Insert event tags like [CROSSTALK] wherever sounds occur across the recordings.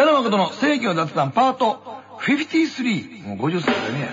北野誠の正義の雑談パート53。もう50歳だね。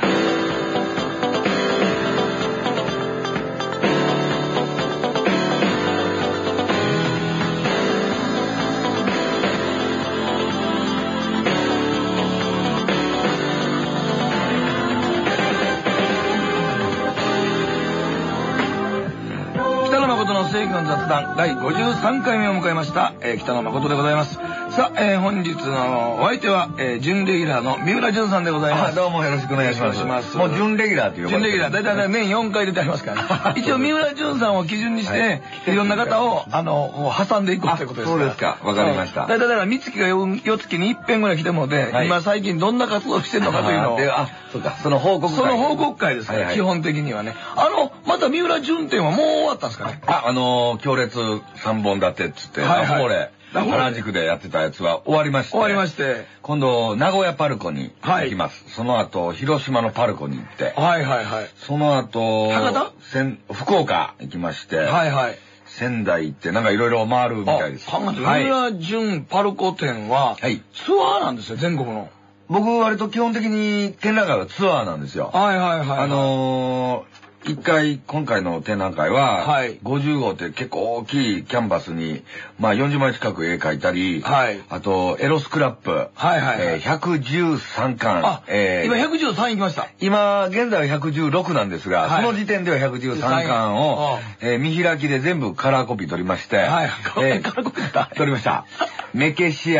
北野誠の正義の雑談第53回目を迎えました、えー北野誠でございます。さあ、えー本日のお相手は、えー準レギュラーの三浦淳さんでございます。どうもよろしくお願いします。ます。もう準レギュラーって呼ばれて準レギュラー、だいたい年4回出てありますから、ね、一応三浦淳さんを基準にして、はい。い、ろんな方を、あの、こう挟んでいくということですそうですか。わかりました。だい。たいだから、三月が4月に一遍ぐらい来てもで、はい。今最近どんな活動してるのかというのを。あそうか、その報告会。その報告会ですから、はいはい。基本的にはね。あの、また三浦淳店はもう終わったんですかね？あ、あのー、強烈3本立てっつって、はいはい。ラフォーレ、ラフォーレ原宿でやってたやつは終わりまして、終わりまして。今度、名古屋パルコに行きます。その後、広島のパルコに行って、はいはいはい。その後、博多？仙福岡行きまして、はいはい。仙台行って、なんかいろいろ回るみたいです。あ、三浦淳パルコ店は、はいツアーなんですよ、全国の。僕割と基本的に展覧会はツアーなんですよ。はいはいはい。あ、のー、一回、今回の展覧会は、はい50号って結構大きいキャンバスに、まあ40枚近く絵描いたり、はい。あと、エロスクラップ、はいはいはい。えー113巻、あ、えー今113行きました。今、現在は116なんですが、はい。その時点では113巻をあ、えー見開きで全部カラーコピー取りまして、はい。えーカラーコピーだ。取りました。[LAUGHS] メケシ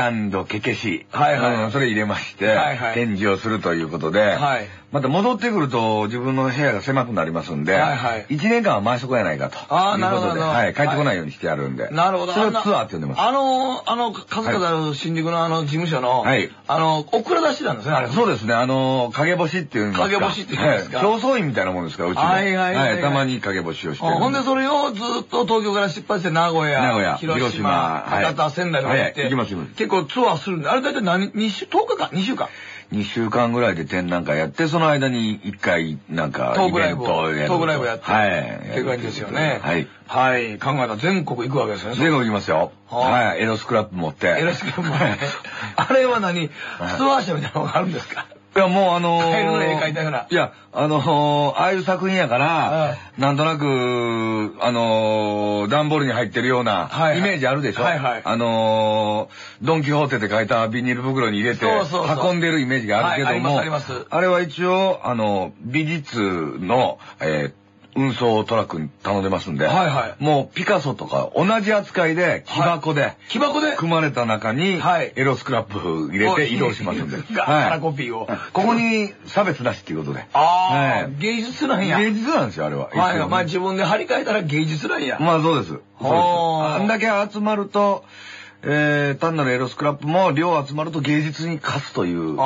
ケケシ、はいはい。うんそれ入れまして、はいはい。展示をするということで、はい。また戻ってくると自分の部屋が狭くなりますんで、はいはい。1年間は前そこやないかと。あーいうなるほど。はい、帰ってこないようにしてやるんで。なるほど。それをツアーって呼んでます。あの、あの、数々ある新宿のあの事務所の、はいあの、オクラ出しなんですね、あれ。そうですね、あのー、影星っていうんですか。影星っていうんですかはい競争員みたいなもんですから、うちも。はいはいはいはいたまに影星をして。ほんでそれをずっと東京から出発して名古屋、名古屋広島、博多、仙台とか行って、結構ツアーするんで、あれ大体何、2週、10日か ?2 週間？2週間ぐらいで展覧会やって、その間に1回、なんか、トークライブを、イベントトークライブやって、はい。って感じですよね。はい。。はい。考えたら全国行くわけですよね。全国行きますよ。ははい。エロスクラップ持って。よろしくもね。あれは何？ツアー車みたいなのがあるんですか？いや、もうあのー、カエルの絵描いたようないや、あのー、ああいう作品やから、なんとなく、あのー、段ボールに入ってるようなイメージあるでしょ？はいはい。あのー、ドンキホーテで書いたビニール袋に入れて、運んでるイメージがあるけども、はいああれは一応、あの、美術の、えー運送トラックに頼んでますんで、はいはいもうピカソとか同じ扱いで木箱で、木箱で？組まれた中にはいエロスクラップ入れて移動しますんで。[LAUGHS] がカラーコピーを。ここに差別なしっていうことで。ああ、はい芸術なんや。芸術なんですよ、あれは。はい、まあ自分で張り替えたら芸術なんや。まあそうです。そうです。はああんだけ集まると、えー、単なるエロスクラップも量集まると芸術に勝つというこ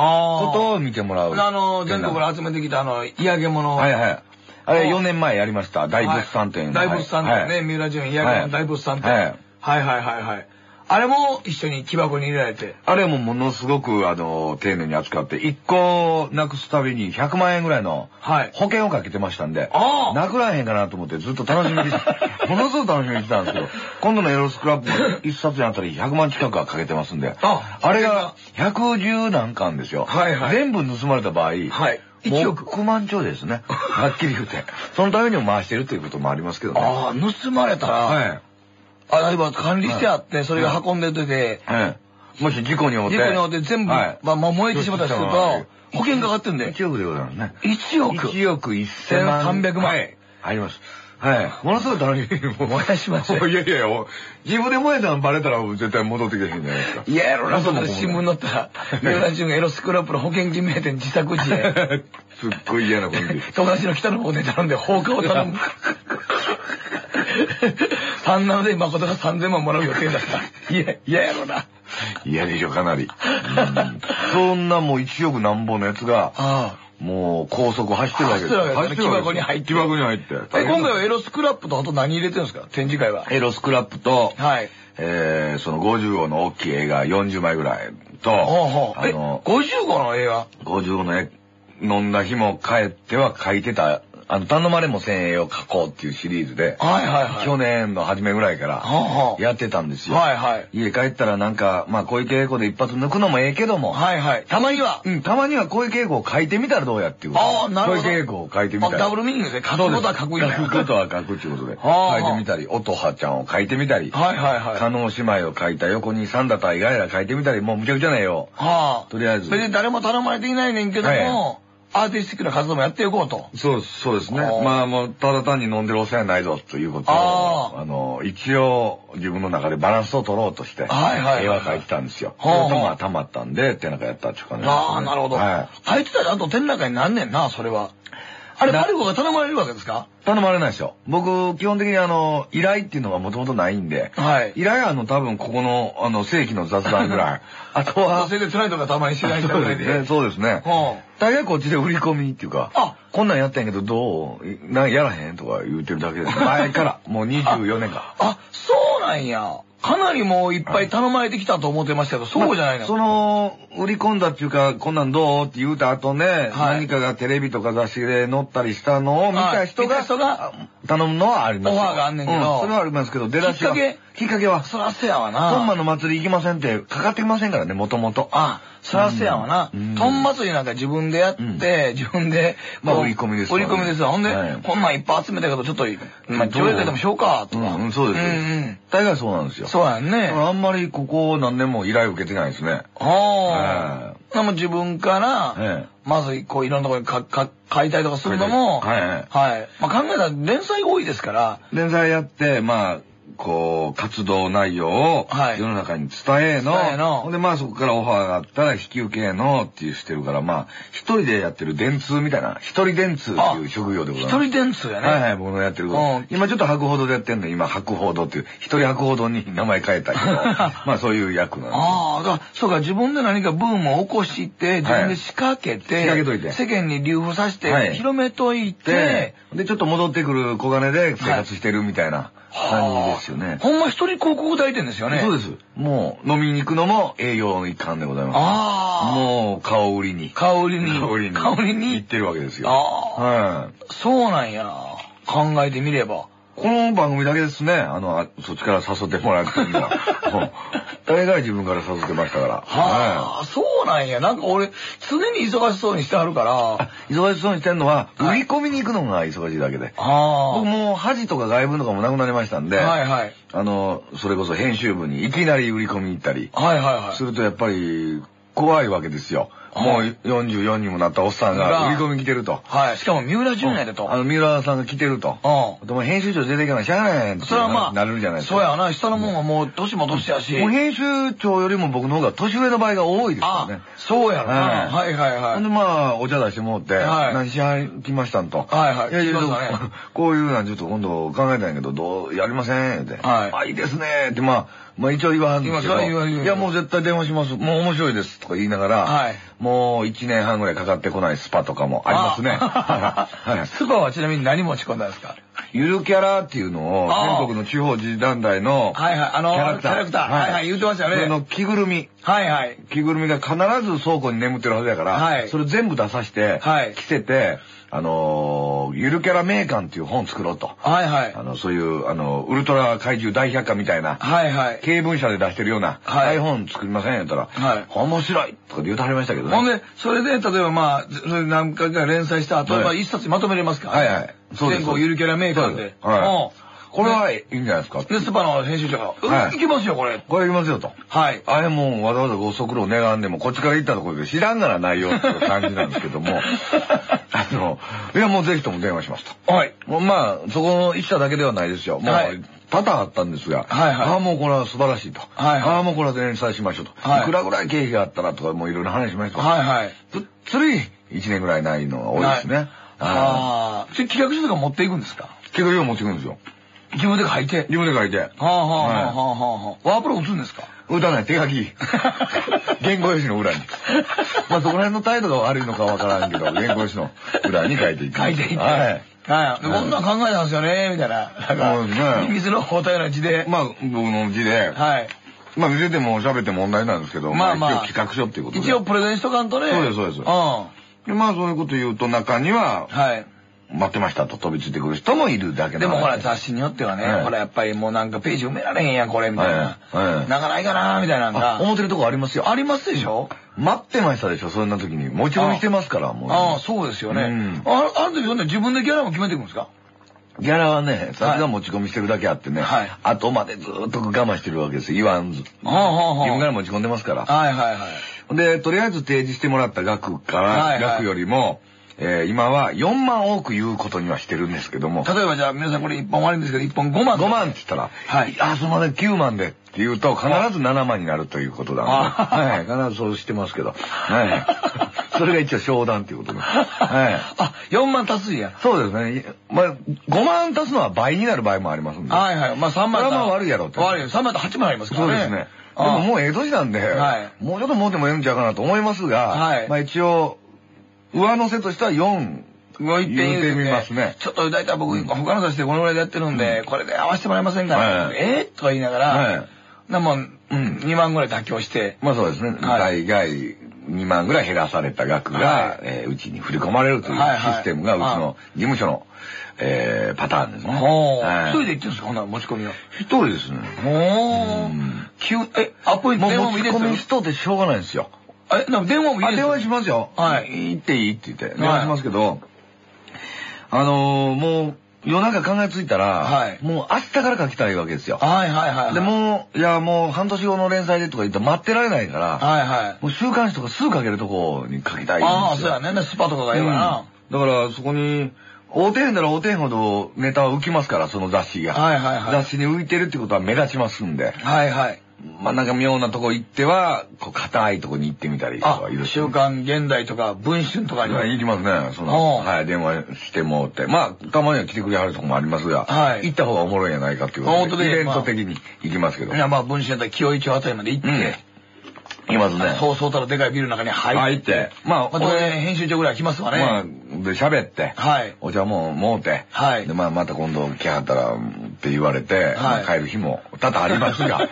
とを見てもらう。あの、全国から集めてきたあの、嫌げ物。はいはい。あれあー4年前やりました。大物産展。大物産展ね、はい三浦淳嫌げの大物産展。はいはいはいはいはい。あれも一緒に木箱に入れられて。あれもものすごく、あの、丁寧に扱って、1個なくすたびに100万円ぐらいのはい。保険をかけてましたんで、ああなくらへんかなと思ってずっと楽しみにして、[LAUGHS] ものすごく楽しみにしてたんですけど、今度のエロスクラップも1冊にあたり100万近くはかけてますんで、ああれが110何巻ですよ。はいはい全部盗まれた場合、はい。もう1億。6万兆ですね。はっきり言って。そのためにも回してるということもありますけどね。ああ、盗まれたら、はい。あ、例えば管理してあって、それが運んでる時で、はい。もし事故に遭って。事故に遭って全部、はいまあ、まあ燃えてしまったりするはいと、保険かかってんで。1億でございますね。1億。1億1000万。1300万はい。あります。はい。ものすごい楽しみに。燃やしまし [LAUGHS] いやいやいや、自分で燃えたのバレたら絶対戻ってけへんじゃないですか。いややろな、そんなも新聞載ったら、[LAUGHS] 三浦淳がエロスクラップの保険金名店自作自演。[LAUGHS] すっごい嫌な雰囲気。友達の北の方で頼んで放火を頼む。[LAUGHS] 三なので誠が3000万もらう予定だった。いや、嫌やろな。嫌でしょ、かなり。[LAUGHS] うんそんなもう1億なんぼのやつが、あもう高速走ってるわけです。走ってるわけ木箱に入って木箱に入って。あ。え、今回はエロスクラップとあと何入れてるんですか？展示会は。エロスクラップと、はい。えー、その50号の大きい映画40枚ぐらいと、ほうほう。え、あの、50号の映画？50号の絵飲んだ日も帰っては書いてたあの、頼まれもせん絵を描こうっていうシリーズで、はいはいはい。去年の初めぐらいからやってたんですよ。はいはい。家帰ったらなんか、まあ小池栄子で一発抜くのもええけども、はいはい。たまには。うん、たまには小池栄子を書いてみたらどうやっていうことああ、なるほど。小池栄子を書いてみたら。あダブルミーニングですね。書くことは書くよね。書くことは書くっていうことで。はあ書いてみたり、音羽ちゃんを書いてみたり、はいはいはい。加納姉妹を書いた横に三田大概ら書いてみたり、もうむちゃくちゃな絵を。はあ。とりあえずそれで誰も頼まれていないねんけども、アーティスティックな活動もやっていこうと。そうそうですね。まあもう、ただ単に飲んでるお世話ないぞということあを、あの、一応自分の中でバランスを取ろうとして、はいはいはい絵は描いてたんですよ。それとまあ溜まったんで、ってなんかやったっていう感じですねああ、なるほど。はい。入ってたらあと展覧会になんねんな、それは。あれ、なマリコが頼まれるわけですか？頼まれないですよ。僕、基本的にあの、依頼っていうのがもともとないんで、はい。依頼はあの、多分ここの、あの、正規の雑談ぐらい。[LAUGHS] あとは、それで辛いとかたまに知らない人そうぐらいで。ですね。そうですね。は大概こっちで売り込みっていうか、あこんなんやったんやけどどう？いなやらへん？とか言うてるだけです。前から、もう24年間。あ、あ、そうなんや。かなりもういっぱい頼まれてきたと思ってましたけど、そうじゃないの？その、売り込んだっていうか、こんなんどう？って言うた後ね、はい何かがテレビとか雑誌で載ったりしたのを見た人が、はい人が頼むのはありますよオファーがあんねんけどうそれはありますけど、出だしは。きっかきっかけは、そらせやわな。トンマの祭り行きませんってかかってきませんからね、もともと。あ、そらせやわな。うんトン祭りなんか自分でやって、自分で、まあ売り込みです売り込みですわ。ほんで、はいこんなんいっぱい集めたけど、ちょっと、まあ、上映会でもしようか、とか。うんうんそうです。大概そうなんですよ。そうやんね。あんまりここ何年も依頼受けてないですね。はあ。でも自分から、えまず、こう、いろんなところにかか買いたりとかするのも、はいはいはい。まあ、考えたら連載多いですから、連載やって、まあ、こう、活動内容をはい。世の中に伝えの、伝えの。でまあそこからオファーがあったら引き受けのっていうしてるから、まあ、一人でやってる電通みたいな、一人電通っていう職業でございます。一人電通やね。はいはい、僕のやってること。うん。今ちょっと博報堂でやってんの、今博報堂っていう、一人博報堂に名前変えたけど、[LAUGHS] まあそういう役なんですよ。ああ、だからそうか、自分で何かブームを起こして、自分で仕掛けて、仕掛けといて。世間に流布させて、はい。広めといて。で、、で、ちょっと戻ってくる小金で生活してるみたいな感じですよね。ほんま一人広告代理店ですよね。そうです。もう、飲みに行くのも営業の一環でございます。ああ。もう、顔売りに。香りに。香りに。香りに？行ってるわけですよ。ああ。はい。そうなんや。考えてみれば。この番組だけですね、あの、あそっちから誘ってもらうっていうのは。う [LAUGHS] ん大概自分から誘ってましたから。はあ、そうなんや。なんか俺、常に忙しそうにしてはるから。い。忙しそうにしてるのは、はい売り込みに行くのが忙しいだけで。あ僕もう恥とか外文とかもなくなりましたんで、あ。はいはい。あの、それこそ編集部にいきなり売り込みに行ったり、はいはいはい。するとやっぱり怖いわけですよ。もう44にもなったおっさんがが売り込みに来てると。はい。しかも三浦淳也でと。あの、三浦さんが来てると。うでも編集長出ていかないしゃあないってそれはまあ、なるじゃないですか。そうやな。下のもんはもう、年も年やし。もう編集長よりも僕の方が年上の場合が多いですよあね。、そうやな。ははいはいはほんでい。まあ、お茶出してもって、はい何しは来ましたんと。はいはいやいや、来ましたね [LAUGHS] こういうのはちょっと今度考えたんやけど、どう、やりませんって。はいあ、いいですねって、まあ、まあ一応言わはんですけど。いや、もう絶対電話します。もう面白いです。とか言いながら、はいもう1年半ぐらいかかってこないスパとかもありますね。あはい [LAUGHS] スパはちなみに何持ち込んだんですか？ゆるキャラっていうのを、全国の地方自治団体の、はいはい。あの、キャラクター。キャラクター。はいはい。言ってましたよね。その着ぐるみ。はいはい。着ぐるみが必ず倉庫に眠ってるはずやから、はいそれ全部出さして、はい着せて、あのーゆるキャラ名鑑っていう本作ろうと。はいはいあ。の、そういう、あの、ウルトラ怪獣大百科みたいな、はいはい。経文社で出してるような、はい本作りませんやったら、はい面白いとかで言うとはりましたけどね。ほんで、それで、例えばまあ、それ何回か連載した後、はいまあ一冊にまとめれますから。はいはいそうです全国ゆるキャラメーカーで。はいうんこれはいいんじゃないですか？で、スパの編集長が、うんはい行きますよ、これ。これいきますよと。はい。あれもうわざわざご足労願んでも、こっちから行ったところで知らんがらないよっていう感じなんですけども、[LAUGHS] あの、いやもうぜひとも電話しますと。はい。もうまあ、そこの一社だけではないですよ。もう、はい多々あったんですが、はいはいああ、もうこれは素晴らしいと。はいはいああ、もうこれは連載しましょうと。はいい、くらぐらい経費があったらとか、もういろいろ話しました。はいはい。ぷっつり1年ぐらいないのが多いですね。あああ。企画書とか持っていくんですか？あ。結構量持ってくるんですよ。自分で書いて。自分で書いて。はあはあはあはあはあ。ワープロ打つんですか？歌ない、手書き。[LAUGHS] 原稿用紙の裏に。まあ、そこら辺の態度が悪いのかわからんけど、原稿用紙の裏に書いていく。書いていって。はい。はい。でこんなん考えたんですよね、みたいな。なんか、ね水の包帯の字で。まあ、僕の字で、はい。まあ、見せても喋っても問題なんですけど、まあまあ一応企画書っていうことで。一応プレゼンしとかんとね。そうですそうですうん。はでまあ、そういうこと言うと中には、い。待ってましたと飛びついてくる人もいるだけでもほら雑雑誌によってはね、はいほらやっぱりもうなんかページ埋められへんやんこれみたいな。はいはいなんかないかなみたいなのが。思ってるとこありますよ。ありますでしょ？待ってましたでしょ、そんな時に。持ち込みしてますから、もう。ああ、そうですよね。うんあある時そんな自分でギャラも決めていくんですか？ギャラはね、さすが持ち込みしてるだけあってね、はい後までずっと我慢してるわけですよ。言わんず。ああ、はあ、自分かはら持ち込んでますから。あ。はいはいはい。で、とりあえず提示してもらった額から、はいはい額よりも、えー今は4万多く言うことにはしてるんですけども、例えばじゃあ皆さんこれ1本悪いんですけど1本5万。5万って言ったら、はいあ、すみません、9万でって言うと、必ず7万になるということなんで、あはい、必ずそうしてますけど、はい。[LAUGHS] それが一応商談ということで、はい。あ、4万足すんや。そうですね。まあ、5万足すのは倍になる場合もありますんで。はいはい。まあ3万それはまあ悪いやろって悪いよ。3万と8万ありますからね。そうですね。であももう江戸時なんで、はいもうちょっと持ってもええんちゃうかなと思いますが、はいまあ一応、上乗せとしては4、ご一点言うてみますね。ちょっと大体僕、他の雑誌でこのぐらいでやってるんで、これで合わせてもらえませんかはい。えー？とか言いながら、はい。なもう、うん、2万ぐらい妥協して、まあそうですね。はい。大概2万ぐらい減らされた額が、はい。えーうちに振り込まれるというシステムがうちの事務所の、えーパターンですね。一人で行ってるんですか？ほんなら持ち込みは。一人ですね。ほう。うん。急、え、アポイント持ち込み人ってしょうがないんですよ。え、なんか電話も入あ、れてる電話しますよ。はい行っていいって言って、電話しますけど、あのーもう夜中考えついたら、はいもう明日から書きたいわけですよ。はいはいはい。で、もう、いやもう半年後の連載でとか言って待ってられないから、はいはい。もう週刊誌とかすぐ書けるとこに書きたいんですよ。ああ、そうやね。スパとかがいいわな。うんだからそこに、大手変なら大手変ほどネタは浮きますから、その雑誌が。はいはいはい雑誌に浮いてるってことは目立ちますんで。はいはい。まあなんか妙なとこ行っては、こう硬いとこに行ってみたりとあかいる、週刊現代とか文春とかにいや行きますね。そおの、うはい、電話してもって。まあ、たまには来てくれはるとこもありますが、はい行った方がおもろいんやないかっていうあ本当でイベント的に行きますけど。いや、まあ、文春やったら清一あたりまで行って、うん行きますね。そうそうたらでかいビルの中に入って、入って。まあ、まあ、当然編集長ぐらい来ますわね。まあ、で、喋って、はい。お茶ももうて、はいで、まあ、また今度来はったら、って言われて、まあ帰る日も多々ありますが、[LAUGHS] あ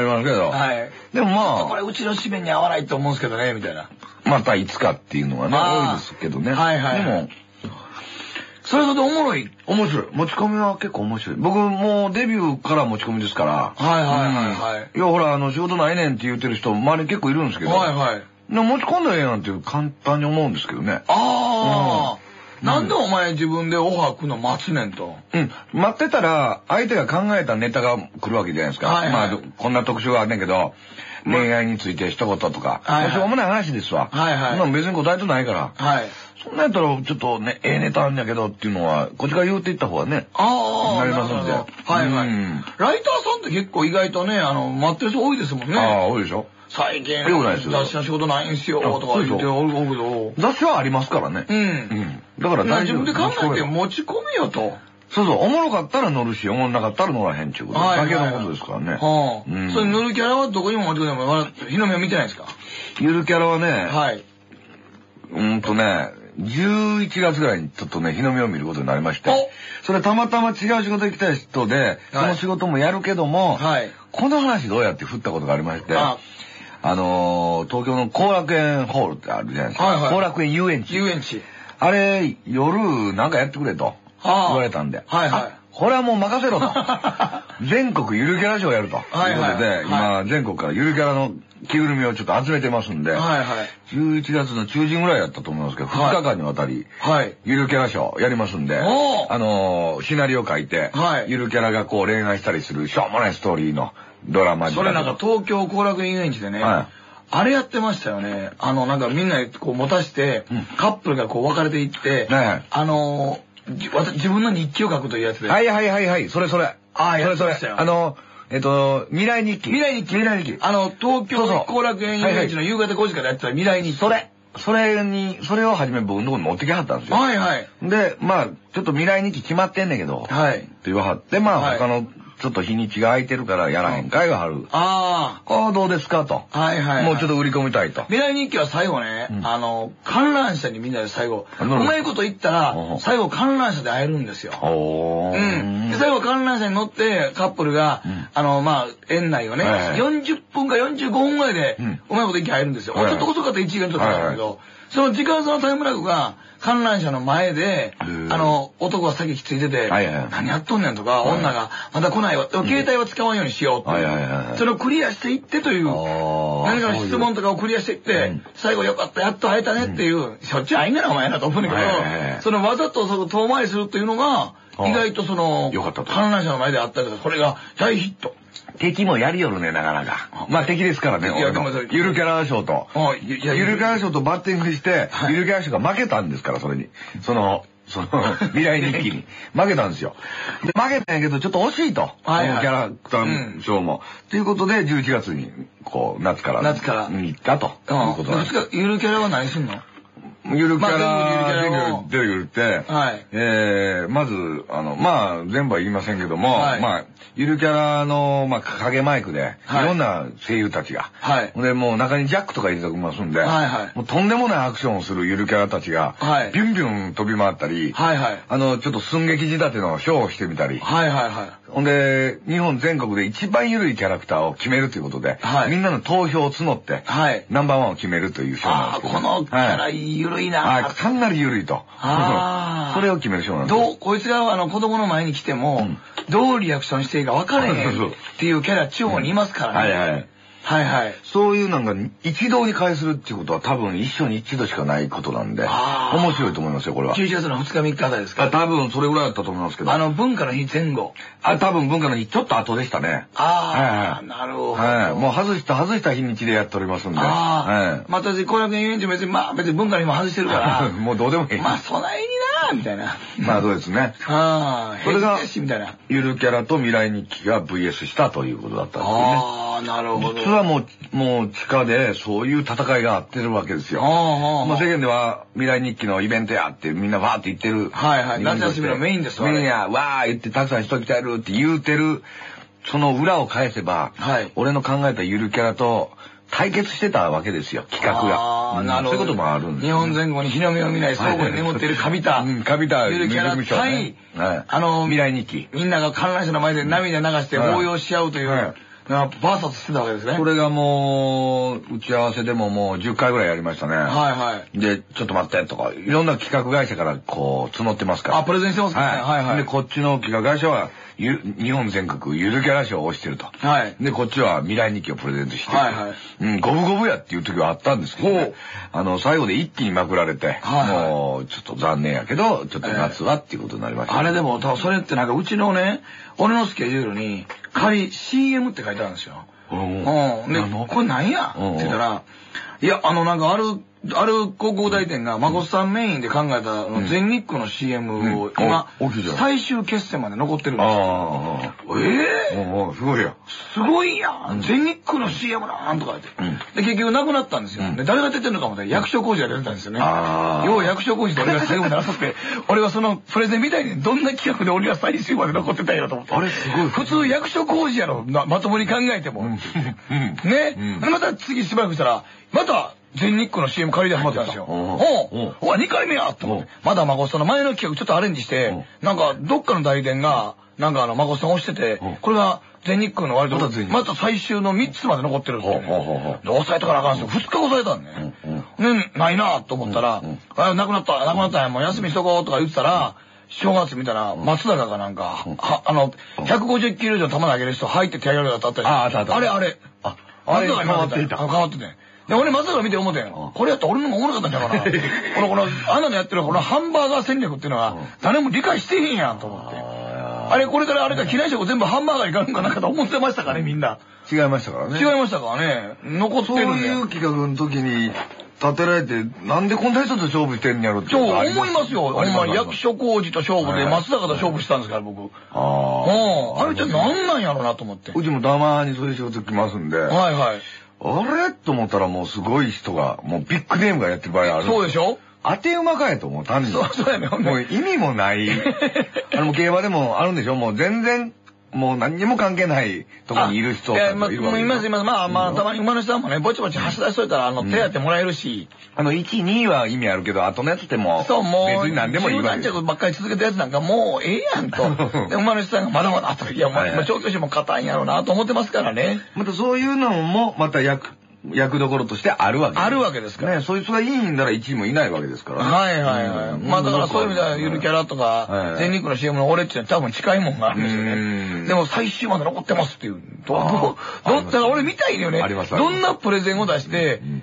りますけど、はい。でもまこれうちの紙面に合わないと思うんですけどね、みたいな。あ、またいつかっていうのがね、まあ多いですけどね。はいはいでも、それほどおもろい？面白い。持ち込みは結構面白い。僕もうデビューから持ち込みですから。はいはいはいはいうんいや、ほら、あの、仕事ないねんって言ってる人、周り結構いるんですけど。はいはい。持ち込んだらええやんって簡単に思うんですけどね。ああ、うんなんで？お前自分でオファー来るの待つねんと？うん。待ってたら、相手が考えたネタが来るわけじゃないですか。はいはいまあど、こんな特集があんねんけど、恋愛について一言とか、はいはいしょうもない話ですわ。はいはいそんなの別に答えとないから。はい。そんなんやったら、ちょっとね、ええネタあんやけどっていうのは、こっちから言うていった方がね。ああ、なりますんではいはい、うんライターさんって結構意外とね、あの、待ってる人多いですもんね。ああ、多いでしょ？最近、雑誌の仕事ないんすよ、とか言っておるけど。雑誌はありますからね。うん。うん。だから大丈夫自分で考えて持ち込めよと。そうそう、おもろかったら乗るし、おもろなかったら乗らへんちゅうこと。だけのことですからね。はあ。うんそれ塗るキャラはどこにも持ち込んでも、まだ日の目を見てないですかゆるキャラはね、はい。うーんとね、11月ぐらいにちょっとね、日の目を見ることになりましてお、それたまたま違う仕事行きたい人で、その仕事もやるけども、はい。この話どうやって振ったことがありまして、ああのー東京の後楽園ホールってあるじゃないですか。はいはい後楽園遊園地。遊園地。あれ、夜なんかやってくれと言はあわれたんで。はいはいあこれはもう任せろと。[LAUGHS] 全国ゆるキャラショーやると。はいはいいうことで、はい今、全国からゆるキャラの着ぐるみをちょっと集めてますんで、はいはい。11月の中旬ぐらいやったと思いますけど、はい2日間にわたり、はい。ゆるキャラショーやりますんで、あのーシナリオ書いて、はいゆるキャラがこう恋愛したりするしょうもないストーリーのドラマそれなんか東京後楽園遊園地でね、はいあれやってましたよね。あの、なんかみんなでこう持たして、うんカップルがこう別れていって、はいあの自分の日記を書くというやつで。はいはいはいはい、それそれ。あーそれそれやってました。よあの、えっと、未来日記。未来日記。未来日記。あの、東京そうそう後楽園遊園地の夕方5時からやってた未来日記。それ。それに、それをはじめ僕のところに持ってきはったんですよ。はいはい。で、まあ、ちょっと未来日記決まってんねんけど、ってはい。言わはって、まあ、はい他のちょっと日にちが空いてるからやらへんかいがある。あああ、どうですかと。あ。はいはい、はい。もうちょっと売り込みたいと。未来日記は最後ね、うんあの、観覧車にみんなで最後、うまいこと言ったうらん、最後観覧車で会えるんですよ。おー。うん。で最後観覧車に乗って、カップルが、うんあの、まあ、園内をね、はいはい40分か45分ぐらいで、うまいこと一気に入るんですよ。ちょっと遅かったら1時間ちょっとかかるんだけど、はいその時間差のタイムラグが、観覧車の前で、あの、男が先きついてて、はいはい何やっとんねんとか、はい。女が、まだ来ないわ。携帯は使わんようにしようってそれをクリアしていってという、何かの質問とかをクリアしていって、うん。最後よかった、やっと会えたねっていう、しょっちゅう会えんがな、お前なと思うんだけど、そのわざとその遠回りするっていうのが、あ意外とその、よかったと観覧車の前であったりとか、これが大ヒット。敵もやりよるね、なかなか。まあ敵ですからね、ゆるキャラ賞と。ゆるキャラ賞とバッティングして、はいゆるキャラ賞が負けたんですから、それに。その、その、[LAUGHS] 未来日記に。負けたんですよ。で負けたんやけど、ちょっと惜しいと。はいキャラクター賞も。ということで、11月に、こう、夏から。夏からに行ったと。いうことなんゆるキャラは何すんの？ゆるキャラまあ全部ゆるキャラをデビューって、はい。えー、まず、あの、まあ、全部は言いませんけども、はい。まあ、ゆるキャラの、まあ、影マイクで、はい。いろんな声優たちが、はい。で、もう中にジャックとか入れておきますんで、はいはい。もうとんでもないアクションをするゆるキャラたちが、はい。ビュンビュン飛び回ったり、はいはい。あの、ちょっと寸劇仕立てのショーをしてみたり、はいはいはい。ほんで、日本全国で一番緩いキャラクターを決めるということで、はいみんなの投票を募って、はい。ナンバーワンを決めるというショーなんああ、ですけど。このキャラはいゆるいな。はい、かなり緩いと。[LAUGHS] それを決めるショーなんですよ。どう、こいつがあの子供の前に来ても、うんどうリアクションしていいか分かれへんっていうキャラ地方にいますからね。はいはい。はいはい。そういうなんか一堂に会するっていうことは多分一生に一度しかないことなんで、面白いと思いますよ、これは。11月の2日3日あたりですか？あ多分それぐらいだったと思いますけど。あの、文化の日前後。あ、多分文化の日ちょっと後でしたね。ああ、はいなるほど。はい。もう外した、外した日にちでやっておりますんで。ああ、はい。また私、後楽園遊園地別に、まあ別に文化の日も外してるから、[LAUGHS] もうどうでもいい。まあ備えになみたいな。まあそうですね。ああ、それが。ゆるキャラと未来日記が VS したということだったんですよね。ああ、なるほど。実はもう、もう地下でそういう戦いがあってるわけですよ。ああ、まあ世間では未来日記のイベントやってみんなわーって言ってる。はいはい夏休みのメインですわねメインや、わー言ってたくさん人来てやるって言うてる、その裏を返せば、はい俺の考えたゆるキャラと対決してたわけですよ、企画が。ああ、うんなるほど。そういうこともあるんです日よ。本前後に日の目を見ない倉庫に眠っているカビタ。うん、カビタ、ゆるキャラミュージックショーねはいあの、未来日記。みんなが観覧車の前で涙流してはい抱擁し合うという、バーサスしてたわけですね。それがもう、打ち合わせでももう10回ぐらいやりましたね。はいはい。で、ちょっと待ってとか、いろんな企画会社からこう募ってますから。あ、プレゼンしてますかね。はいはい。で、こっちの企画会社は、ゆ日本全国ゆるキャラ賞を推してると。はい。で、こっちは未来日記をプレゼントしてる。はいはいうん、五分五分やっていう時はあったんですけど、ほうね、あの、最後で一気にまくられて、はいはいもう、ちょっと残念やけど、ちょっと夏はっていうことになりました、あれでも、たそれってなんかうちのね、俺のスケジュールに、仮 CM って書いてあるんですよ。うん、うん。でこれなんや？ってうん言ったら、いや、あのなんかある、ある広告代理店が、孫さんメインで考えたあの全日空の CM をうん今最終決戦まで残ってるんですよ。ああ、ええすごいや。すごいやん全日空の CM なんとか言って。うんで、結局なくなったんですよ。うんで、誰が出てるのかもって役所工事が出てたんですよね。あー要は役所工事で俺が最後まで争って、[LAUGHS] 俺はそのプレゼンみたいにどんな企画で俺が最終まで残ってたんやろと思って。あれすごい普通役所工事やろ、なまともに考えても。うん。ね、また次しばらくしたら、また全日空の CM 借りで入ってたんですよ。うん。おう。わ、2回目やと思って。うん。まだ孫さんの前の企画ちょっとアレンジして、なんかどっかの代理店が、なんかあの孫さん押しててうん、これが全日空の割とまた最終の3つまで残ってるっていうね。で、抑えとかなあかんすよ。2日抑えたんね。うんね、ないなと思ったら、あ、なくなった、なくなったんや、もう休みしとこうとか言ってたら、正月見たら、松坂がなんか、はあの、150キロ以上球投げる人入って手上げるようになったああったあった。あれあれ。あ、あれ変わっていた。あ変わってて。で、俺松坂見て思ったんやうんこれやったら俺の方がおもろかったんちゃうかな。この、この、あんなのやってるこのハンバーガー戦略っていうのはうん、誰も理解してへんやんと思って。ああれ、これからあれか、機内食全部ハンバーガーに行かんかなんかと思ってましたかね、みんな。ー違いましたからね。違いましたからね。残ってそうるんで。いう企画の時に立てられて、なんでこんな人と勝負してんやろってそう思いますよ。ほんまに役所。所工事と勝負ではい松坂と勝負したんですから、僕。うん。ああ。あれじゃなんなんやろなと思って。うちもたまにそういう仕事来ますんで、あはいはい。れ？と思ったらもうすごい人が、もうビッグネームがやってる場合ある。そうでしょ？当て馬かいと思う、単に。そうそうやねほんでもう意味もない。[LAUGHS] あの、競馬でもあるんでしょ？もう全然、もう何にも関係ないとこにいる人いや、まあ、いますいます。まあまあ、たまに馬主さんもね、ぼちぼち走らしといたら、あの、手当てもらえるし。あの、1、2は意味あるけど、後のやつってもう、そう、もう、別に何でもいいわ着ばっかり続けたやつなんかもうええやんと。[LAUGHS] で、馬主さんがまだまだと。いや、もう、調教師も硬いんやろうなと思ってますからね。またそういうのも、また役、役どころとしてあるわけあるわけですから。ね、そいつがいいんなら1位もいないわけですからね。はいはいはい。まあだからそういう意味では、ゆるキャラとか、全日空の CM の俺っていうのは多分近いもんがあるんですよね。でも最終まで残ってますっていう。どう、ど、だから俺見たいよね。どんなプレゼンを出して、みん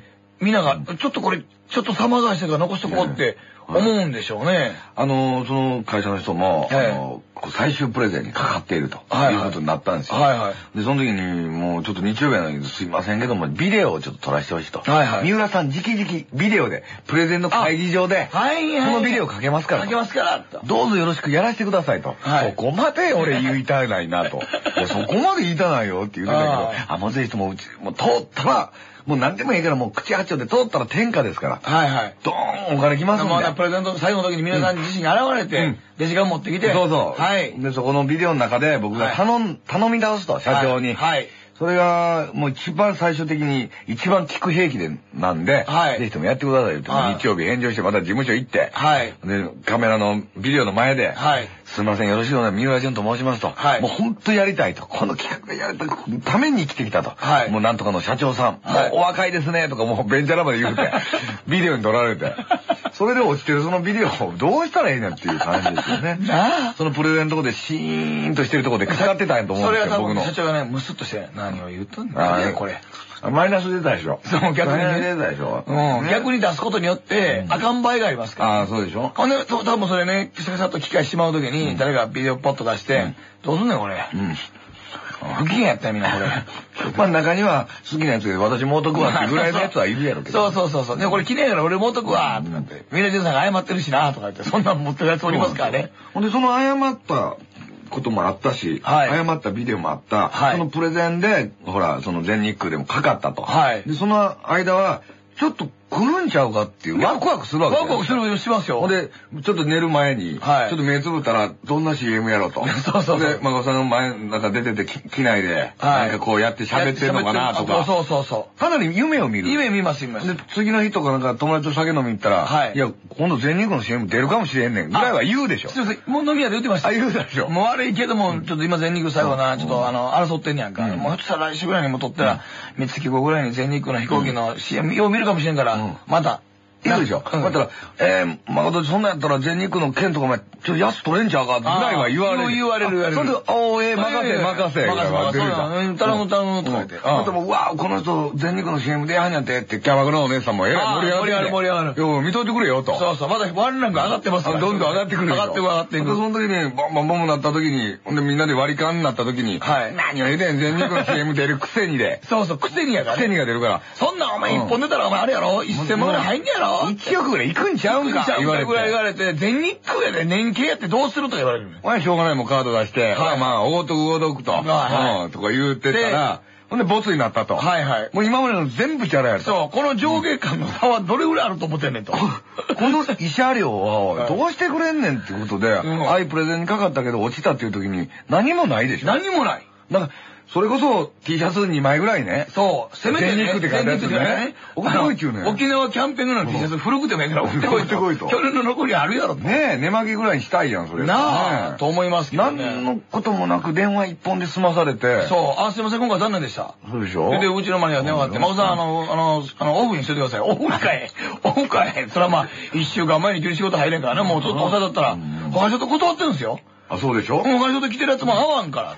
なが、ちょっとこれ、ちょっと様出してから残しとこうって思うんでしょうね。あの、その会社の人も、あの、最終プレゼンにかかっているということになったんですよ。はいはい。で、その時に、もうちょっと日曜日なのにすいませんけども、ビデオをちょっと撮らせてほしいと。はいはい。三浦さん直々ビデオで、プレゼンの会議場で、はいはい。このビデオかけますから。かけますから。どうぞよろしくやらせてくださいと。はい、そこまで俺言いたいないなと。[LAUGHS] そこまで言いたないよって言ってたけど、あ、もうぜひともうち、もう通ったら、もう何でもいいからもう口八丁で通ったら天下ですから。はいはい。ドーンお金きますんで。まだプレゼント最後の時に皆さん自身が現れて、弟子が持ってきて。そうそう。はい。で、そこのビデオの中で僕が頼ん、頼み倒すと、社長に。はい。それが、もう一番最終的に、一番効く兵器で、なんで、はい。ぜひともやってくださいって、日曜日返上してまた事務所行って、はい。で、カメラのビデオの前で、はい。すいません、よろしくお願い三浦淳と申しますと。はい。もう本当やりたいと。この企画がやりたいために生きてきたと。はい。もうなんとかの社長さん、はい、もうお若いですね、とかもうベンチャラまで言うて、[LAUGHS] ビデオに撮られて。それで落ちてるそのビデオをどうしたらいいねんっていう感じですよね。[LAUGHS] そのプレゼンのとこでシーンとしてるとこでかかってたんやと思うんですよ、僕の。社長がね、ムスッとして、何を言うとんねん。これ。マイナス出たでしょ。そう、逆に、ね。出たでしょ。うん。逆に出すことによって、あかん場合がありますから。ああ、そうでしょ。ほんで、多分それね、ささっと機械しまうときに、誰がビデオポッと出して、どうすんねん、これ。うん。不機嫌やったよ、みんな、これ。[LAUGHS] まあ中には好きなやつで私もうとくわってぐらいのやつはいるやろけど。[LAUGHS] そうそうそうそう。で、これ綺麗やから俺もうとくわとかって。ミラジュさんが謝ってるしなとか言って、そんなん持ってるやつおりますからね。ほんで、その謝ったこともあったし、はい、謝ったビデオもあった、はい、そのプレゼンで、ほら、その全日空でもかかったと。はい、で、その間は、ちょっと来るんちゃうかっていう、ワクワクするわけワクワクするしますよ。ほんで、ちょっと寝る前に、はい、ちょっと目つぶったら、どんな CM やろうと。[LAUGHS] そうそうで、孫さんの前、なんか出てて、機内で、はい、なんかこうやって喋ってるのかなとか。そうそうそう。かなり夢を見る。夢見ます、見ます。で、次の日とかなんか友達と酒飲み行ったら、はい、いや、今度全日空の CM 出るかもしれんねん。ぐらいは言うでしょ。すいません、もう飲み屋で言ってました。あ、言うでしょ。もう悪いけども、ちょっと今全日空最後な、ちょっとあの、争ってんやんか。もうひょっとしたら来週ぐらいにも撮ったら、三月後ぐらいに全日空の飛行機の CM よう見るかもしれんから、まだ。いいでしょ。だったら、えー、誠そんなんやったら全日空の券とかも、ちょっと安取れんちゃうかぐらいは言われる。言われる、言われる。それで、おー、えー、任せ、任せ。任せ、任せ。頼む、頼む、とか言って。あともう、うわこの人、全日空の CM でやはんやって、って、キャバクラのお姉さんも、えらい盛り上がる。盛り上がる、盛り上がる。よ、見といてくれよ、と。そうそう、まだワンランク上がってますから。どんどん上がってくる上がってくる、上がってくる。その時に、ボンボンボンなった時に、ほんでみんなで割り勘になった時に、はい。何を言うてん、全日空の CM 出るくせにで。[LAUGHS] そうそう、くせにやから。くせにが出るから。そんなお前一本出たらお前あれやろ？一千万ぐらい入んねやろ？一億ぐらい行くんちゃうんか？言われて。ぐらい言われて、全日空やで年契やってどうするとか言われる。お前しょうがないもんカード出して、はい、まあ、おごとくとくと、はい、とか言うてたら、ほんで、ボツになったと。はいはい。もう今までの全部チャラやるそう、この上下間の差はどれぐらいあると思ってんねんと。[LAUGHS] この慰謝料は、どうしてくれんねんってことで、ああいうプレゼンにかかったけど落ちたっていう時に、何もないでしょ。何もない。だから、それこそ T シャツ2枚ぐらいね。そう。せめて、ね。全日空って書いてあるね。沖縄キャンペーンぐらいの T シャツ古くてもいいから送ってこいと。こいと。去年の残りあるやろ。ねえ、寝巻きぐらいにしたいやん、それ。なあ、と思いますけどね。何のこともなく電話一本で済まされて。そう。あ、すいません、今回残念でした。そうでしょ？で、うちのマネが電話あって、孫さん、あの、あの、あの、オフにしといてください。オフかい。[LAUGHS] オフかい。それはまあ、一週間前に仕事入れんからね、もうちょっとおさだったら、他の人断ってるんですよ。あ、そうでしょ？他の人来てるやつも合わんから。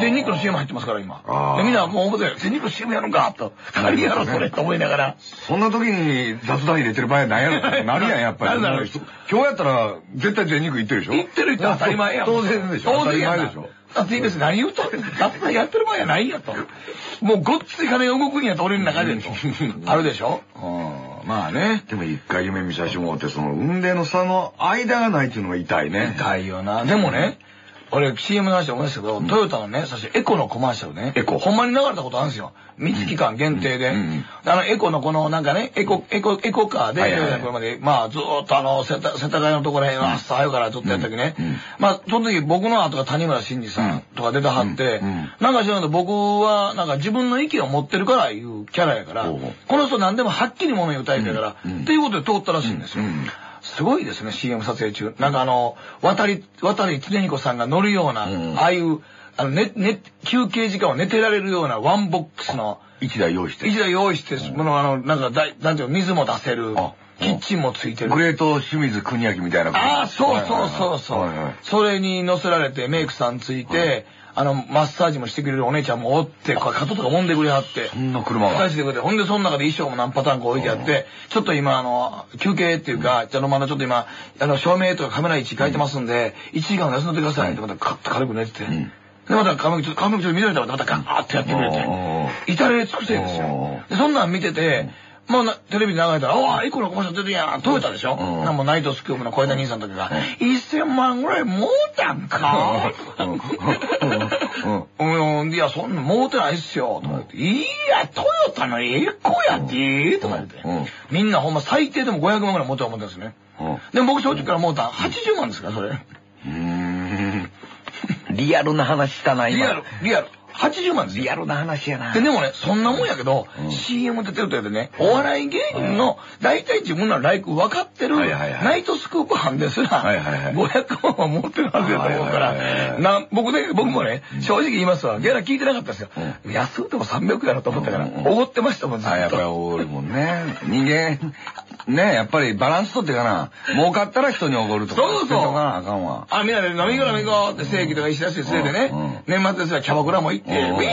全日空の CM 入ってますから、今。で、みんなもう思って全日空の CM やるんかと。何やろ、それ、と思いながら。そんな時に雑談入れてる場合なんやろ [LAUGHS] なるやん、やっぱり。なる。今日やったら、絶対全日空行ってるでしょ行ってるって当たり前やん。当然でしょ。当たり前でしょ。だっていいです。何言うと雑談やってる場合やないやと。もうごっつい金が動くんやと、俺の中で。あるでしょまあね。でも一回夢見させてもらって、その運命の差の間がないっていうのが痛いね。痛いよな。でもね、俺 CM の話で思いましたけど、トヨタのね、最初エコのコマーシャルね。エコ。ほんまに流れたことあるんですよ。3期間限定で。あの、エコのこの、なんかね、エコ、エコ、エコカーで、これまで、まあ、ずっとあの、世田谷のところへん、朝早くからずっとやった時ね。まあ、その時僕の後が谷村新司さんとか出てはって、なんか知らんけど僕は、なんか自分の意見を持ってるからいうキャラやから、この人何でもはっきり物言うタイプやから、っていうことで通ったらしいんですよ。すごいですね、CM 撮影中。なんかあの、渡り、渡瀬恒彦さんが乗るような、ああいう、あの、ね、ね、休憩時間を寝てられるようなワンボックスの。一台用意して。一台用意して、もの、あの、なんか、だい、なんていうの、水も出せる。キッチンもついてる。グレート清水国明みたいな。ああ、そうそうそうそう。それに乗せられてメイクさんついて、あの、マッサージもしてくれるお姉ちゃんもおって、肩とか揉んでくれはって。そんな車が。してくれて、ほんでその中で衣装も何パターンか置いてあって、ちょっと今、あの、休憩っていうか、じゃあのまだちょっと今、あの、照明とかカメラ位置変えてますんで、1時間休んでくださいってまたカッと軽く寝てて。で、また髪の毛ちょっと、髪の毛ちょっと緑だらまたガーってやってくれて。至れ尽くせんですよ。そんなん見てて、もうテレビで流れたら、おエコのコマーシャル出てるやん、トヨタでしょ、うん、なんもナイトスクープの小枝兄さんとかが、うん、1000万ぐらいもうたんかうん、いや、そんなもうてないっすよ、とか言って、いや、トヨタのエコやで、とか言って、みんなほんま最低でも500万ぐらい持って思ってるんですね。でも僕正直からもうたん80万ですから、それ。うん。リアルな話したな、今。リアル、リアル。80万ですリアルな話やな。で、でもね、そんなもんやけど、うん、CM 出てるとやでね、お笑い芸人の、大体自分のライク分かってる、ナイトスクープ班ですら、500万は持ってるはずやと思うから、な、僕ね、僕もね、正直言いますわ、ギャラ聞いてなかったですよ。安うても300やろと思ったから、おごってましたもん、ずっと。やっぱりおごるもんね。人間、ねやっぱりバランス取ってかな。儲かったら人におごるとか。そうそう。あかんわ。あ、みんなで飲み行こう飲み行こうって正規とか石田し連れてね、年末ですらキャバクラも行って、ウィー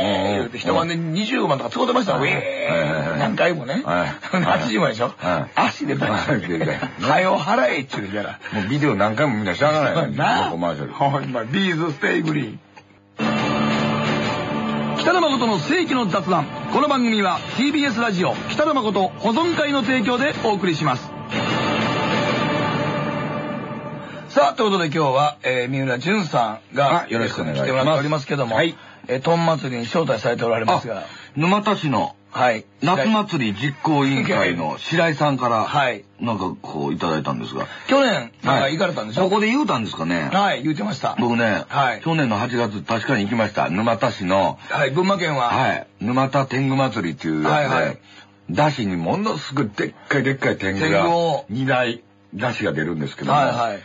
言って一晩で20万とか使ってましたウィー何回もね。80万でしょ足でバランス。はよ払えっちゅうじゃら。もうビデオ何回も見たらしゃあがない。なコマーシャル。ほんま、ビーズステイグリーン。北野誠の世紀の雑談。この番組は TBS ラジオ北野誠保存会の提供でお送りします。さあということで今日は、えー、三浦淳さんがよろしくお願いします。来てもらっておりますけども、はい、えー、トン祭りに招待されておられますが。沼田市のはい。夏祭り実行委員会の白井さんから、はい。なんかこういただいたんですが。去年、はい、行かれたんでしょ？ここで言うたんですかねはい、言うてました。僕ね、はい。去年の8月確かに行きました。沼田市の、はい、群馬県は。はい。沼田天狗祭りっていうやつで、はいはい。だしにものすごいでっかいでっかい天狗が、2台、だしが出るんですけども、はいはい。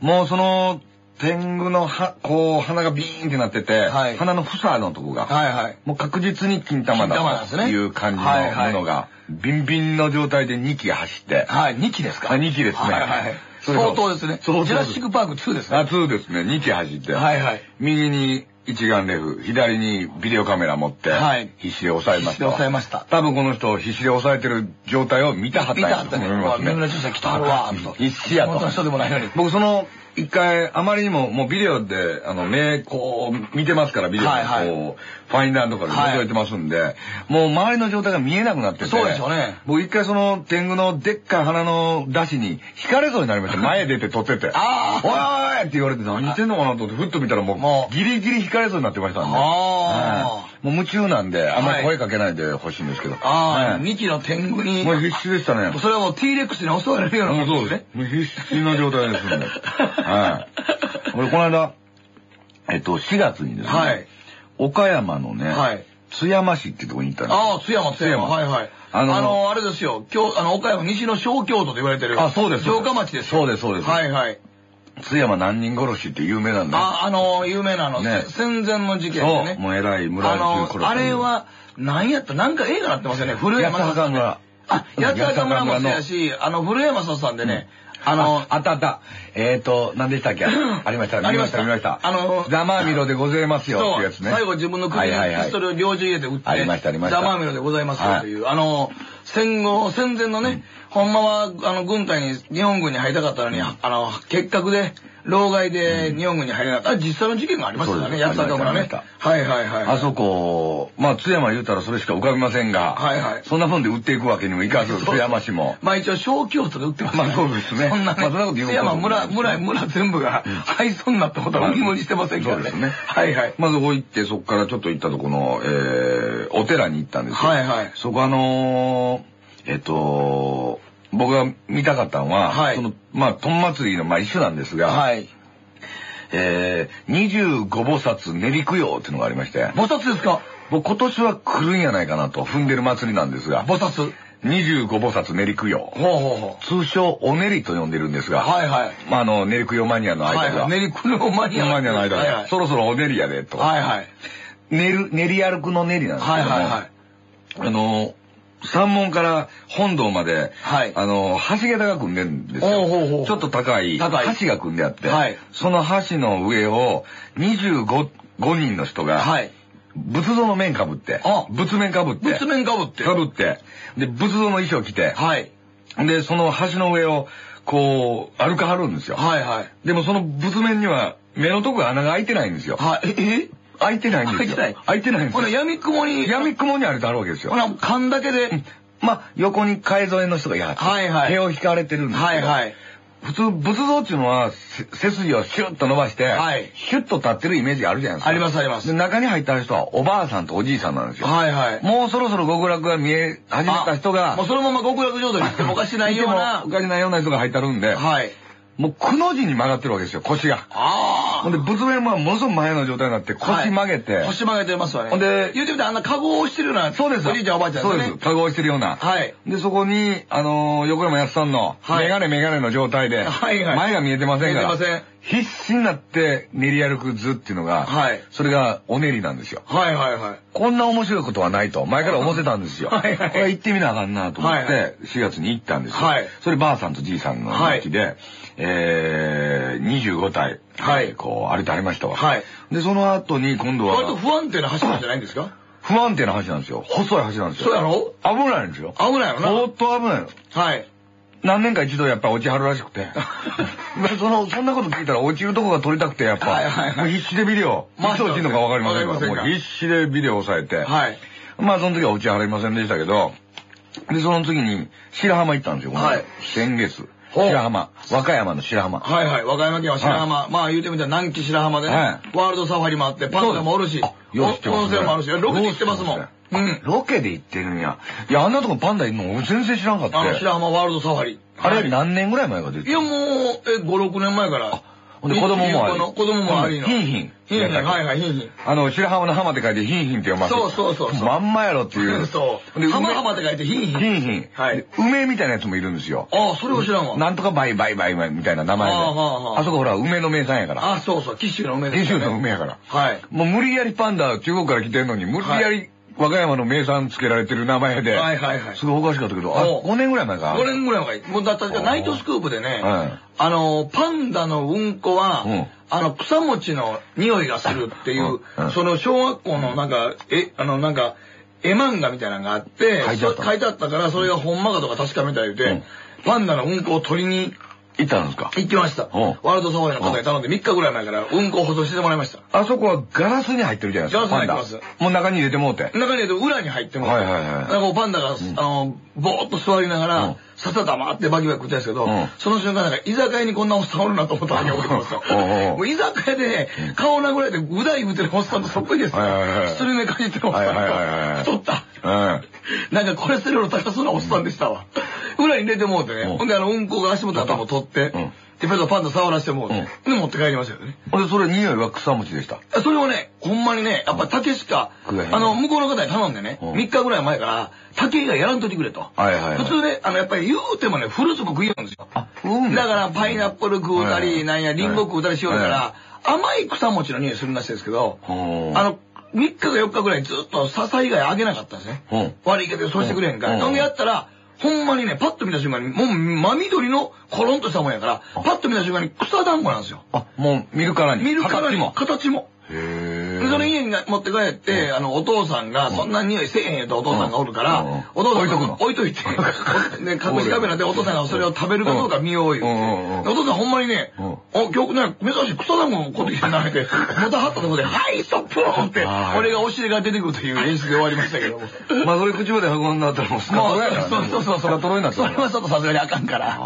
もうその天狗のは、こう、鼻がビーンってなってて、はい、鼻の房のとこが、はいはい、もう確実に金玉だという感じのものが、ビンビンの状態で2機走って。はい、2機ですか ?2 機ですね。はいはい相当ですね。ジュラシックパーク2ですね。あ、2ですね。2機走って。はいはい。右に一眼レフ、左にビデオカメラ持って、はい、必死で押さえました。押さえました。多分この人必死で押さえてる状態を見たはったんやと思いますね。みんな注射来たはるわ、必死やと。の人でもないのに。僕その一回、あまりにも、もうビデオで、あの、目、こう、見てますから、ビデオで、こう、はいはい、ファインダーとかで覗いてますんで、はい、もう周りの状態が見えなくなってて。そうでしょうね。僕一回その、天狗のでっかい鼻の出しに、惹かれそうになりました。[LAUGHS] 前出て撮ってて。ああおいって言われて、何言ってんのかなと思って、ふっと見たらもう、ギリギリ惹かれそうになってましたんで。ああ。もう夢中なんで、あんまり声かけないでほしいんですけど。ああ、ミキの天狗に。もう必死でしたね。それはもう T レックスに襲われるようなことですね。もう必死の状態ですんで。はい。[LAUGHS] 俺、この間、えっと、4月にですね、はい、岡山のね、はい、津山市ってとこに行ったんですああ、津山、津山。はいはい。あのあの、あれですよ、今日、あの、岡山西の小京都と言われてる。あ、そうです。城下町ですそうです、そうです。はいはい。津山何人殺しって有名なんだあ、あの、有名なの。ね、戦前の事件でね。もう偉い村中殺し。あれは、何やったなんか映画なってますよね。古山さん。村。あ、八坂村もそうやし、あの、古山さんでね、あの、あったあった。えっ、ー、と、何でしたっけ？[CLEARS THROAT] ありました？ありました、見ました。あの、ざまみろでございますよってやつね。最後自分の首にピストルを猟銃入れて撃って、ありました、ありました。ざまみろでございますよという、あの、戦後、戦前のね、ほんまは、あの、軍隊に、日本軍に入りたかったのに、あの、結核で、老害で日本軍に入れなかった。実際の事件がありましたね、八坂村ね。はいはいはい。あそこ、まあ、津山言うたらそれしか浮かびませんが、はいはい。そんなもんで売っていくわけにもいかず、津山市も。まあ一応小京都で売ってますまあそうですね。そんなね、津山村、村、村全部が廃村になったことは何もしてませんけどね。そうですね。はいはい。まずこう行って、そこからちょっと行ったとこの、えー、お寺に行ったんですよ。はいはい。そこあのえっと、僕が見たかったのは、はい、その、まあ、トン祭りの、まあ、一緒なんですが、はい。えー、25菩薩練り供養っていうのがありまして。菩薩ですか？僕今年は来るんやないかなと踏んでる祭りなんですが。菩薩？25菩薩練り供養。ほうほうほう通称お練りと呼んでるんですが。はいはい。まあ、あの、練り供養マニアの間が。はいはい、練り供養マニアの間が。はいはい、そろそろお練りやで、と。はいはい。練る、練り歩くの練りなんですけども。はいはいはい。あの、山門から本堂まで、はい、あの、橋桁が組んでるんですよ。ほうほうちょっと高い橋が組んであって、はい、その橋の上を25 5人の人が、はい、仏像の面かぶって、仏面かぶって、仏面かぶって、かぶって、で、仏像の衣装着て、はい、で、その橋の上を、こう、歩かはるんですよ。はいはい。でもその仏面には、目のとこ穴が開いてないんですよ。はい。え？開いてないんですよ。開いてない。開いてないんですよ。これ闇雲に。闇雲にあるとあるわけですよ。ほら、勘だけで。まあ、横に替え添えの人がやって、はいはい。手を引かれてるんですはいはい。普通、仏像っていうのは、背筋をシュッと伸ばして、はい、シュッと立ってるイメージあるじゃないですか。ありますあります。で、中に入った人はおばあさんとおじいさんなんですよ。はいはい。もうそろそろ極楽が見え始めた人が、もうそのまま極楽浄土に行ってもおかしないような。おかしないような人が入ってるんで、はい。もうくの字に曲がってるわけですよ、腰が。ああ。ほんで、仏面はものすごく前の状態になって、腰曲げて。はい、腰曲げてますわね。ほんで、言うてみたらあんなカゴをしてるような。そうです。おじいちゃんおばあちゃんですね。そうです。カゴをしてるような。はい。で、そこに、あのー、横山康さんの、メガネメガネの状態で、はいはい。前が見えてませんから。見えてません。必死になって練り歩く図っていうのが、はい。それがお練りなんですよ。はいはいはい。こんな面白いことはないと、前から思ってたんですよ。はいはい。これ行ってみなあかんなと思って、4月に行ったんですよ。はい。そればあさんとじいさんの時で、えー、25体、はい、こう、歩いてありましたわ。はい。で、その後に今度は。割と不安定な橋なんじゃないんですか？不安定な橋なんですよ。細い橋なんですよ。そうやろ？危ないんですよ。危ないよな。相当危ないの。はい。何年か一度やっぱ落ちはるらしくて。[LAUGHS] その、そんなこと聞いたら落ちるとこが撮りたくてやっぱ、はいはいはい、必死でビデオ、いつ落ちるのかわかりませんから、もう必死でビデオを押さえて、はい。まあその時は落ちはりませんでしたけど、で、その次に白浜行ったんですよ、はい。先月。白浜。和歌山の白浜。はいはい。和歌山県は白浜。はい、まあ言うてみたら南紀白浜でね、はい、ワールドサファリもあって、パンダもおるし、温泉もあるし、ロケで行ってますもん。うん。ロケで行ってるんや。いや、あんなとこパンダいるの全然知らんかった。あの白浜ワールドサファリ。あれ何年ぐらい前が出ていやもう、え、5、6年前から。ほんで子供もあり。子供もありの。ヒンヒン。ヒンヒン、はいはい、ヒンヒン。あの、白浜の浜って書いてヒンヒンって読ます。そうそうそう。まんまやろっていう。[LAUGHS] そう。で、浜浜って書いてヒンヒン。ヒンヒン。はい。梅みたいなやつもいるんですよ。ああ、それを知らんわ。なんとかバイバイバイバイみたいな名前で。あそこほら、梅の名産やから。あ、そうそう、紀州の梅です。紀州の梅やから。はい。もう無理やりパンダ中国から来てんのに、無理やり、和歌山の名産付けられてる名前で。はいはいはい。すごいおかしかったけど、あ、5年ぐらい前か。5年ぐらい前。もうだったナイトスクープでね、あの、パンダのうんこは、あの、草餅の匂いがするっていう、その小学校のなんか、え、あの、なんか、絵漫画みたいなのがあって、書いてあったから、それがほんまかとか確かめたりで、パンダのうんこを取りに行ったんですか？行きました。ワールドサファリの方に頼んで3日ぐらい前からうんこを保存してもらいました。あそこはガラスに入ってるじゃないですか。ガラスに入ってます。もう中に入れてもうて。中に入れて裏に入ってもうて。はいはいはい。なんかパンダが、あの、ぼーっと座りながら、ささ黙ってバキバキ食ったんですけど、その瞬間なんか居酒屋にこんなおっさんおるなと思っただけ覚えてますよ。[LAUGHS] もう居酒屋で顔殴られてうだい言うてるおっさんとそっくりですよ。スルメかじってるおっさんと、太った。なんかコレステロール高そうなおっさんでしたわ。裏に入れてもうてね。ほんであの、うんこが足元頭取って、で、ペットパンダ触らせてもうて、で、持って帰りましたよね。ほんで、それ匂いは草餅でした。それをね、ほんまにね、やっぱ竹しか、あの、向こうの方に頼んでね、3日ぐらい前から、竹以外やらんといてくれと。はいはい。普通ね、あの、やっぱり言うてもね、フルーツも食いようんですよ。あ、うん。だから、パイナップル食うたり、なんや、リンゴ食うたりしようから、甘い草餅の匂いするらしいですけど、あの、3日か4日ぐらいずっと笹以外あげなかったんですね。悪いけどそうしてくれへんから。ほんでやったら、ほんまにね、パッと見た瞬間に、もう真緑のコロンとしたもんやから、パッと見た瞬間に草団子なんですよ。あ、もう見るからに。見るからに。形も。形も。へで、その家に持って帰って、あの、お父さんが、そんな匂いせえへんよとお父さんがおるから、お父さん置いとくの。置いといて、で、[LAUGHS] 隠しカメラでお父さんがそれを食べるかどうか見ようよ。お父さんほんまにね、お、今日ね、珍しい草団子買ってきてなめて、またはったとこで、はい、ストップって、俺がお尻が出てくるという演出で終わりましたけども。[LAUGHS] まあ、それ口まで運んだったらもうスカトロやから。そうそうそう、スカトロになったそれはちょっとさすがにあかんから。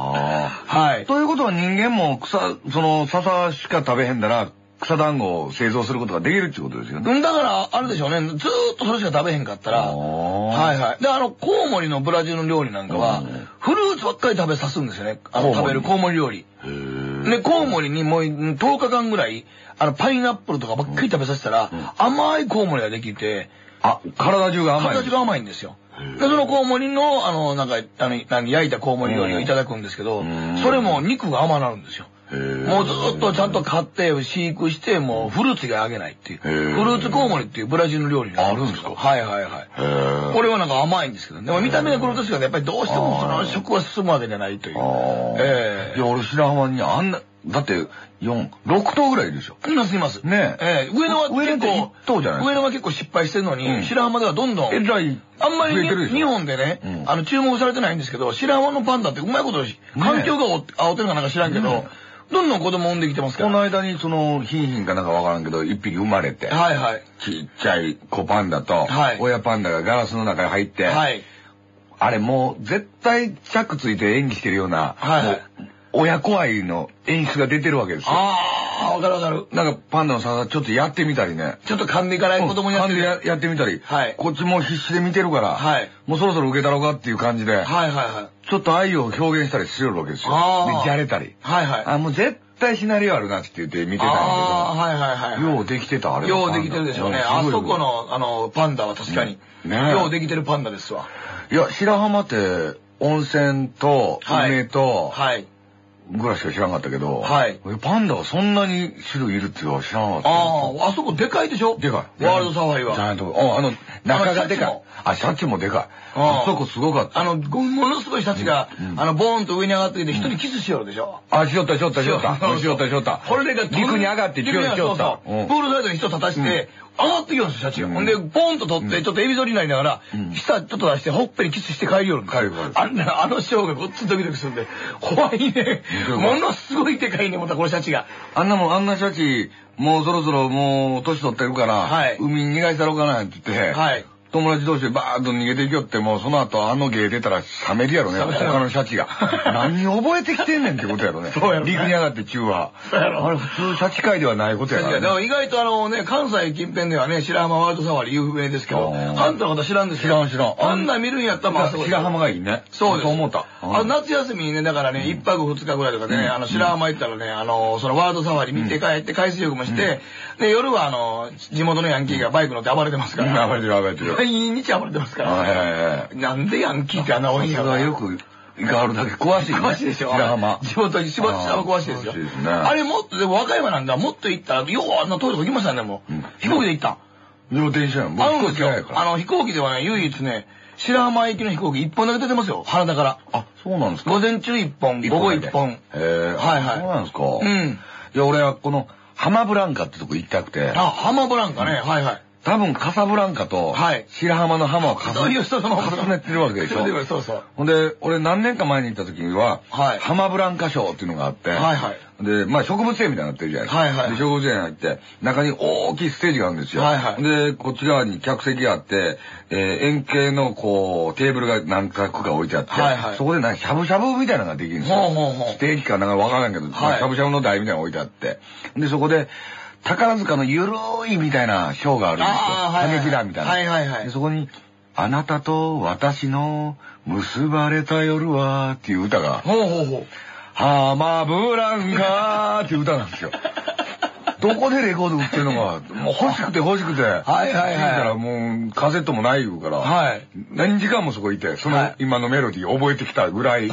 はい。ということは人間も草、その、笹しか食べへんだら、草団子を製造することができるってことですよね。だから、あれでしょうね。ずーっとそれしか食べへんかったら。はいはい。で、あの、コウモリのブラジルの料理なんかは、フルーツばっかり食べさすんですよね。あの、食べるコウモリ料理。で、コウモリにもう10日間ぐらい、あの、パイナップルとかばっかり食べさせたら、甘いコウモリができて、あ、体中が甘い。体中が甘いんですよ。で、そのコウモリの、あの、なんか、あの、焼いたコウモリ料理をいただくんですけど、それも肉が甘なるんですよ。もうずっとちゃんと買って飼育して、もうフルーツがあげないっていう。フルーツコウモリっていうブラジルの料理があるんですか？はいはいはい。これはなんか甘いんですけど、でも見た目が黒ですけど、やっぱりどうしてもその食は進むわけじゃないという。ええ。いや、俺白浜にあんな、だって、4、6頭ぐらいいるでしょ。いますいます。ねえ。上野は結構、頭じゃない上野は結構失敗してるのに、白浜ではどんどん。えらい。あんまり日本でね、あの、注目されてないんですけど、白浜のパンダってうまいこと、環境が合うてるかなんか知らんけど、どんどん子供産んできてますから。この間にその、ヒンヒンかなんかわからんけど、一匹生まれて。はいはい。ちっちゃい子パンダと、はい、親パンダがガラスの中に入って、はい。あれもう絶対着ついて演技してるような、はい、はい、親子愛の演出が出てるわけですよ。ああ、わかるわかる。なんかパンダのさ、ちょっとやってみたりね。ちょっと噛んでいかない子供にやってみややってみたり。はい。こっちも必死で見てるから。はい。もうそろそろ受けたろうかっていう感じで。はいはいはい。ちょっと愛を表現したりしよるわけですよ。ああ。で、じゃれたり。はいはい。あ、もう絶対シナリオあるなって言って見てたんだけど。ああ、はいはいはい。ようできてた、あれ。ようできてるでしょうね。あそこの、あの、パンダは確かに。ねようできてるパンダですわ。いや、白浜って、温泉と、梅と、はい。ぐらいしか知らなかったけど、はい。パンダはそんなに種類いるっていうのは知らなかった。ああ、あそこでかいでしょ？でかい。ワールドサファリは。ジャイアント。あの、中がでかい。あ、シャチもでかい。あそこすごかった。あの、ものすごいシャチが、あの、ボーンと上に上がってきて、人にキスしよるでしょ？あ、しよったしよったしよった。しよったしよった。これで陸に上がってしよった。プールサイドに人立たして、上がってきよるんです、シャチが。ほんで、ポンと取って、ちょっとエビ反りになりながら、下ちょっと出して、ほっぺにキスして帰りよるんです。帰るあんな、あのショーがごっつドキドキするんで、怖いね。ものすごいでかいね、またこのシャチが。あんなもん、あんなシャチ、もうそろそろもう、年取ってるから、海に逃がしたろうかなって言って、はい。友達同士でバーッと逃げていきよっても、その後あの芸出たら冷めるやろね、他のシャチが。[LAUGHS] 何覚えてきてんねんってことやろね。そうやろ、ね。陸に上がって中は。あれ普通シャチ界ではないことやから、ね。でも意外とあのね、関西近辺ではね、白浜ワールドサファリ有名ですけど、関東の方知らんですよ。知らん知らん。あんな見るんやったらまあ白浜がいいね。そうです。そう思った。あ夏休みにね、だからね、一泊二日ぐらいとかね、あの白浜行ったらね、あの、そのワールドサファリ見て帰って海水浴もして、で、夜はあの、地元のヤンキーがバイク乗って暴れてますから。暴れてる暴れてる。毎日暴れてますから。なんでヤンキーってあんな多いんやろ。よくがあるだけ詳しい、詳しいでしょ。白浜。地元に芝浜詳しいですよ。あれもっと、でも和歌山なんだ、もっと行ったら、ようあんな遠いとこ行きましたね、もう。飛行機で行った。自転車やん。あるんですよ。あの、飛行機ではね、唯一ね、白浜行きの飛行機一本だけ出てますよ、羽田から。あ、そうなんですか午前中一本、午後一本。へえ。はいはい。そうなんですか。うん。いや、俺はこの、浜ブランカってとこ行きたくて。あ、浜ブランカね。はいはい。多分カサブランカと白浜の浜を重ねてるわけでしょ？そうそう。ほんで、俺何年か前に行った時には、浜ブランカ賞っていうのがあって、はいはい、で、まあ植物園みたいになってるじゃないですか。はいはい、で植物園入って、中に大きいステージがあるんですよ。はいはい、で、こっち側に客席があって、えー、円形のこう、テーブルが何角か置いてあって、はいはい、そこでなんかしゃぶしゃぶみたいなのができるんですよ。ほうほうほうステーキかなんかわからんけど、はい、しゃぶしゃぶの台みたいなのが置いてあって、で、そこで、宝塚のゆるいみたいなショーがあるんですよ。羽根びみたいな。はいはいはい。そこに、あなたと私の結ばれた夜はっていう歌が、ほうほうほう。ハマブランカーっていう歌なんですよ。[LAUGHS] どこでレコード売ってるのか、もう欲しくて欲しくて。はいはいはい。だからもうカセットもないから。はい。何時間もそこいて、その今のメロディー覚えてきたぐらい、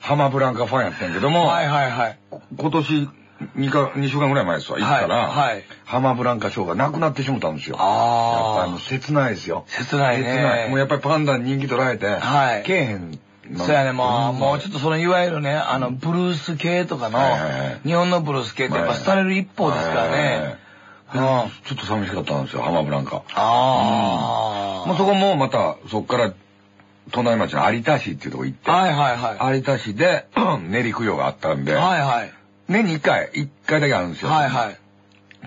ハマブランカファンやったんやけども。はいはいはい。今年、2か、2週間ぐらい前ですわ、行ったら、はい。浜ブランカショーがなくなってしもたんですよ。ああ。やっぱりもう切ないですよ。切ないね。切ない。もうやっぱりパンダに人気取られて、はい。けえへん。そうやね、もう、もうちょっとそのいわゆるね、あの、ブルース系とかの、日本のブルース系ってやっぱ廃れる一方ですからね。ちょっと寂しかったんですよ、浜ブランカ。ああ。まあそこもまた、そっから、隣町の有田市っていうとこ行って。はいはいはい。有田市で、[CLEARS THROAT] 練り供養があったんで。はいはい。年に1回、1回だけあるんですよ。はいはい。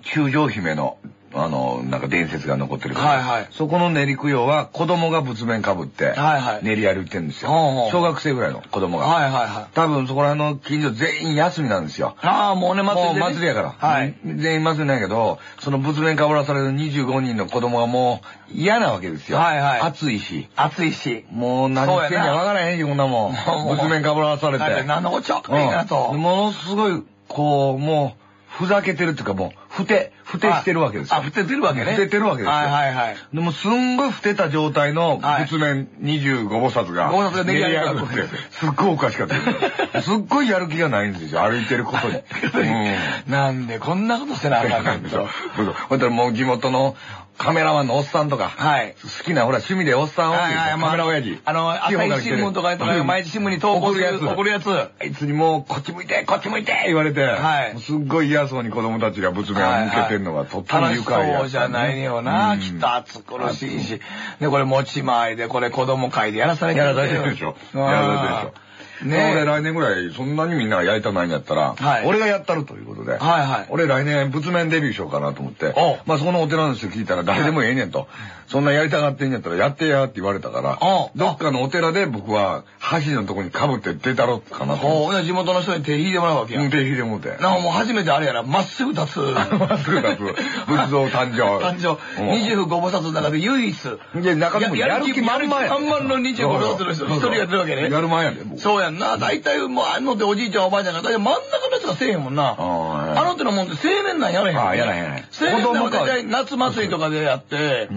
中将姫のあの、なんか伝説が残ってるから、はいはい、そこの練り供養は子供が仏面かぶって、はいはい、練り歩いてるんですよ。小学生ぐらいの子供が。はいはいはい。多分そこら辺の近所全員休みなんですよ。ああ、もうね、祭り、ね。もう祭りやから。はい。全員祭りなんやけど、その仏面かぶらされる25人の子供がもう嫌なわけですよ。はいはい。暑いし。暑いし。もう何してんかわからへんし、こんなもん。仏面かぶらされて。何のこっちゃ？いいなと。ものすごい、こう、もう、ふざけてるっていうかもう、ふて、ふてしてるわけですよ。あ、ふててるわけね。ふててるわけですよ。はいはいはい。でも、すんごいふてた状態の仏面25菩薩が。菩薩が練り上がって、すっごいおかしかったです。[LAUGHS] すっごいやる気がないんですよ、歩いてることに。[LAUGHS] なんで、こんなことしてなあかんんですよ。[LAUGHS] そうそう。ほんともう地元のカメラマンのおっさんとか、はい、好きなほら趣味でおっさんを、はいはい、カメラ親父。あの、朝日新聞とか毎日新聞に投稿するやつ。送るやつ。あいつにもう、こっち向いて、こっち向いて言われて、はい、すっごい嫌そうに子供たちが仏面を向けてんのがとっても愉快や、そうじゃないよな、きっと暑苦しいし。で、これ持ち前で、これ子供会でやらされてる。やらされてるでしょ。やらされてるでしょ。ね俺来年ぐらいそんなにみんながやりたないんやったら、はい、俺がやったるということで、はいはい、俺来年仏面デビューしようかなと思って、まあそこのお寺の人聞いたら誰でもええねんと、そんなやりたがってんやったらやってやって言われたから、どっかのお寺で僕は橋のとこにかぶって出たろうかなと。地元の人に手引いてもらうわけや。手引いてもらって。なんかもう初めてあれやな、まっすぐ立つ。まっすぐ立つ。仏像誕生。[LAUGHS] 誕生。25菩薩の中で唯一。で、中でもやる気満々や。満々の25菩薩の人一人やってるわけね。やる前やで。そうやんな。大体もうあのっておじいちゃんおばあちゃんが大体真ん中のやつがせえへんもんな。あの手のもんって青年なんやらへん。ああ、やらへん。青年なん大体夏祭りとかでやって、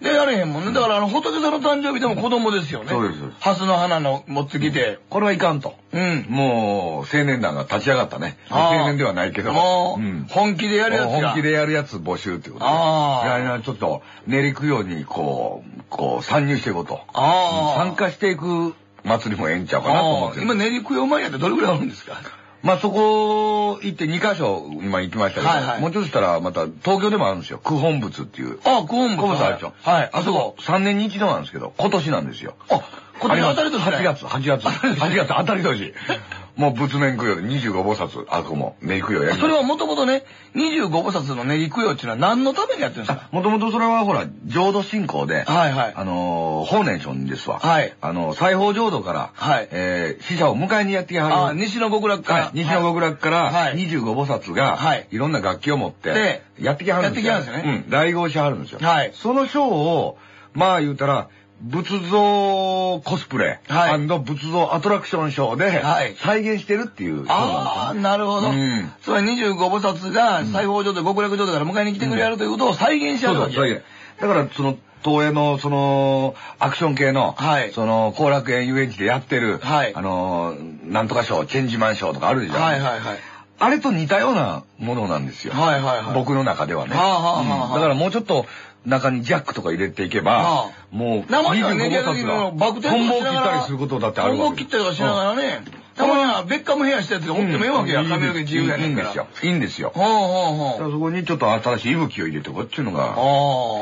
で、やれへんもんね。だから、あの、仏さんの誕生日でも子供ですよね。そうです。ハスの花の持ってきて。これはいかんと。うん。もう、青年団が立ち上がったね。青年ではないけど。もう、本気でやるやつ本気でやるやつ募集ってことで。ああ。ちょっと、練りくように、こう、こう、参入していこうと。ああ。参加していく祭りもええんちゃうかなと思って。今練り供養前やってどれぐらいあるんですか？まあそこ行って2カ所今行きましたけど、はいはい、もうちょっとしたらまた東京でもあるんですよ。九本仏っていう。あ、九本仏。はい。あそこ3年に一度なんですけど、今年なんですよ。あ、今年当たり年 ?8 月、8月。8月当たり年。[LAUGHS] もう仏面供養で25菩薩、あそこも練り供養やりそれはもともとね、25菩薩の練り供養っていうのは何のためにやってるんですか？もともとそれはほら、浄土信仰で、はいはい。あのー、法然上人ですわ。はい。あのー、西方浄土から、はい。えー、死者を迎えにやってきはる。あ、西の極楽から。はい、西の極楽から、はい。25菩薩が、はい。いろんな楽器を持って、で、やってきはるんですよ。やってきはるんですよね。うん。来合しはるんですよ。はい。そのショーを、まあ言うたら、仏像コスプレ、はい、仏像アトラクションショーで再現してるっていう、ああ、なるほど。うん、つまり25菩薩が西方浄土、極楽浄土から迎えに来てくれやるということを再現しちゃうわけ、うん、だからその東映のそのアクション系の、はい、その後楽園遊園地でやってる、はい、あのなんとかショー、チェンジマンショーとかあるじゃないですか。はいはいはい。あれと似たようなものなんですよ。はいはいはい。僕の中ではね。はあはあはあ、だからもうちょっと中にジャックとか入れていけば、もう、生にはね、がバクテリア切ったりすることだってあるわけ切ったりとかしながらね、たまにはベッカムヘアしたやつがおってもええわけや、髪の毛自由やねんから。いいんですよ。いいんですよ。ほうほうほう。そこにちょっと新しい息吹を入れてこっちゅうのが。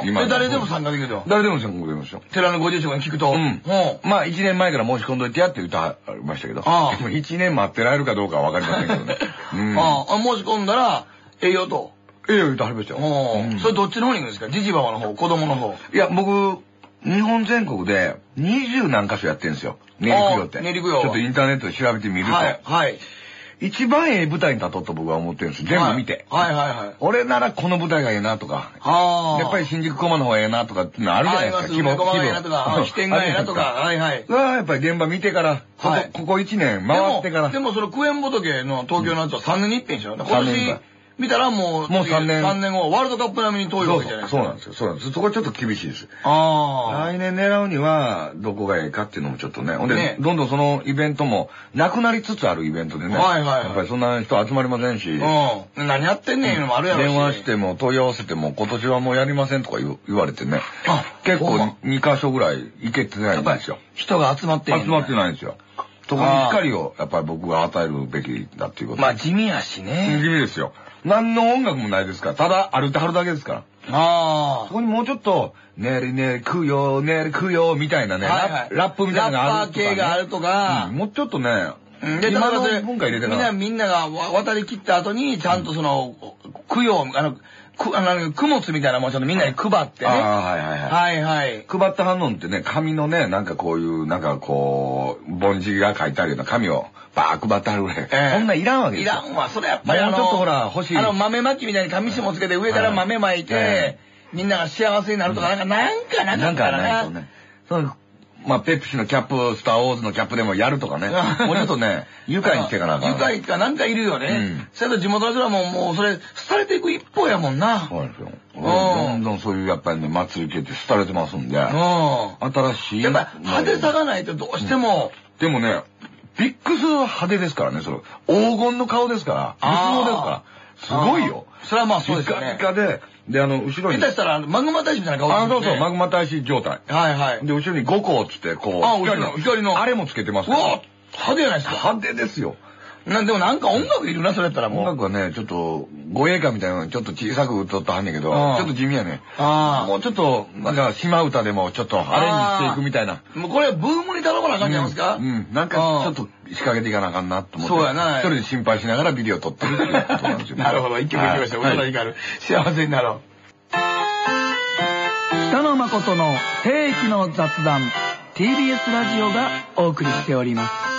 今。誰でも参加できるよ。誰でも参加できますよ。寺のご住職に聞くと。うん。まあ、1年前から申し込んどいてやって言ったましたけど。でも1年待ってられるかどうかはわかりませんけどね。[LAUGHS] ああ、申し込んだら、ええよと。ええ、言うてはりましたよ。それどっちの方に行くんですか？ジジババの方、子供の方。いや、僕、日本全国で二十何箇所やってるんですよ。練り供養って。練り供養。ちょっとインターネットで調べてみると。はい。はい。一番ええ舞台に立とうと僕は思ってるんです全部見て。はい、はい、はいはい俺ならこの舞台がええなとか。ああ。やっぱり新宿コマの方がええなとかっていうのあるじゃないですか。規模。コマがええなとか、視点がええなとか。はいはい。やっぱり現場見てから、ここ、ここ一年回ってから。でもそのクエン仏の東京のやつは3年に一遍でしょ。今年見たらもう、もう3年。3年後、ワールドカップ並みに遠いわけじゃないですか。そうなんですよ。そうなんです。そこはちょっと厳しいです。ああ。来年狙うには、どこがええかっていうのもちょっとね。ほんで、ね、どんどんそのイベントも、なくなりつつあるイベントでね。はいはい、はい、やっぱりそんな人集まりませんし。うん。何やってんねんのもあるやろし。電話しても問い合わせても、今年はもうやりませんとか言われてね。あ結構2箇所ぐらい行けてないんですよ。人が集まって集まってないんですよ。そこに光をやっぱり僕が与えるべきだっていうこと。まあ地味やしね。地味ですよ。何の音楽もないですから。ただ歩いてはるだけですから。ああ。そこにもうちょっと、ねりねり食うよ、ねり食うよ、みたいなね、はいはい、ラップみたいなのがあるとか、ね。ラッパー系があるとか、うん、もうちょっとね、で、今の文化入れてみんな、みんなが渡り切った後に、ちゃんとその、供養、あの、く、あの、供物みたいなもんちょっとみんなに配ってね。あはいはいはい。はいはい。配った反応ってね、紙のね、なんかこういう、なんかこう、凡字が書いてあるような紙を、バー配ってあるぐらい。えー、そんないらんわけですよ。いらんわ。それやっぱりあの、ちょっとほら、欲しい。あの、豆巻きみたいに紙紐つけて上から豆巻いて、みんなが幸せになるとか、なんか、なんかなかったらな。なんかないとね。まあ、ペプシのキャップ、スターウォーズのキャップでもやるとかね。[LAUGHS] もうちょっとね、愉快にしてかな愉快かなんかいるよね。うん。それと地元の人はもう、もうそれ、廃れていく一方やもんな。そうですよ。どんどんそういうやっぱりね、祭り系って廃れてますんで。うん。新しい。やっぱ派手さがないとどうしても。でもね、ビックスは派手ですからね、その、黄金の顔ですから。仏像ですから。すごいよ。それはまあそうですね。ピカピカで、で、あの、後ろに。下手したら、マグマ大使みたいな顔あ、そうそう、マグマ大使状態。はいはい。で、後ろに5個っつって、こう。あ、後ろの、光の。あれもつけてますうわ派手じゃないですか。派手ですよ。なでもなんか音楽いるな、それやったらもう。音楽はね、ちょっと、護衛歌みたいなのちょっと小さく歌ったはんねんけど、ちょっと地味やね。ああ。もうちょっと、なんか、島歌でもちょっとアレンジしていくみたいな。もうこれブームに頼まなあかんじゃないですか？うん。なんか、ちょっと仕掛けていかなあかんなと思って。そうやな。一人で心配しながらビデオ撮ってるっていうことなんですよ。[LAUGHS] なるほど、一曲いきました。歌の光る。幸せになろう。北野誠の世紀の雑談 TBS ラジオがお送りしております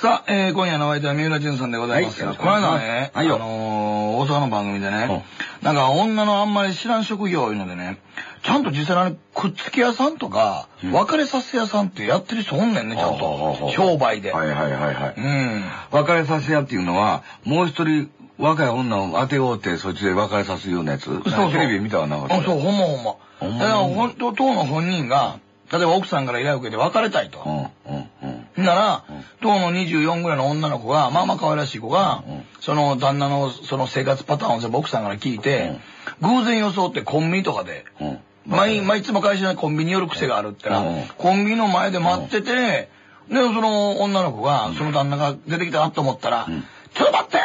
さあ、えー、今夜のお相手は三浦淳さんでございます。はい、この間ね、はい、あのー、大阪の番組でね、なんか女のあんまり知らん職業いうのでね、ちゃんと実際にくっつき屋さんとか、うん、別れさせ屋さんってやってる人おんねんね、ちゃんと。商売で。はいはいはいはい。うん。別れさせ屋っていうのは、もう一人若い女を当てようってそっちで別れさせるようなやつ。そうそう。テレビ見たわなあ、そう、ほんまほんま。ほんま。だから本当、当の本人が、例えば奥さんから依頼を受けて別れたいと。うんうんうん。なら、当の24ぐらいの女の子が、まあまあ可愛らしい子が、その旦那のその生活パターンを全部奥さんから聞いて、偶然装ってコンビニとかで、毎、毎いつも会社にコンビニ寄る癖があるってな、コンビニの前で待ってて、で、その女の子が、その旦那が出てきたなと思ったら、ちょっと待って！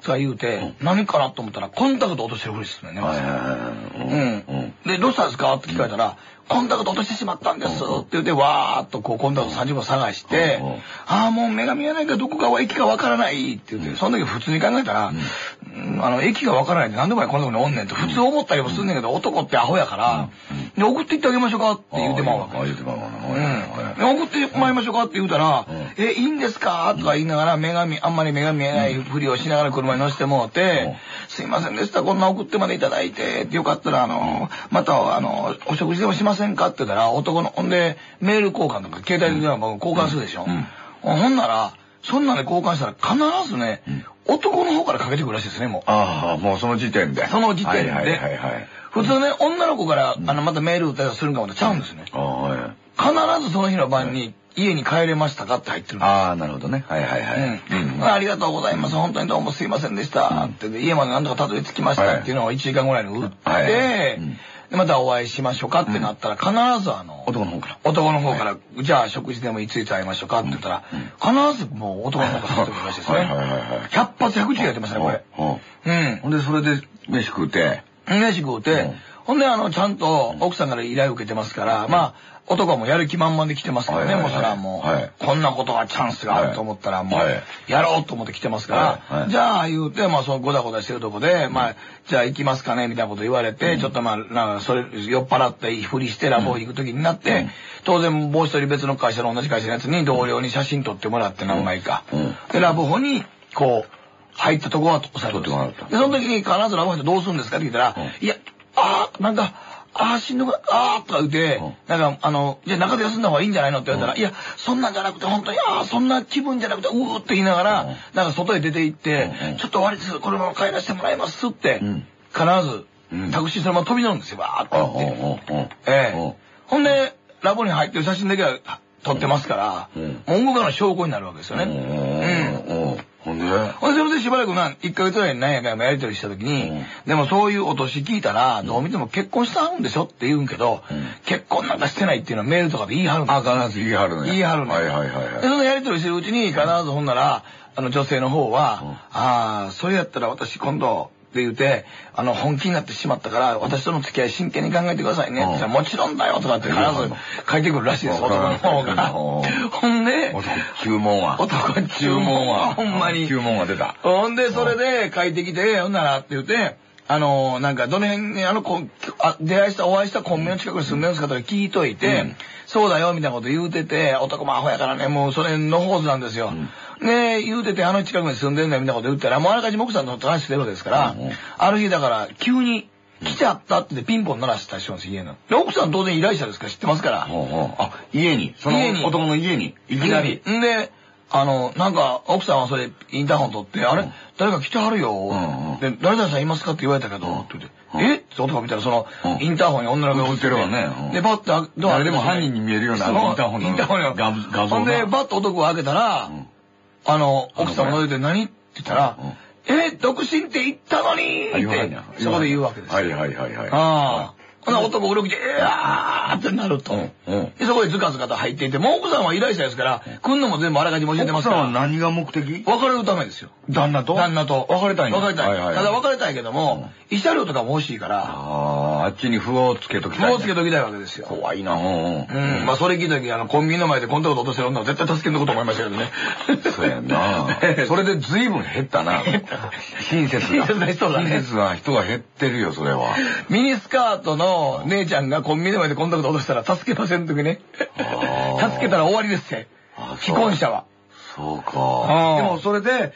とか言うて、何かなと思ったら、コンタクト落としてるふりするね。うん。で、どうしたんですか？って聞かれたら、コンタクト落としてしまったんです。って言って、わーっとこうコンタクト30分探して、ああ、もう目が見えないからどこかは駅かわからないって言って、その時普通に考えたら、あの、駅がわからないって何でもないこんなとこにおんねんって普通思ったりもすんねんけど、男ってアホやから、で、送っていってあげましょうかって言うてまうわけ。送ってまいりましょうかって言うたら、え、いいんですか？とか言いながら、目が見、あんまり目が見えないふりをしながら車に乗せてもうて、すいませんでした、こんな送ってまでいただいて、ってよかったら、あの、また、あの、お食事でもしませんかって言ったら、男の、ほんで、メール交換とか、携帯電話番交換するでしょ？うん、ほんなら、そんなで交換したら必ずね、うん、男の方からかけてくるらしいですね、もう。ああ、もうその時点で。その時点で。はいはいはい、はい。普通ね、女の子から、あの、またメール打ったりするんかもちゃうんですね。ああ、はい。必ずその日の晩に、家に帰れましたかって入ってるああ、なるほどね。はいはいはい。うん。ありがとうございます。本当にどうもすいませんでした。って、家まで何とかたどり着きましたっていうのを1時間ぐらいに打って、で、またお会いしましょうかってなったら、必ずあの、男の方から。男の方から、じゃあ食事でもいついつ会いましょうかって言ったら、必ずもう男の方から誘ってくるらしいですね。はいはいはい。100発100中やってましたね、これ。うん。ほんで、それで飯食うて。飯食うて、ほんで、あの、ちゃんと奥さんから依頼を受けてますから、まあ、男もやる気満々で来てますからね、もうそれはもう、こんなことがチャンスがあると思ったら、もう、やろうと思って来てますから、じゃあ言うて、まあ、そのゴダゴダしてるとこで、まあ、じゃあ行きますかね、みたいなこと言われて、ちょっとまあ、なんか、それ、酔っ払ってふりしてラボ行く時になって、当然もう一人別の会社の同じ会社のやつに同僚に写真撮ってもらって何枚か。で、ラブホに、こう、入ったとこは押さえて。で、その時に必ずラブホにどうするんですかって聞いたら、いや、ああ、なんか、ああ、しんどくなああ、とか言って、なんか、あの、じゃあ中で休んだ方がいいんじゃないのって言われたら、いや、そんなんじゃなくて、本当に、ああ、そんな気分じゃなくて、うーって言いながら、なんか外へ出て行って、ちょっと終わりです、これも帰らせてもらいますって、必ず、タクシーそのまま飛び乗るんですよ、わーって言って。ええ。ほんで、ラボに入ってる写真だけは撮ってますから、文句がの証拠になるわけですよね。うん。ほんで？それでしばらくな、1ヶ月ぐらい何やかやりとりした時に、うん、でもそういうお年聞いたら、どう見ても結婚したんでしょって言うんけど、うん、結婚なんかしてないっていうのはメールとかで言い張るんですあ、必ず言い張るね。言い張るね。はいはいはい、はい。で、そのやりとりしてるうちに、必ずほんなら、あの女性の方は、ああ、それやったら私今度、って言うて、あの、本気になってしまったから、私との付き合い真剣に考えてくださいね。ってもちろんだよとかって必ず書いてくるらしいです、男の方が。ほんで、注文は。男注文は。ほんまに。注文が出た。ほんで、それで書いてきて、ほんならって言って、あの、なんか、どの辺に、あの、こあ出会いした、お会いしたコンビニの近くに住んでるんですかとか聞いといて、うん、そうだよ、みたいなこと言うてて、男もアホやからね、もうそれのホーズなんですよ。うんね言うてて、あの近くに住んでんだよみたいなこと言ったら、もうあらかじめ奥さんの話してるわけですから、うんうん、ある日だから、急に、来ちゃったってピンポン鳴らした人なんです、家の。で、奥さん当然依頼者ですから知ってますから。あ、家にその男の家にいきなり。んで、あの、なんか、奥さんはそれ、インターホン取って、あれ誰か来てはるよ。で、誰々さんいますかって言われたけど、って言って、え？って男が見たら、その、インターホンに女の子が映ってるわね。で、バッとドアでも犯人に見えるようなインターホンの。インターホンの。画像。ほんで、バッと男を開けたら、あの、奥さんが覗いて何？って言ったら、え、独身って言ったのにって、そこで言うわけですはいはいはいはい。ああ。ほな男動きで、えーってなると。で、そこでズカズカと入っていて、もう奥さんは依頼者ですから、来んのも全部あらかじめ教えてますから。奥さんは何が目的？別れるためですよ。旦那と？旦那と。別れたい別れたい。ただ別れたいけども、慰謝料とかも欲しいから。ああ、あっちに符をつけときたい。符をつけときたいわけですよ。怖いなうん。まあそれ聞いた時、あの、コンビニの前でこんなこと落としてる女は絶対助けんのこと思いましたけどね。そうやな [LAUGHS] それで随分減ったな。[LAUGHS] 親切な人だね。親切な人が減ってるよ、それは。ミニスカートの姉ちゃんががコンビニの前でこんなこと落としたら助けませんときね。助けたら終わりですって。既婚者は。そうか。でもそれで、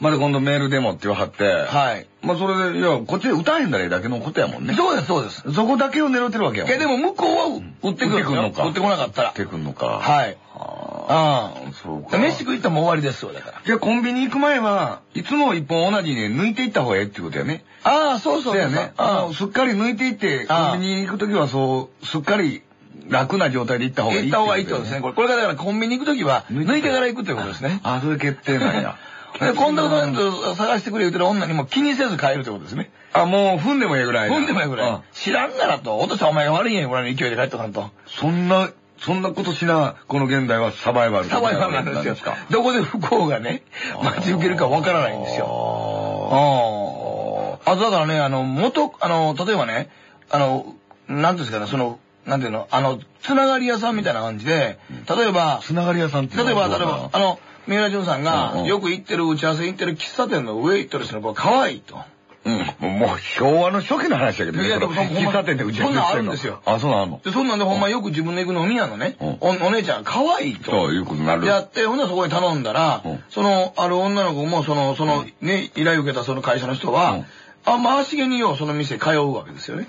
まだ今度メールでもって言わはって。はい。まあそれで、いや、こっちで歌えんだらだけのことやもんね。そうです、そうです。そこだけを狙ってるわけやもん。いや、でも向こうは売ってくるのか。売ってこなかったら。売ってくんのか。はい。ああ、そうか。飯食いったらもう終わりですよ、だから。いや、コンビニ行く前は、いつも一本同じに抜いていった方がええってことやね。ああ、そうそうそう。ね。あの、すっかり抜いていって、コンビニに行くときはそう、すっかり楽な状態で行った方がいい行った方がいいってことですね。これ、これからだからコンビニ行くときは、抜いてから行くってことですね。あ、そういう決定なんや。[LAUGHS] で、こんなこと探してくれ言うてる女にも気にせず帰るってことですね。あ、もう踏んでもええぐらい。踏んでもええぐらい。知らんならと、お父さんお前が悪いんやぐらいの勢いで帰っとかんと。そんな、そんなことしな、この現代はサバイバル。サバイバルなんですよ。どこで不幸がね、待ち受けるかわからないんですよ。ああ。あとだからね、あの、元、あの、例えばね、あの、なんですかね、その、なんていうの、あの、つながり屋さんみたいな感じで、例えば、つながり屋さんって例えば、例えば、あの、三浦淳さんが、よく行ってる打ち合わせ行ってる喫茶店の上行ってる人の子が可愛いと。うん。もう昭和の初期の話だけどね。いや、でも喫茶店で打ち合わせそんなんあるんですよ。あ、そうなので、そんなんでほんまよく自分で行く飲み屋のね、お姉ちゃん可愛いと。そういうことになる。やって、ほんならそこに頼んだら、その、ある女の子も、その、その、ね、依頼受けたその会社の人は、あ、回しげによ、その店通うわけですよね。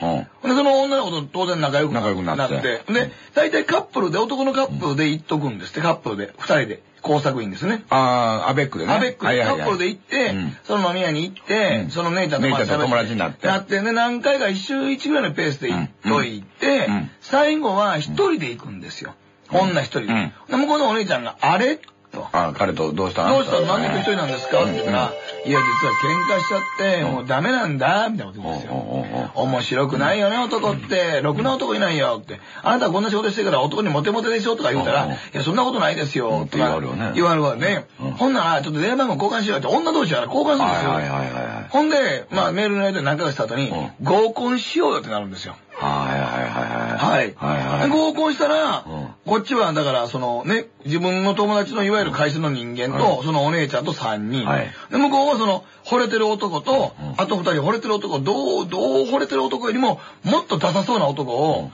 うん。で、その女の子と当然仲良くなって。で、大体カップルで、男のカップルで行っとくんですって、カップルで、二人で。工作員ですね。ああ、アベックでね。アベックで、カップルで行って、その飲み屋に行って、その姉ちゃんと友達になって。なってね、何回か一週一ぐらいのペースで行っといて、最後は一人で行くんですよ。女一人で。向こうのお姉ちゃんが、あれ？と。あ、彼とどうしたどうした？何で一人なんですか？って言ったら、いや、実は喧嘩しちゃって、もうダメなんだ、みたいなこと言うんですよ。面白くないよね、男って。ろくな男いないよって。あなたこんな仕事してから男にモテモテでしょとか言うたら、いや、そんなことないですよ、って言われるわね。言われるわね。ほんなら、ちょっと電話番号交換しようって、女同士は交換するんですよ。ほんで、まあメールのやり取り何回かした後に、合コンしようよってなるんですよ。はいはいはい。はい。はいはい。合コンしたら、こっちはだからそのね、自分の友達のいわゆる会社の人間と、そのお姉ちゃんと3人。はい。で、向こうはその、惚れてる男と、あと2人惚れてる男、どう、どう惚れてる男よりも、もっとダサそうな男を、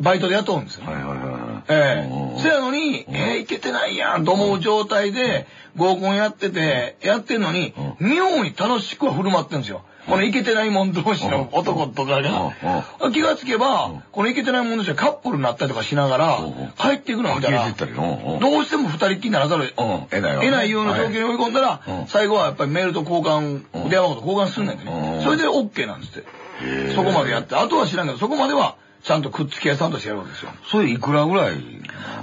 バイトで雇うんですよ。はいはいはい。ええ。せやのに、えー、いけてないやんと思う状態で、合コンやってて、やってんのに、妙に楽しくは振る舞ってんですよ。このイケてない者同士の男とかが、気がつけば、このイケてない者同士がカップルになったりとかしながら、帰っていくのみたいな。どうしても二人っきりにならざるを得ないような状況に追い込んだら、最後はやっぱりメールと交換、電話と交換するんだよね。それで OK なんですって。そこまでやって。あとは知らんけど、そこまでは、ちゃんとくっつき屋さんとしてやるわけですよ。それいくらぐらい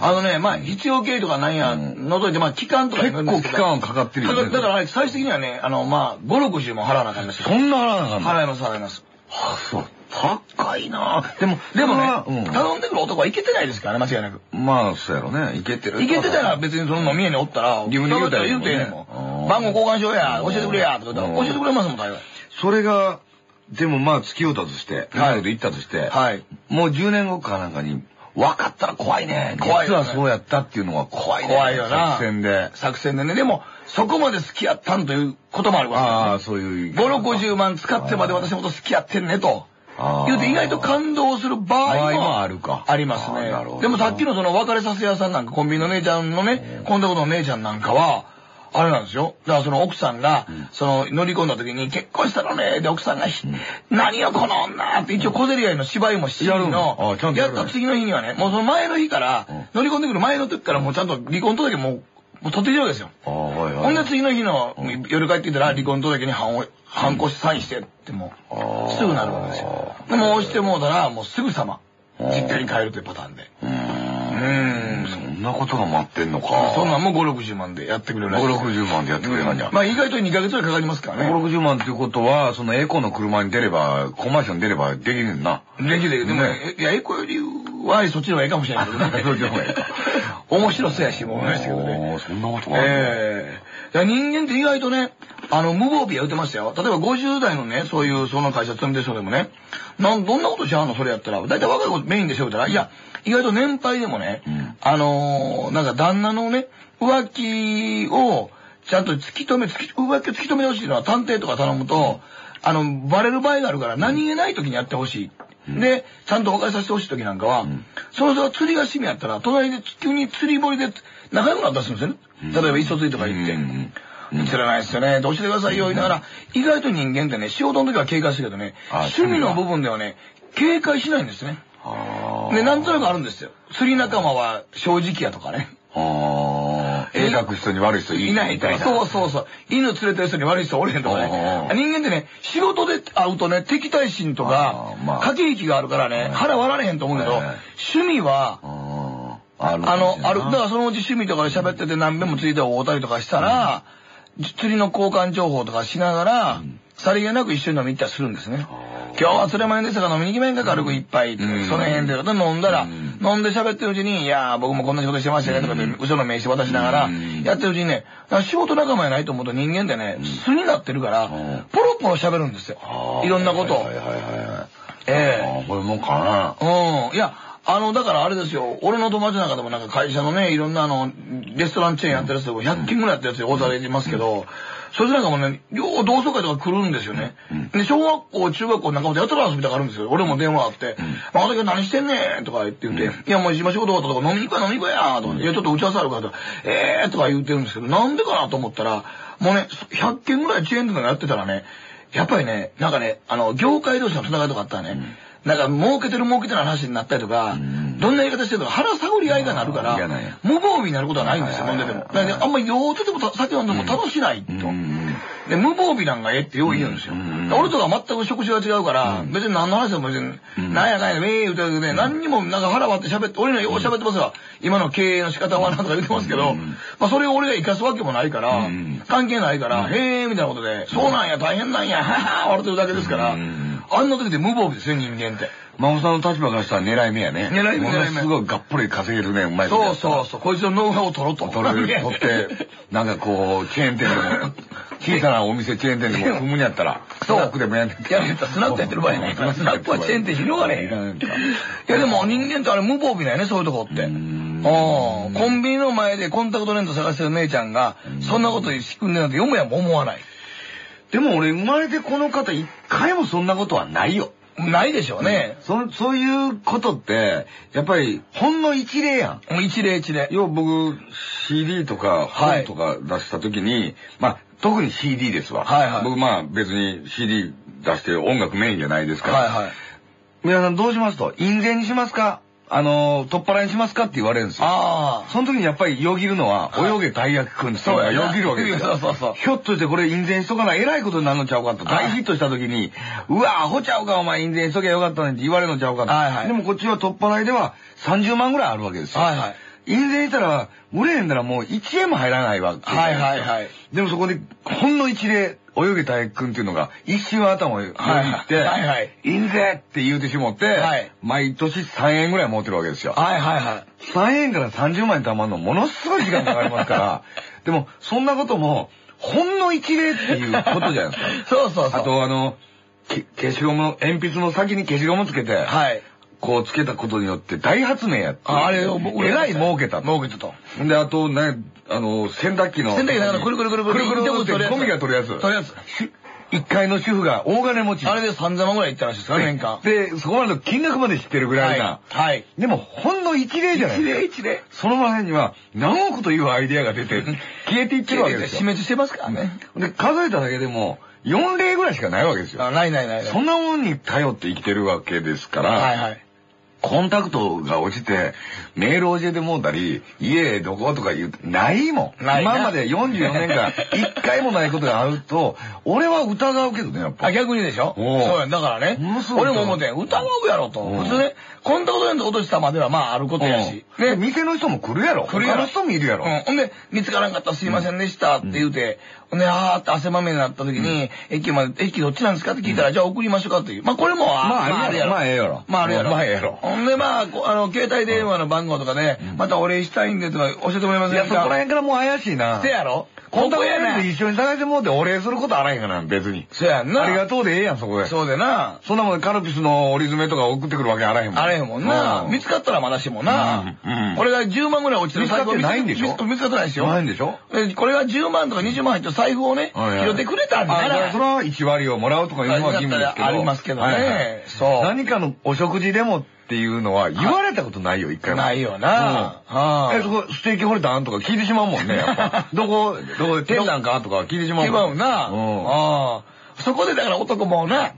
あのね、まあ、必要経費とかなんや、除いて、まあ、期間とか結構期間かかってるよね。だから、最終的にはね、あの、まあ、5、60も払わなあかんですよ。そんな払わなあかん払います、払います。はあ、そう。高いなでも、でもね、頼んでくる男はいけてないですからね、間違いなく。まあ、そうやろね。いけてる。いけてたら別にその飲み屋におったら、自分で言うたら言うてええねんもん。番号交換しようや、教えてくれや、とか教えてくれますもん、大概。それが、でもまあ付き合うたとして、はい、行ったとして、はい、もう10年後かなんかに、分かったら怖いね。怖い、ね。実はそうやったっていうのは怖いね。怖いよな。作戦で。作戦でね。でも、そこまで好きやったんということもあるわけね。ああ、そういう。5、60万使ってまで私のこと好きやってるねと。言うて意外と感動する場合もあるか。ありますね。でもさっきのその別れさせ屋さんなんか、コンビニの姉ちゃんのね、こんなことの姉ちゃんなんかは、あれなんですよ。だからその奥さんが、その乗り込んだ時に結婚したのね、で奥さんが、何よこの女って一応小競り合いの芝居もしてるの。やった次の日にはね、もうその前の日から、乗り込んでくる前の時からもうちゃんと離婚届ももう取ってきてるわけですよ。ほんで次の日の夜帰ってきたら離婚届に反を、反抗してサインしてってもう、すぐなるわけですよ。でも押してもうたら、もうすぐさま、実家に帰るというパターンで。うん。なことが待ってんのか。そんなんも5、60万でやってくれるらしい。5、60万でやってくれるんじゃ。まあ意外と2ヶ月ぐらいかかりますからね。5、60万っていうことは、そのエコの車に出れば、コマーシャルに出ればできるんな。できる。でも、いや、エコよりはそっちの方がいいかもしれないけどね。[LAUGHS] そっちの方がいいか。面白そうやし、思いましたけどね。そんなことあるええ人間って意外とね、あの、無防備は言ってましたよ。例えば50代のね、そういう、その会社勤めてる人でもね、なん、どんなことしはんの？それやったら、だいたい若い子メインでしょうたら、いや、意外と年配でもね、うん、あのー、なんか旦那のね、浮気を、ちゃんと突き止め、突き、浮気を突き止めてほしいのは探偵とか頼むと、あの、バレる場合があるから何気ない時にやってほしい。で、ちゃんと別れさせてほしい時なんかは、うん、その人が釣りが趣味やったら、隣で急に釣り堀で仲良くなったりするんですよね。うん、例えば、磯釣りとか行って。うん、釣らないですよね。どうしてくださいよ、言いながら、意外と人間ってね、仕事の時は警戒するけどね、趣味の部分ではね、警戒しないんですね。で、なんとなくあるんですよ。釣り仲間は正直やとかね。絵描く人に悪い人いないとか。そうそうそう。犬連れてる人に悪い人おれへんとかね。人間ってね、仕事で会うとね、敵対心とか、駆け引きがあるからね、腹割られへんと思うけど、趣味は、あの、ある、だからそのうち趣味とかで喋ってて何遍もついて会うたりとかしたら、釣りの交換情報とかしながら、さりげなく一緒に飲み行ったりするんですね。今日は釣れまんですが飲みに行きまんか軽く一杯。その辺で飲んだら、飲んで喋ってるうちに、いや僕もこんな仕事してましたねとかで、後ろの名刺渡しながら、やってるうちにね、仕事仲間やないと思うと人間ってね、素になってるから、ポロポロ喋るんですよ。いろんなことを。ええ。これもかな。うん。いや、あの、だからあれですよ、俺の友達なんかでもなんか会社のね、いろんなあの、レストランチェーンやってるやつで100件ぐらいやったやつで大皿いますけど、そいつなんかもね、よう同窓会とか来るんですよね。で、小学校、中学校なんかでやったら遊びたがあるんですよ。俺も電話あって、あの時何してんねんとか言って言って、いやもう今仕事終わったとか飲みに行くや飲みに行くやとか、いやちょっと打ち合わせあるからとか、えーとか言ってるんですけど、なんでかなと思ったら、もうね、100件ぐらいチェーン店がやってたらね、やっぱりね、なんかね、あの、業界同士の繋がりとかあったらね、なんか儲けてる儲けてない話になったりとか、どんな言い方してるとか腹探り合いがなるから、無防備になることはないんですよ、飲んでても。あんまり酔うてても酒飲んでも楽しないと。で、無防備なんかええってよう言うんですよ。俺とか全く職種が違うから、別に何の話でも別に、なん。やかんや、めー言うてるね、何にもなんか腹割って喋って、俺のよう喋ってますわ。今の経営の仕方はなんとか言ってますけど、まあそれを俺が生かすわけもないから、関係ないから、へえみたいなことで、そうなんや、大変なんや、はは笑ってるだけですから、あんな時で無防備ですよ、人間って。真帆さんの立場からしたら狙い目やね。狙い目、狙い目。すごいがっぽり稼げるね、うまいそうそうそう。こいつのノウハウを取ろうと。取れる、取って、なんかこう、チェーン店でも、小さなお店チェーン店でも踏むんやったら、スナックでもやんねやったらスナックやってる場合やね。スナックはチェーン店広がれへん。いやでも人間ってあれ無防備だよね、そういうとこって。コンビニの前でコンタクトレンズ探してる姉ちゃんが、そんなこと仕組んでなんてよもやも思わない。でも俺生まれてこの方一回もそんなことはないよ。ないでしょうね。そ、そういうことって、やっぱり、ほんの一例やん。一例一例。要は僕、CD とか本とか出した時に、はい、まあ、特に CD ですわ。はいはい。僕まあ別に CD 出して音楽メインじゃないですから。はいはい。皆さんどうしますと？印税にしますか？あのー、取っ払いにしますかって言われるんですよ。ああ。その時にやっぱりよぎるのは、泳げたい焼きくんってよぎるわけですよ。そうそうそう。ひょっとしてこれ印税にしとかない偉いことになるのちゃうかと。大ヒットした時に、うわアホちゃうかお前印税にしときゃよかったのにって言われるのちゃうかと。はいはい。でもこっちは取っ払いでは30万ぐらいあるわけですよ。はいはい。印税したら、売れへんならもう1円も入らないわけ。はいはいはい。でもそこで、ほんの一例、泳げ体育君っていうのが一瞬頭をよぎって、はいはい、いいんぜって言うてしもって、はい、毎年3円ぐらい持ってるわけですよ。はいはいはい。3円から30万円貯まるのものすごい時間かかりますから、[LAUGHS] でも、そんなことも、ほんの一例っていうことじゃないですか。[LAUGHS] そうそうそう。あとあの、消しゴム、鉛筆の先に消しゴムつけて、はい。こうつけたことによって大発明やって。あれを、えらい儲けた。儲けたと。で、あとね、あの、洗濯機の。洗濯機のくるくるくるくる。くるくるくるってゴミが取るやつ。取るやつ。一階の主婦が大金持ち。あれで3000万ぐらいいったらしいですか、年間。で、そこまでの金額まで知ってるぐらいな。はい。でも、ほんの一例じゃない一例一例。その前には、何億というアイデアが出て、[LAUGHS] 消えていってるわけですよ。死滅してますからね。で、数えただけでも、4例ぐらいしかないわけですよ。あ、ないないない。そんなもんに頼って生きてるわけですから。はいはい。コンタクトが落ちて、メール教えてもうたり、家どことか言う、ないもん。今まで44年間、[LAUGHS] 一回もないことがあると、俺は疑うけどね、やっぱ。あ、逆にでしょ？そうや、だからね。俺も思って、疑うやろと。普通ね、コンタクトレンズ落としたまではまああることやし。ね。店の人も来るやろ。来るやろ。の人もいるやろ。ほんで、見つからんかったらすいませんでしたって言うて、ほんで、あーって汗まみれになった時に、駅まで、駅どっちなんですか？って聞いたら、じゃあ送りましょうかっていう。まあこれも、まああるやろ。まあええやろ。まああるやろ。まあええやろ。ほんでまあ、あの、携帯電話の番号とかね、またお礼したいんでとか教えてもらえませんか？いや、そこら辺からもう怪しいな。せやろ？コンタクトレンズ一緒に探してもうてお礼することあらへんかな、別に。そうやんな。ありがとうでええやん、そこで。そうでな。そんなもんカルピスの折り詰めとか送ってくるわけあらへんもん。あらへんもんな。見つかったらまだしもな。俺が10万ぐらい落ちてる財布見つかってないんでしょ？見つかってないですよ。ないんでしょ？これが10万とか20万入った財布をね、拾ってくれたんだから。それは1割をもらうとかいうのは義務ですけど。ありますけどね。そう。何かのお食事でもっていうのは言われたことないよ、一回も。ないよな。え、そこ、ステーキホルダーとか聞いてしまうもんね、[LAUGHS] やっぱ。どこ、どこで、天なんかとか聞いてしまうもん。違うな。ああ。そこでだから男もな、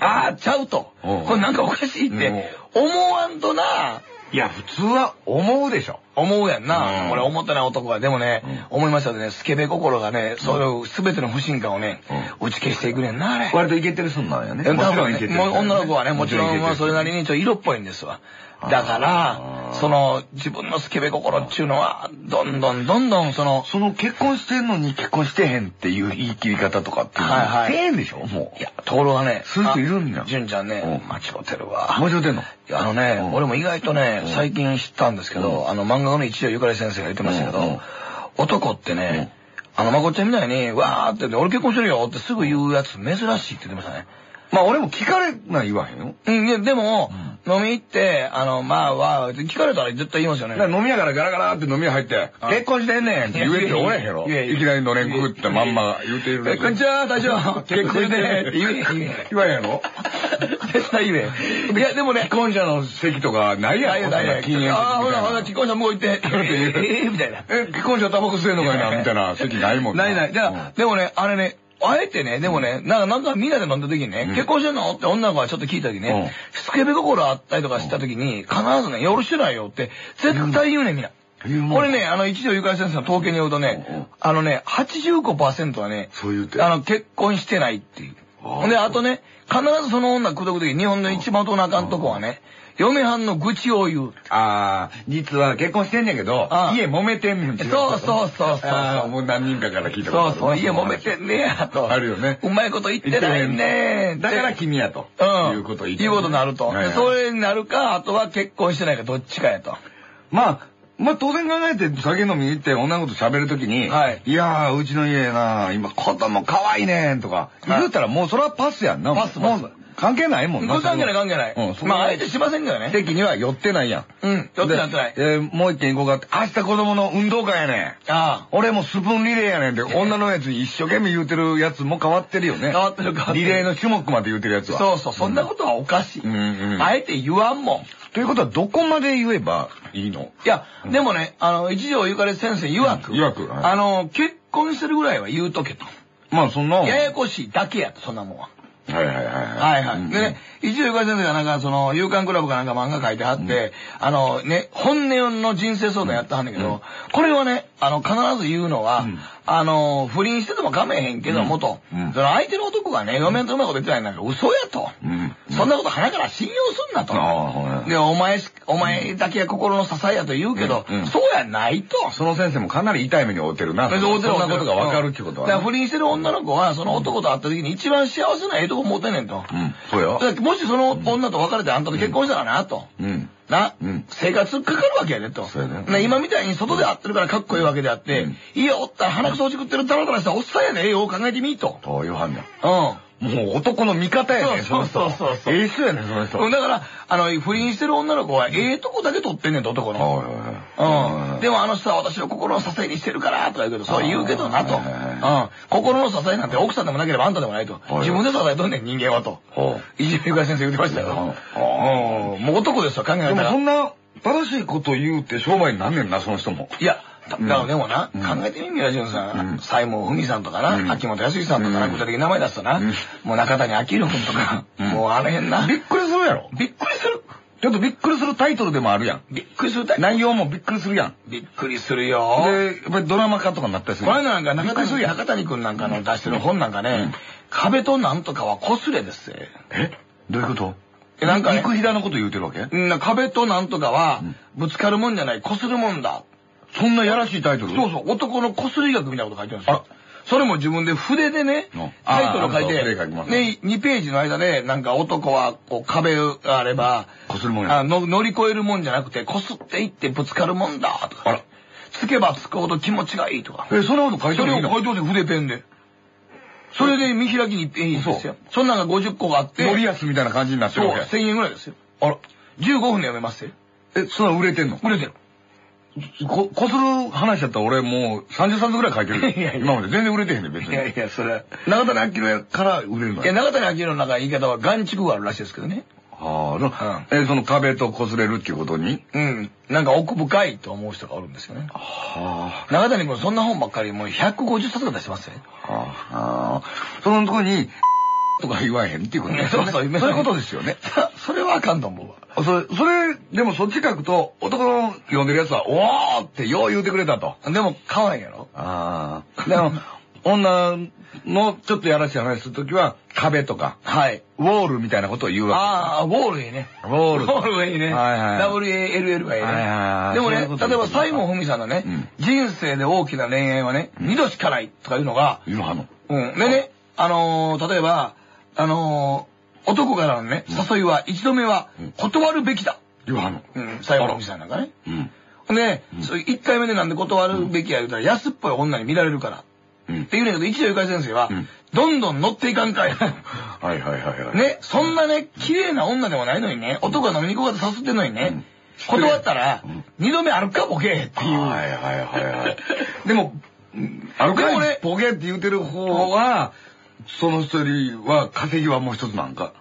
ああ、ちゃうと。これなんかおかしいって思わんとな。いや、普通は思うでしょ。思うやんな。俺思ってない男は。でもね、思いましたね。スケベ心がね、そういう全ての不信感をね、打ち消していくねんな、あれ。割といけてるすんなんやね。もちろんいけてる。女の子はね、もちろんそれなりにちょっと色っぽいんですわ。だから、その、自分のスケベ心っちゅうのは、どんどんどんどんその、その結婚してんのに結婚してへんっていう言い切り方とかっていうのは、はいはい。でしょ？もう。いや、ところがね、そういう人いるんや。純ちゃんね、間違ってるわ。間違ってんのあのね、俺も意外とね、最近知ったんですけど、あの漫画の一条ゆかり先生が言ってましたけど、男ってね、あの、まこっちゃんみたいに、わーって、俺結婚してるよってすぐ言うやつ珍しいって言ってましたね。まあ俺も聞かれない言わへんよ。うん、いや、でも、飲み行って、あの、まあ、わ聞かれたら絶対言いますよね。飲み屋からガラガラって飲み屋入って、結婚してんねんって言えておれへんやろ。いきなりのれんくぐってまんま言うてる。こんにちは、大将。結婚してんねんって言え。言わへんやろ絶対言え。いや、でもね。既婚者の席とかないやん。ああ、ほらほら、既婚者もう行って。ええ、みたいな。え、既婚者タバコ吸えんのかいな、みたいな席ないもんな [LAUGHS] いない。じゃでもね、あれね、あえてね、でもね、なんか、なんかみんなで飲んだ時にね、結婚してんの？って女の子がちょっと聞いた時ね、スケベ心あったりとかした時に、必ずね、よろしてないよって、絶対言うねん、みん。な。これね、あの、一条ゆかり先生の統計によるとね、あのね、85%はね。あの、結婚してないっていう。で、あとね、必ずその女口説く時、日本の一番大人あかんとこはね、嫁はんの愚痴を言う。ああ、実は結婚してんねんけど、家揉めてんねんそうそうそうそう。ああ、もう何人かから聞いたことそうそう、家揉めてんねやと。あるよね。うまいこと言ってないねだから君やと。うん。いうこと言って。いうことになると。それになるか、あとは結婚してないかどっちかやと。まあ、まあ当然考えて酒飲みに行って女の子と喋るときに、はい、いやー、うちの家な、今子供可愛いねんとか、言うたらもうそれはパスやんな。パスパス。関係ないもんな。関係ない関係ない。うん、まあ、相手しませんけどね。席には寄ってないやん。うん、寄ってなってない。えもう一件行こうかって、明日子供の運動会やねん。ああ。俺もスプーンリレーやねんって、女のやつに一生懸命言うてるやつも変わってるよね。変わってる変わってる。リレーの種目まで言うてるやつは。そうそう、そんなことはおかしい。うんうん。あえて言わんもん。ということは、どこまで言えばいいの？いや、でもね、あの、一条ゆかり先生曰く、曰く、あの、結婚してるぐらいは言うとけと。まあ、そんな。ややこしいだけやと、そんなもんは。はいはいはい。はい。はい。でね、一応ゆかり先生がなんかその、夕刊クラブかなんか漫画書いてあって、あのね、本音の人生相談やったはんねんけど、これをね、あの、必ず言うのは、あの、不倫してても構えへんけどもと、その相手の男がね、嫁とうまいこと言ってないなんか嘘やと。そんなこと鼻から信用すんなと。で、お前、お前だけが心の支えやと言うけど、そうやないと。その先生もかなり痛い目に遭ってるな。そんなことがわかるってことは。だから不倫してる女の子は、その男と会った時に一番幸せなええとこ持ってんねんと。うん、そうよ。もしその女と別れてあんたと結婚したらな、と。うん。な、うん、生活かかるわけやねと。そうやね。今みたいに外で会ってるからかっこいいわけであって、うん、家おったら鼻くそ落ち食ってるタラタラしたおっさんやねよう考えてみと。そういう判断。うん。もう男の味方やねそうそうそうそう。ええ人やねその人。だから、あの、不倫してる女の子はええとこだけ取ってんねんと、男の。うん。でもあの人は私の心の支えにしてるから、とか言うけど、そう言うけどなと。うん。心の支えなんて奥さんでもなければあんたでもないと。自分で支えとんねん、人間はと。いじめゆか先生言ってましたよ。うん。もう男ですよ、考えたら。でもそんな、正しいこと言うて商売になんねんな、その人も。いや、だでもな、考えてみ、宮潤さん。西門文さんとかな、秋元康さんとかな、具体的に名前出すとな、もう中谷明宏君とか、もうあの辺な。びっくりするやろ。びっくりする。ちょっとびっくりするタイトルでもあるやん。びっくりするタイトル。内容もびっくりするやん。びっくりするよ。で、やっぱりドラマ化とかになったりする。これなんか中谷中谷君なんかの出してる本なんかね、壁となんとかは擦れですえ？どういうこと？なんか、ね、肉平のこと言うてるわけ？壁となんとかは、ぶつかるもんじゃない、擦るもんだ。そんなやらしいタイトル？そうそう、男のこすり学みたいなこと書いてるんですよ。それも自分で筆でね、タイトル書いて、ね、2ページの間で、なんか男はこう壁があれば、こするもんやの乗り越えるもんじゃなくて、こすっていってぶつかるもんだ、とか。あら。つけばつくほど気持ちがいいとか。え、そんなこと書いてるそれを書いてる筆ペンで。それで見開きにいいんですよ。そんなんが50個があって。森安みたいな感じになってるわけそう、1000円ぐらいですよ。あら。15分で読めますよ。え、そんな売れてんの？売れてる。こ、こする話だったら俺もう30冊ぐらい書いてる。いや今まで全然売れてへんね別に。いやいや、それ。長谷明から売れるのいや、長谷明の中言い方は眼蓄があるらしいですけどね。ああ、うん、えその壁と擦れるっていうことにうん。なんか奥深いと思う人がおるんですよね。はあ。長谷君そんな本ばっかりもう150冊が出してますよ。はあ。そのとこに、とか言わへんっていうことね。そうそう、そういうことですよね。[LAUGHS] それはあかんと思うわ。それ、それ、でもそっち書くと、男の読んでるやつは、おーってよう言うてくれたと。でも、可愛いやろああ。でも、女のちょっとやらしい話するときは、壁とか、はい。ウォールみたいなことを言うわけ。ああ、ウォールいいね。ウォール。ウォールがいいね。はいはい。WALL がいいね。はいはい。でもね、例えば西門文さんのね、人生で大きな恋愛はね、二度しかないとかいうのが、言うはの。うん。でね、あの例えば、あのー、男からのね、誘いは一度目は断るべきだ。言わの。うん、最後のみさんなんかね。うん。で、そう一回目でなんで断るべきや言うたら、安っぽい女に見られるから。うん。っていうねんけど、一条ゆかり先生は、どんどん乗っていかんかい。はいはいはいはい。[LAUGHS] ね、そんなね、綺麗な女でもないのにね、男が飲みに行こうかと誘ってんのにね、断ったら、二度目あるかボケっていう。はいはいはいはい。でも、あるかボケって言うてる方は、その一人は稼ぎはもう一つなんか。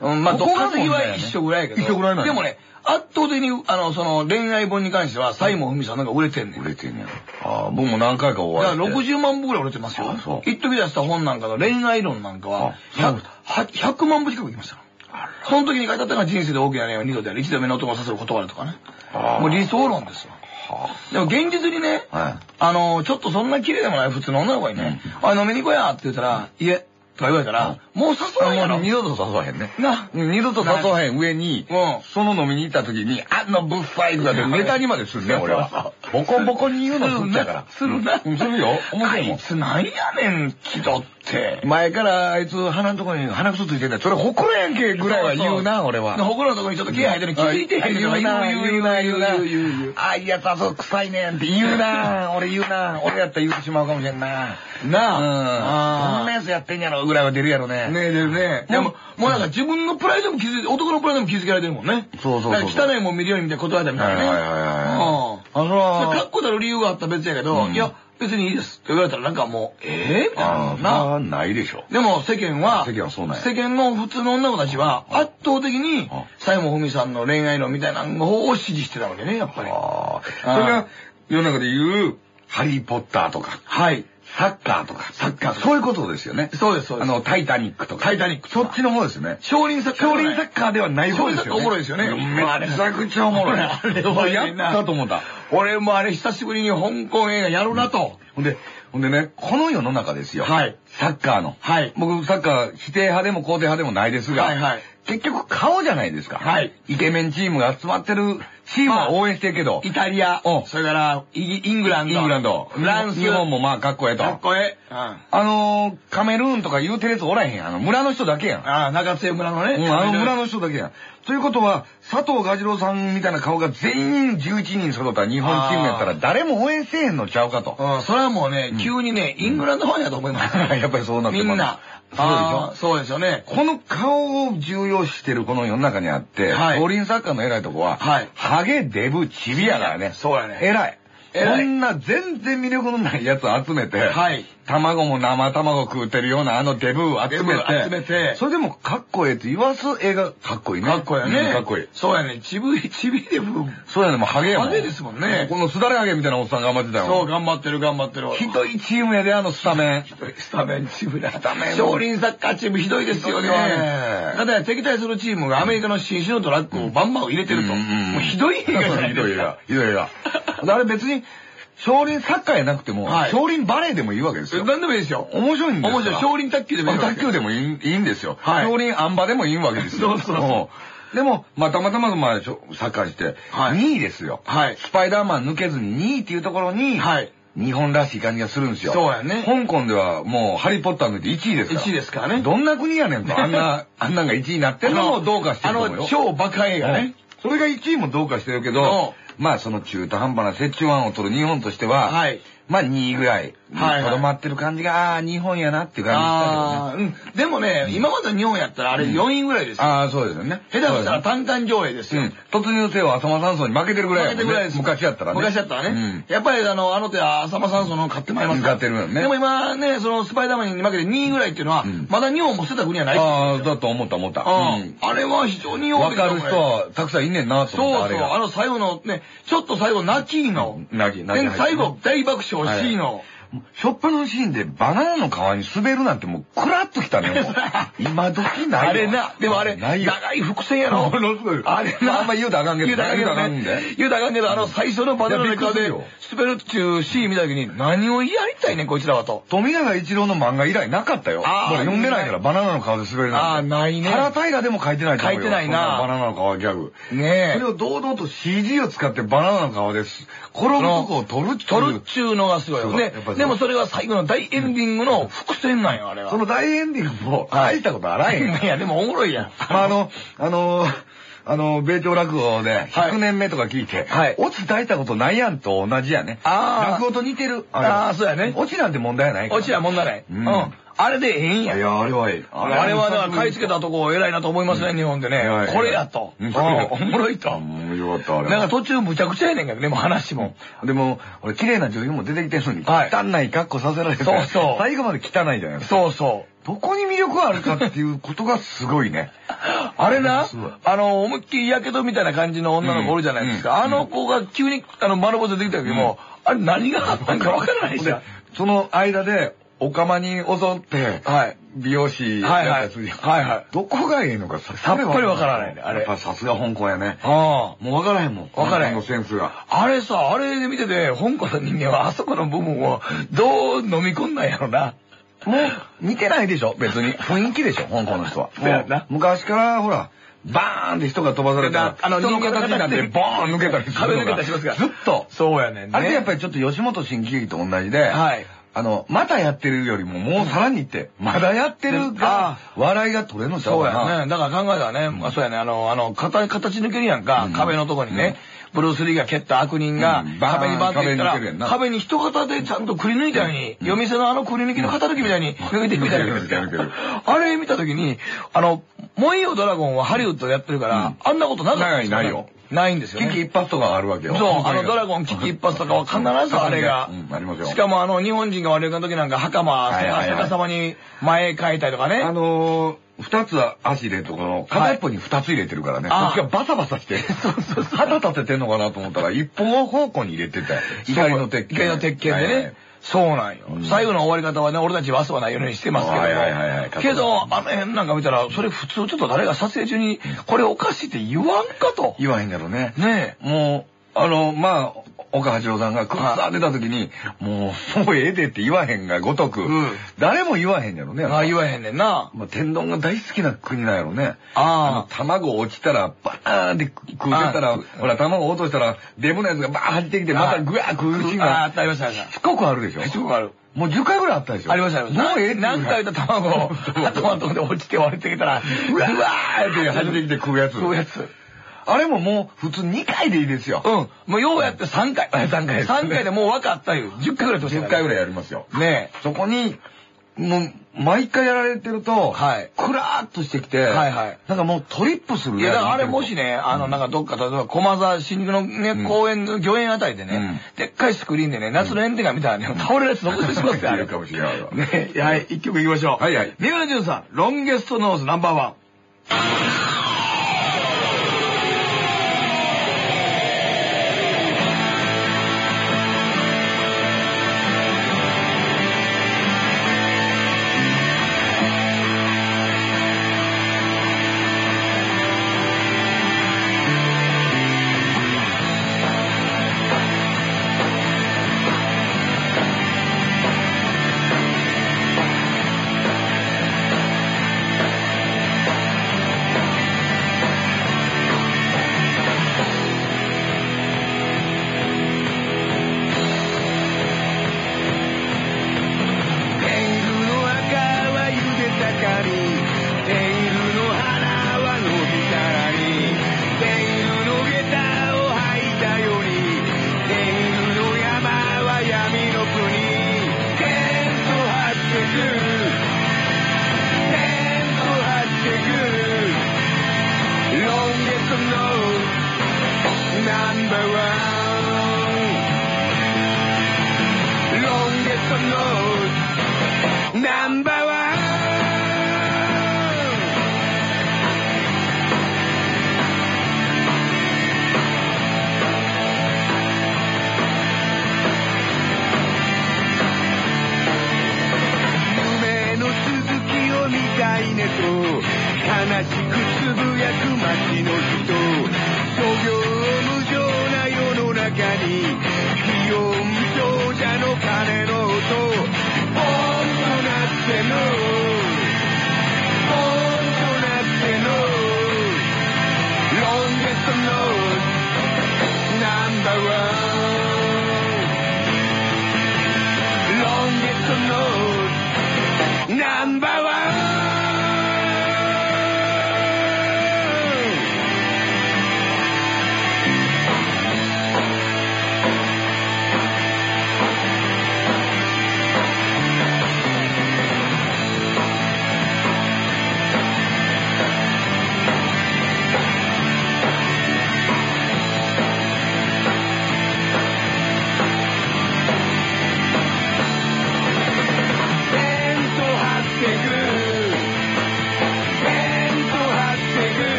うん、まあ、ど稼ぎは一緒ぐらいやけど。一緒ぐらいなんでもね、圧倒的に、あの、その、恋愛本に関しては、西門文さんなんか売れてんねん。売れてんねん。ああ、僕も何回か終わり。だから60万部ぐらい売れてますよ。そう。一時出した本なんかの恋愛論なんかは、100, 100万部近くいきました。その時に書いてあったのが人生で大きな恋愛を二度である。一度目の男を誘う断るとかね。もう理想論ですよ。でも現実にね、あの、ちょっとそんな綺麗でもない普通の女の子にね、あ、飲みに行こうやって言ったら、いえ、とか言われたら、もう誘わへんやろ。二度と誘わへんね。な。二度と誘わへん上に、その飲みに行った時に、あのブッファイクがネタにまでするね、俺は。ボコボコに言うのするんだから。するな。するよ。面白いもん。あいつなんやねん、気取って。前からあいつ鼻のとこに鼻くそついてんだよ。それほくろやんけぐらいは言うな、俺は。ほくろのとこにちょっと毛生えてる気づいてへん言うな、言うな、言うな。あいやつはそう臭いねんって言うな。[LAUGHS] 俺言うな。俺やったら言うてしまうかもしれんな。なあ。そんなやつやってんやろぐらいは出るやろね。ねえ、出るね。でも、もうなんか自分のプライドも気づいて、男のプライドも気づけられてるもんね。そうそう汚いもん見るように見て断ったみたいなね。はいはいはい。あ、それは。かっこだる理由があったら別やけど、いや、別にいいですって言われたらなんかもう、ええみたいな。な、ないでしょ。でも世間は、世間はそうなん世間の普通の女の子たちは、圧倒的に、西門文さんの恋愛論みたいなのを支持してたわけね、やっぱり。それが、世の中で言う、ハリーポッターとか。はい。サッカーとか。サッカーそういうことですよね。そうです、そうです。あの、タイタニックとか。タイタニック。そっちの方ですね。少林サッカー。少林サッカーではない方ですよね。おもろいですよね。めちゃくちゃおもろい。あれはやったと思った。俺もあれ久しぶりに香港映画やるなと。ほんで、ほんでね、この世の中ですよ。はい。サッカーの。はい。僕、サッカー否定派でも肯定派でもないですが。はいはい。結局顔じゃないですか。はい。イケメンチームが集まってるチームは応援してるけど。イタリア、それからイングランド。イングランド。フランス。日本もまあかっこええと。かっこええ。あのカメルーンとか言うてるやつおらへんあの、村の人だけやん。ああ、中津江村のね。うん、あの村の人だけやん。ということは、佐藤蛾次郎さんみたいな顔が全員11人揃った日本チームやったら誰も応援せえへんのちゃうかと。うん、それはもうね、急にね、イングランドファンやと思います。[LAUGHS] やっぱりそうなってみんな。そうでしょ？そうですよね。この顔を重要視してるこの世の中にあって、はい、五輪サッカーの偉いとこは、はい、ハゲ、デブ、チビやからね。そうやね。偉い。こんな全然魅力のないやつを集めて、はい、卵も生卵食うてるようなあのデブを集めて、集めてそれでもかっこええって言わす映画かっこいいね。かっこいいね。かっこいい。そうやね。ちび、[LAUGHS] ちびデブ。そうやね。もうハゲやもん。ハゲですもんね。このすだれハゲみたいなおっさん頑張ってたよ。そう、頑張ってる頑張ってる。ひどいチームやで、あのスタメン。ひどいスタメンチームだ。スタメン。少林サッカーチームひどいですよね。ただ敵対するチームがアメリカの新種のトラックをバンバン入れてると。もうひどい映画じゃないですか。[LAUGHS] ひどい映画。ひどい映画。あれ別に、少林サッカーやなくても、はい、少林バレーでもいいわけですよ。何でもいいですよ。面白いんですよ。面白い。少林卓球でもいい卓球でもいいんですよ。はい、少林あん馬でもいいわけですよ。[LAUGHS] そうそうそうでも、まあ、たまたままあ、サッカーして、はい、2位ですよ。はい。スパイダーマン抜けずに2位っていうところに、はい。日本らしい感じがするんですよ。そうやね。香港ではもう、ハリーポッター抜いて1位ですから。1位ですからね。どんな国やねんと。あんな、[LAUGHS] あんなんが1位になってるのもどうかしてるあの、超バカ映画ね。それが1位もどうかしてるけど、まあその中途半端な折衷案を取る日本としては、はい、まあ2位ぐらいにとどまってる感じが、ああ、日本やなっていう感じでしたけどね。うん。でもね、今まで日本やったらあれ4位ぐらいですよ。ああ、そうですよね。下手したら単館上映ですよ。突入せよ浅間山荘に負けてるぐらい負けてるぐらいです。昔やったらね。昔やったらね。やっぱりあの、あの手は浅間山荘の買ってまいります買ってるよね。でも今ね、そのスパイダーマンに負けて2位ぐらいっていうのは、まだ日本も捨てた国はないああ、だと思った思った。あれは非常にわかる人はたくさんいんねんなと思った。そうそう。あの最後のね、ちょっと最後ナキーの。ナキー、ナキー。最後大爆笑欲しいの。しょっぱなのシーンでバナナの皮に滑るなんてもうクラッときたね。[LAUGHS] 今時ないあれな、でもあれ、長い伏線やろ？あれな。あんま言うたらあかんけど。言うたらあかんけど言うたらあかんけど、あの最初のバナナの皮で滑るっていうシーン見た時に何をやりたいねん、こいつらはと。富永一郎の漫画以来なかったよ。ああ。読んでないからバナナの皮で滑るなんて。ああ、ないね。原平でも書いてないと思うよ。書いてないな。バナナの皮ギャグ。ねえ。それを堂々と CG を使ってバナナの皮です。転ぶとこを取るっちゅう。取るっちゅうのがすごいよね。でもそれが最後のの大エンディングの伏線なんよ、あれは。その大エンディングも書いたことあらへん。[LAUGHS] いや、でもおもろいやん。あの、あの、あの、米朝落語で100年目とか聞いて、はい。オチ抱いたことないやんと同じやね。ああ。落語と似てる。ああ、そうやね。オチなんて問題ないオチは問題ない。うん。あれでええんや。いや、あれはいい。あれは買い付けたとこ偉いなと思いますね、日本でね。これやと。おもろいと。面白かった、あれ。なんか途中むちゃくちゃやねんけどね、もう話も。でも、俺綺麗な女優も出てきてるのに、汚い格好させられて、そうそう。最後まで汚いじゃないですか。そうそう。どこに魅力があるかっていうことがすごいね。[LAUGHS] あれな、あの、思いっきりやけどみたいな感じの女の子おるじゃないですか。あの子が急に、あの、丸坊主できた時も、あれ何があったんかわからないじゃん。その間で、お釜に襲って、はい。美容師はいはい。はいはい。どこがいいのかさっぱりわからないね、あれ。やっぱさすが香港やね。ああ。もうわからへんもん。わからへん。のセンスが。あれさ、あれで見てて、香港の人間はあそこの部分をどう飲み込んだんやろな。もう、似てないでしょ別に。雰囲気でしょ香港の人は。[LAUGHS] そうやな。昔から、ほら、バーンって人が飛ばされたあの人の形になってボーン抜けたりする壁抜けたりしますから。ずっと。そうやねんね。あれやっぱりちょっと吉本新喜劇と同じで、はい。あの、またやってるよりも、もうさらにって、まだやってるが、笑いが取れるのちゃうかそうやね。だから考えたらね、まあそうやね、あの、あの、形、形抜けるやんか、壁のとこにね。ブルース・リーが蹴った悪人が、壁にバンっていったら、壁に一型でちゃんとくり抜いたように、夜店のあのくり抜きの型抜きみたいに抜いてみたいな。あれ見たときに、あの、モイオドラゴンはハリウッドでやってるから、あんなことなかったないよ。ないんですよ、ね。危機一髪とかあるわけよ。そう、あのドラゴン危機一髪とかは必ずあれが。ありますよ。しかもあの日本人が悪いの時なんか袴、逆さまに前書いたりとかね。あの二つ足入れるところ、片一方に二つ入れてるからね。こっちがバサバサして、肌立ててんのかなと思ったら、一本方向に入れてた光の鉄拳。光の鉄拳でね。そうなんよ。最後の終わり方はね、俺たちは遊ばないようにしてますけど。はいはいはい。けど、あの辺なんか見たら、それ普通ちょっと誰が撮影中に、これおかしいって言わんかと。言わへんやろね。ねえ。もう、あの、まあ、岡八郎さんがクッサー出た時に、もう、もうええでって言わへんがごとく、誰も言わへんやろね。ああ、言わへんねんな。まあ、天丼が大好きな国なんやろね。ああ。卵落ちたら、バーンって食うてたら、ほら、卵落としたら、デブのやつがバーン入ってきて、またグワー食うシーンが。ああ、ありました、しつこくあるでしょ？しつこくある。もう10回ぐらいあったでしょ？ありましたよ。もうええ何回言った卵を、[LAUGHS] 頭のとこで落ちて割れてきたら、うわーって入ってきて食うやつ。食うやつ。あれももう普通2回でいいですよ。うん。もうようやって3回。3回。3回でもう分かったよ。10回ぐらいと10回ぐらいやりますよ。ねそこに、もう、毎回やられてると、はい。クラーっとしてきて、はいはい。なんかもうトリップするいや、だからあれもしね、あの、なんかどっか、例えば駒沢新宿のね、公園、御苑あたりでね、でっかいスクリーンでね、夏の炎天下見たらね、倒れるやつ残ってしますよ、あれ。[LAUGHS] かもしれないわ。ね、はい、一曲いきましょう。はいはい。三浦淳さん、ロンゲストノーズナンバーワン。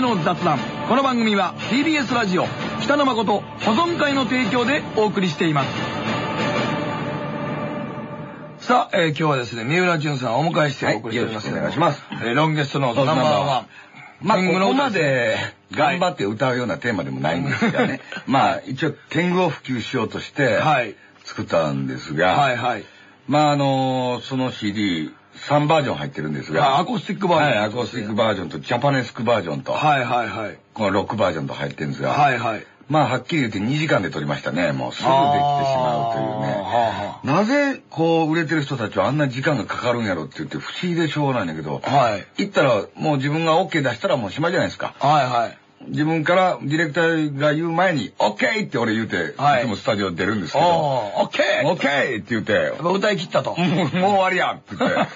世紀の雑談。この番組は TBS ラジオ北野誠保存会の提供でお送りしています。さあ、えー、今日はですね三浦淳さんをお迎えしてお送りしております、はい、お願いします、えー、ロンゲストのナンバーワン。まあ、ここまで頑張って歌うようなテーマでもないんですがね。[LAUGHS] まあ、一応、天狗を普及しようとして、作ったんですが、はいはい。まあ、あのその CD、3バージョン入ってるんですが。アコースティックバージョン、はい、アコースティックバージョンとジャパネスクバージョンと。はいはいはい。このロックバージョンと入ってるんですが。はいはい。まあ、はっきり言って2時間で撮りましたね。もうすぐできてしまうというね。なぜ、こう、売れてる人たちはあんな時間がかかるんやろって言って不思議でしょうがないんだけど。はい。行ったら、もう自分が OK 出したらもうしまいじゃないですか。はいはい。自分からディレクターが言う前に、OK! って俺言うて、はい、いつもスタジオ出るんですけど、OK! OK! って言って、歌い切ったと。[LAUGHS] もう終わりやって言って。[LAUGHS]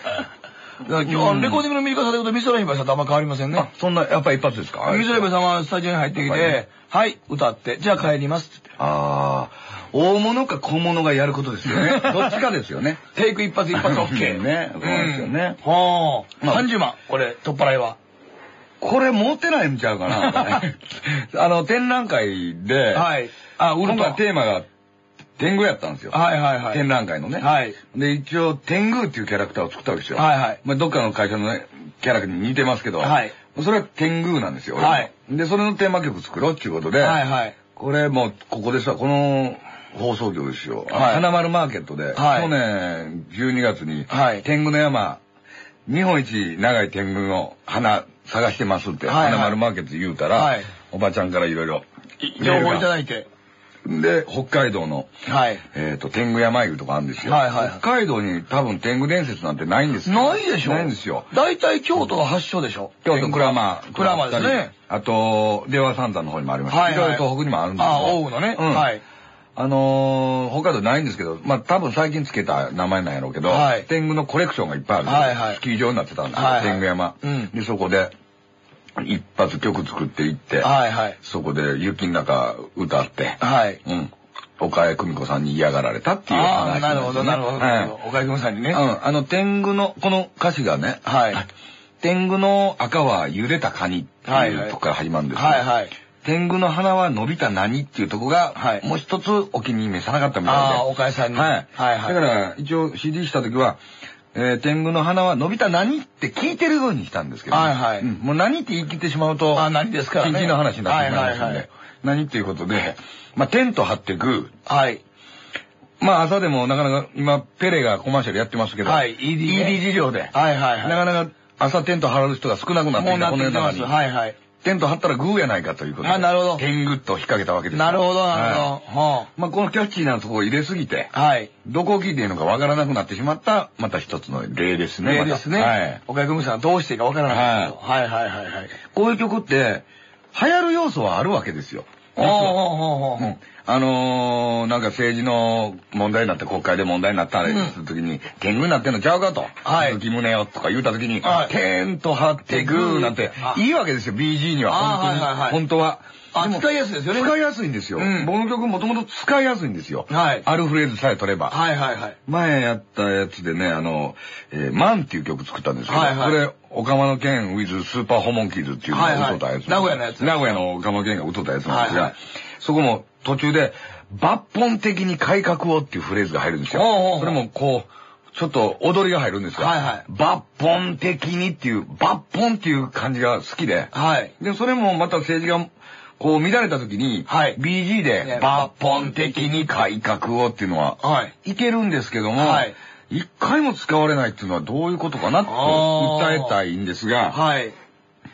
今日、レコーディングの見方で言うと、美空ひばりさんとあんま変わりませんね。そんな、やっぱ一発ですか？美空ひばりさんはスタジオに入ってきて、はい、歌って、じゃあ帰りますって。ああ。大物か小物がやることですよね。[LAUGHS] どっちかですよね。テイク一発一発 OK。ね。そうですよね。はあ。30万、これ、取っ払いは。これ持ってないんちゃうかな。[LAUGHS] あの、展覧会で、はい。あ、今回テーマが天狗やったんですよ。はいはいはい。展覧会のね。はい。で、一応、天狗っていうキャラクターを作ったわけですよ。はいはい。まあ、どっかの会社のね、キャラクターに似てますけど、はい。それは天狗なんですよ。はい。で、それのテーマ曲作ろうっていうことで、はいはい。これもう、ここでさ、この、放送局ですよ。はい。花丸マーケットで、はい、去年12月に、はい。天狗の山、日本一長い天狗の花探してますって、はいはい、花丸マーケットで言うたら、はい、おばちゃんからいろいろ情報いただいて。で、北海道の、はい。えっ、ー、と、天狗山湯とかあるんですよ。はいはい。北海道に多分天狗伝説なんてないんですよ。ないでしょないんですよ。大体京都が発祥でしょ。京都、鞍馬。鞍馬ですね。あと、出羽三山の方にもあります。はい、はい。いろいろ東北にもあるんですよ。あ、大のね。うん。はい。あのー、北海道ないんですけど、まあ多分最近つけた名前なんやろうけど、はい、天狗のコレクションがいっぱいあるんですよ。はいはい、スキー場になってたんですよ、はいはい、天狗山。うん、で、そこで、一発曲作っていって、はいはい、そこで雪の中歌って、はい、うん。岡江久美子さんに嫌がられたっていう話なんです、ね、なるほど、なるほど。はい、岡江久美子さんにね。うん。あの、天狗の、この歌詞がね、はい。天狗の赤は茹でたカニっていうとこから始まるんですよ。はいはい。天狗の花は伸びた何っていうとこが、はい、もう一つお気に召さなかったみたいで。ああ、岡江さんに。はい。はいはい。だから、一応 CD した時は、えー、天狗の花は伸びた何って聞いてるようにしたんですけど、はいはい、うん、もう何って言い切ってしまうと、あ、何ですか、ね、近々の話になってしまいますので、はいはいはい、何っていうことで、まあ、テント張ってグー。はい。まあ朝でもなかなか、今、ペレがコマーシャルやってますけど、はい、ED,、ね、ED 事情で、はいはいはい。なかなか朝テント張る人が少なくなってきた、この世の中に。はいはい。テント張ったらグーやないかということで。あ、なるほど。天狗と引っ掛けたわけです。なるほど、なるほど。はあ、まあ、このキャッチーなとこを入れすぎて、はい。どこを聞いていいのかわからなくなってしまった、また一つの例ですね。例ですね。はい。岡井久美さんどうしていいかわからなかった。はい、はい、はいはいはい。こういう曲って、流行る要素はあるわけですよ。ああ、のー、なんか政治の問題になって国会で問題になったりするときに、天狗になってんのちゃうかと。はい。鈴木宗よとか言うたときに、はい、テンと張ってグーなんて、いいわけですよ、BG には。本当に。はいはいはい、本当は。あ、使いやすいですよね。使いやすいんですよ。うん、僕の曲もともと使いやすいんですよ。はい。あるフレーズさえ取れば。はいはいはい。前やったやつでね、あの、えー、マンっていう曲作ったんですけど、はいはい、これ、岡間の剣 with スーパーホモンキーズっていうのを歌ったやつ、はいはい。名古屋のやつ。名古屋の岡間の剣が歌ったやつなんですが、はいはい、そこも途中で、抜本的に改革をっていうフレーズが入るんですよ。それもこう、ちょっと踊りが入るんですよ。はいはい。抜本的にっていう、抜本っていう感じが好きで。はい。で、それもまた政治が、こう乱れた時に、はい、BG で抜本的に改革をっていうのは、はい、いけるんですけども、はい、一回も使われないっていうのはどういうことかなと訴えたいんですが、はい、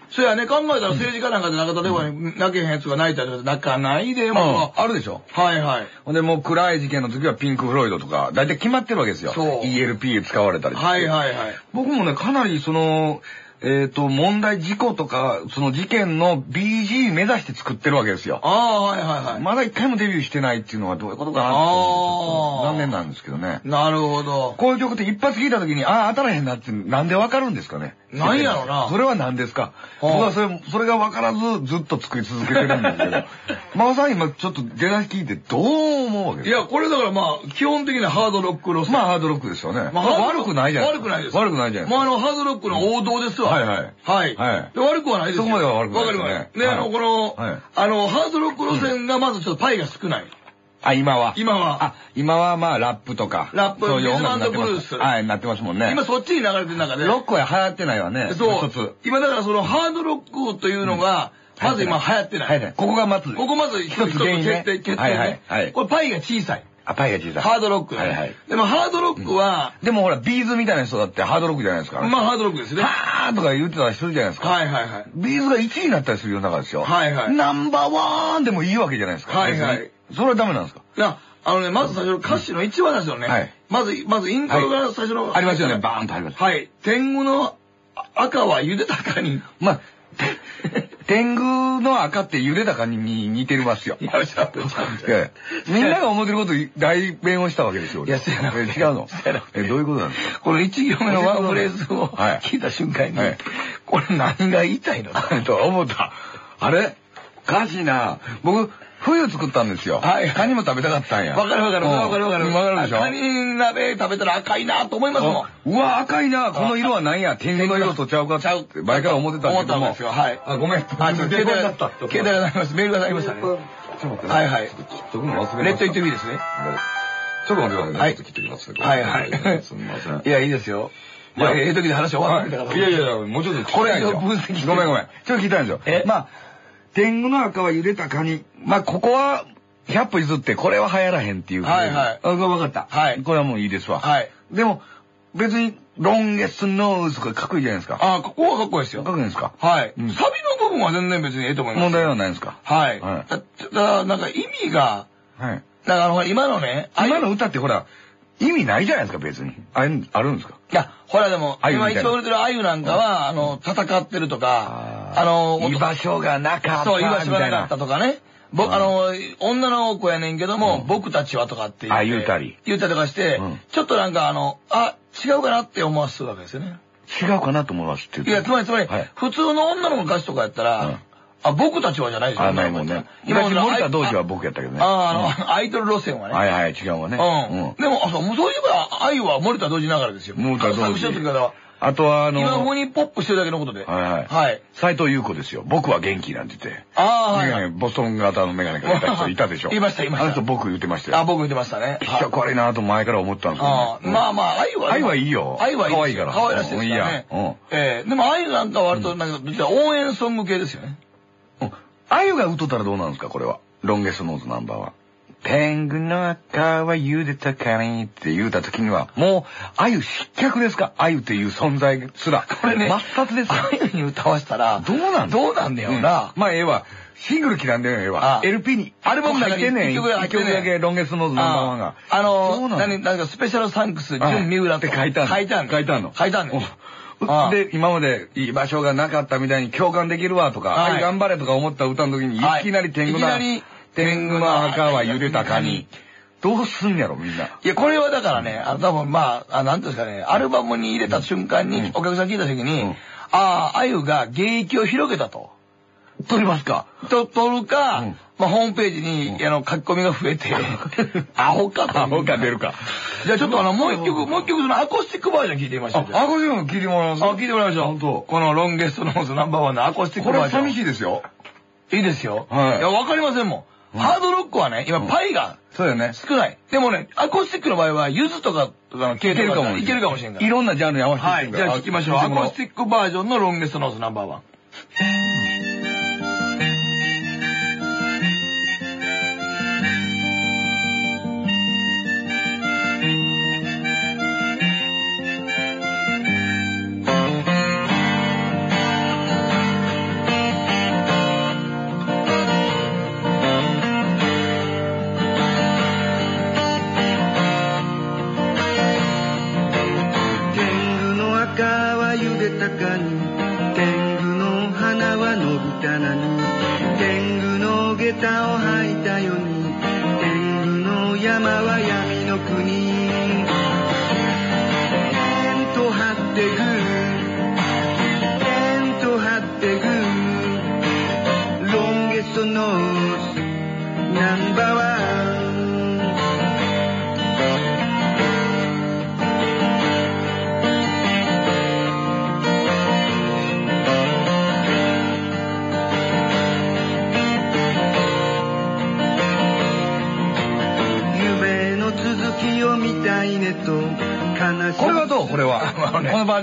そやね、考えたら政治家なんかで中田では泣けへんやつが泣いたり泣かないでも、あるでしょ。はいはい。ほんでもう暗い事件の時はピンク・フロイドとか、大体決まってるわけですよ。そう。ELP 使われたりはいはいはい。僕もね、かなりその、えっ、ー、と、問題事故とか、その事件の BG 目指して作ってるわけですよ。ああ、はいはいはい。まだ一回もデビューしてないっていうのはどういうことかなって、残念なんですけどね。なるほど。こういう曲って一発聴いた時に、ああ、当たらへんなって、なんでわかるんですかね何やろな。それは何ですか？僕はそれ、それが分からずずっと作り続けてるんですけど。[LAUGHS] 真央さん今ちょっと出だし聞いてどう思うわけいや、これだからまあ、基本的なハードロック路線。まあハードロックですよね。まあ悪くないじゃないですか。悪くないです。悪くないじゃないですか。まああの、ハードロックの王道ですわ。はいはい。はい。はい。悪くはないですそこまでは悪くない。わかりますね。あの、この、あの、ハードロック路線がまずちょっとパイが少ない。あ、今は今は。あ、今はまあラップとか。ラップ、そういう音楽になってます。はい、なってますもんね。今そっちに流れてる中で。ロックは流行ってないわね。そう。今だからそのハードロックというのが、まず今流行ってない。ここがまず。ここまず一つ決定、決定ね。はい。これパイが小さい。あ、パイが小さい。ハードロック。はいはい。でもハードロックは、でもほら、 B'z みたいな人だってハードロックじゃないですか。まあハードロックですね。はーとか言ってたりするじゃないですか。はいはいはい。 B'z が1位になったりするような中ですよ。はいはい。ナンバーワンでもいいわけじゃないですか。はいはい。それはダメなんですか？いや、あのね、まず最初の歌詞の一番最初のね、はい、まず、まずイントロが最初の、ありますよね、バーンと入ります。はい。天狗の赤は茹でたかに。まあ、天狗の赤って茹でたかに似てますよ。いや、ちゃうみんなが思ってること代弁をしたわけですよ。いや、違うの？え、どういうことなんですか？この一行目のワンフレーズを聞いた瞬間に、これ何が言いたいの？と思った。あれ？おかしいな。僕、冬作ったんですよ。はい。カニも食べたかったんや。わかるわかるわかるわかる。わかるでしょ？カニ鍋食べたら赤いなと思いますもん。うわ、赤いな。この色は何や？天狗の色とちゃうかちゃうって前から思ってたんですけど思ったんですよ。はい。あ、ごめん。あ、ちょっと携帯が、携帯が鳴ります。メールが鳴りましたね。はいはい。ちょっとくの忘れレッドイットビーですね。ちょっと待ってください。はい。切ってきます。はいはい。すみません。いや、いいですよ。いや、ええ時で話終わってたから。いやいや、もうちょっとこれ分析ごめんごめん。ちょっと聞きたいんですよ。え？まあ、天狗の赤は茹でたカニ。まあ、ここは、100歩譲って、これは流行らへんっていう。はいはい。あ、分かった。はい。これはもういいですわ。はい。でも、別に、ロンゲスノーズとかかっこいいじゃないですか。あ、ここはかっこいいですよ。かっこいいですか？はい。サビの部分は全然別にええと思います。問題はないですか？はい。はい。だから、なんか意味が、はい。だから今のね、今の歌ってほら、意味ないじゃないですか、別に。あれ、あるんですか？いや、ほらでも、今一応売れてるあゆなんかは、あの、戦ってるとか、あの、居場所がなかった。そう、居場所がなかったとかね。ぼ、あの、女の子やねんけども、僕たちはとかって言。あ、言うたり。言うたりとかして、ちょっとなんかあの、あ、違うかなって思わせるわけですよね。違うかなと思わせていや、つまりつまり、普通の女の子の歌詞とかやったら、あ、僕たちはじゃないですよあ、ないもんね。今、森田同時は僕やったけどね。ああ、の、アイドル路線はね。はいはい、違うわね。うん。でも、あ、そう、そういえば、愛は森田同時ながらですよ。森田同時。作詞の時からは。あとは、あの。今風にポップしてるだけのことで。はいはい。はい。斎藤優子ですよ。僕は元気なんて言って。ああ、はい。ボストン型のメガネかけた人 [LAUGHS] いたでしょ。いました、いました。あの人僕言ってましたよ。あ、僕言ってましたね。気色悪いなと前から思ったんですけど。まあまあ、愛は。愛はいいよ。愛はいい。可愛いから。可愛らしいですからね。うん。ええ、でも愛なんか割と、なんか、実は応援ソング系ですよね。あゆが歌ったらどうなんですかこれは？ロンゲストノーズナンバーは。天狗の赤は茹でたかにって言うた時には、もう、あゆ失脚ですか？あゆっていう存在すら。これね、抹殺ですあゆに歌わせたら、どうなんどうなんだよな。まあ、ええわ。シングル切らんでええわ。LP に。アルバム入ってんねん。一曲だけロンゲストノーズナンバーワンが。あの、何、なんかスペシャルサンクス、純三浦って書いてある。書いてある。書いてあるの。書いてあるの。で、今までいい場所がなかったみたいに共感できるわとか、はい、頑張れとか思った歌の時に、い。きなり天狗な、天狗の赤は茹でたかに。どうすんやろ、みんな。いや、これはだからね、あの、多分まあ、あなんですかね、アルバムに入れた瞬間に、お客さん聞いた時に、ああ、あゆが現役を広げたと。撮りますか？と、撮るか、まあ、ホームページに、あの、書き込みが増えて、[LAUGHS] アホかと。アホか出るか。じゃあちょっとあの、もう一曲、もう一曲そのアコースティックバージョン聞いてみましょう。アコースティック聞いてもらいます？あ、聞いてもらいましょう。本当。このロンゲストノーズナンバーワンのアコースティックバージョン。これ寂しいですよ。いいですよ。はい。いや、わかりませんもん。ハードロックはね、今パイが、そうよね。少ない。でもね、アコースティックの場合は、ユズとか、とかの系統いけるかもいけるかもしれんから。いろんなジャンルに合わせてはい。じゃあ聞きましょう。アコースティックバージョンのロンゲストノーズナンバーワン。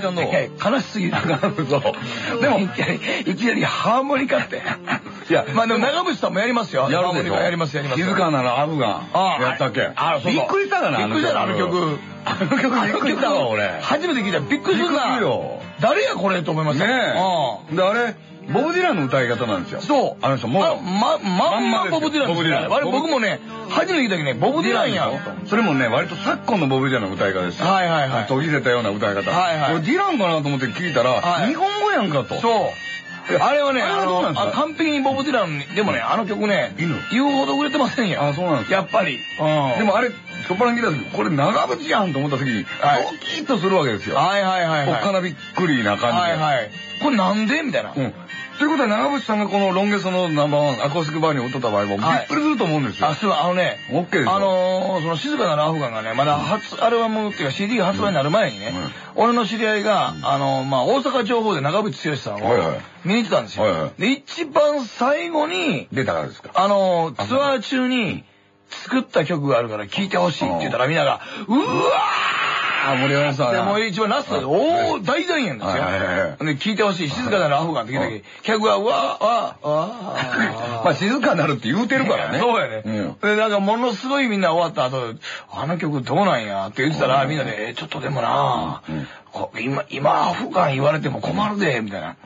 バージョンどう悲しすぎる。そう。でも、いきなり、いきなりハーモニカって。いや、まあでも長渕さんもやりますよ。やるでしょ。やりますやります。静かならアフガン。やったっけ？あ、びっくりしたかなびっくりしたあの曲。あの曲びっくりしたわ、俺。初めて聞いたらびっくりするな。誰やこれと思いました。ねえ。で、あれ、ボブ・ディランの歌い方なんですよ。そう。あの人もう。ま、まんまボブ・ディラン。ボブ・ディラン。あれ僕もね、初めて聞いた時ね、ボブ・ディランやそれもね、割と昨今のボブ・ディランの歌い方ですよ。はいはいはい。途切れたような歌い方。はいはい。ディランかなと思って聞いたら、日本語やんかと。そう。あれはね、あの、完璧にボブ・ディラン、でもね、あの曲ね、言うほど売れてませんよ。あ、そうなんですやっぱり。でもあれ、ショパンギターこれ長渕やんと思った時に、ドキッとするわけですよ。はいはいはい。おっかなびっくりな感じで。はいはい。これなんで？みたいな。ということは長渕さんがこのロンゲソのナンバーワンアコースティックバーに踊った場合もびっくりすると思うんですよ。あ、そう、あのね、オッケーですあのー、その静かなラフガンがね、まだ初アルバムっていうか CD が発売になる前にね、俺の知り合いが、あのー、まあ、大阪情報で長渕剛さんを見に行ってたんですよ。で、一番最後に、出たからですか。あのー、ツアー中に作った曲があるから聴いてほしいって言ったらみんなが、うわーあ、森山さん。で、もう一番ラストで、おー、大団円ですよ。で、聞いてほしい。静かならアフガンって聞いた時、客が、わー、わー、わー。まあ、静かになるって言うてるからね。そうやね。で、なんか、ものすごいみんな終わった後、あの曲どうなんやって言ってたら、みんなで、え、ちょっとでもな今、今、アフガン言われても困るで、みたいな。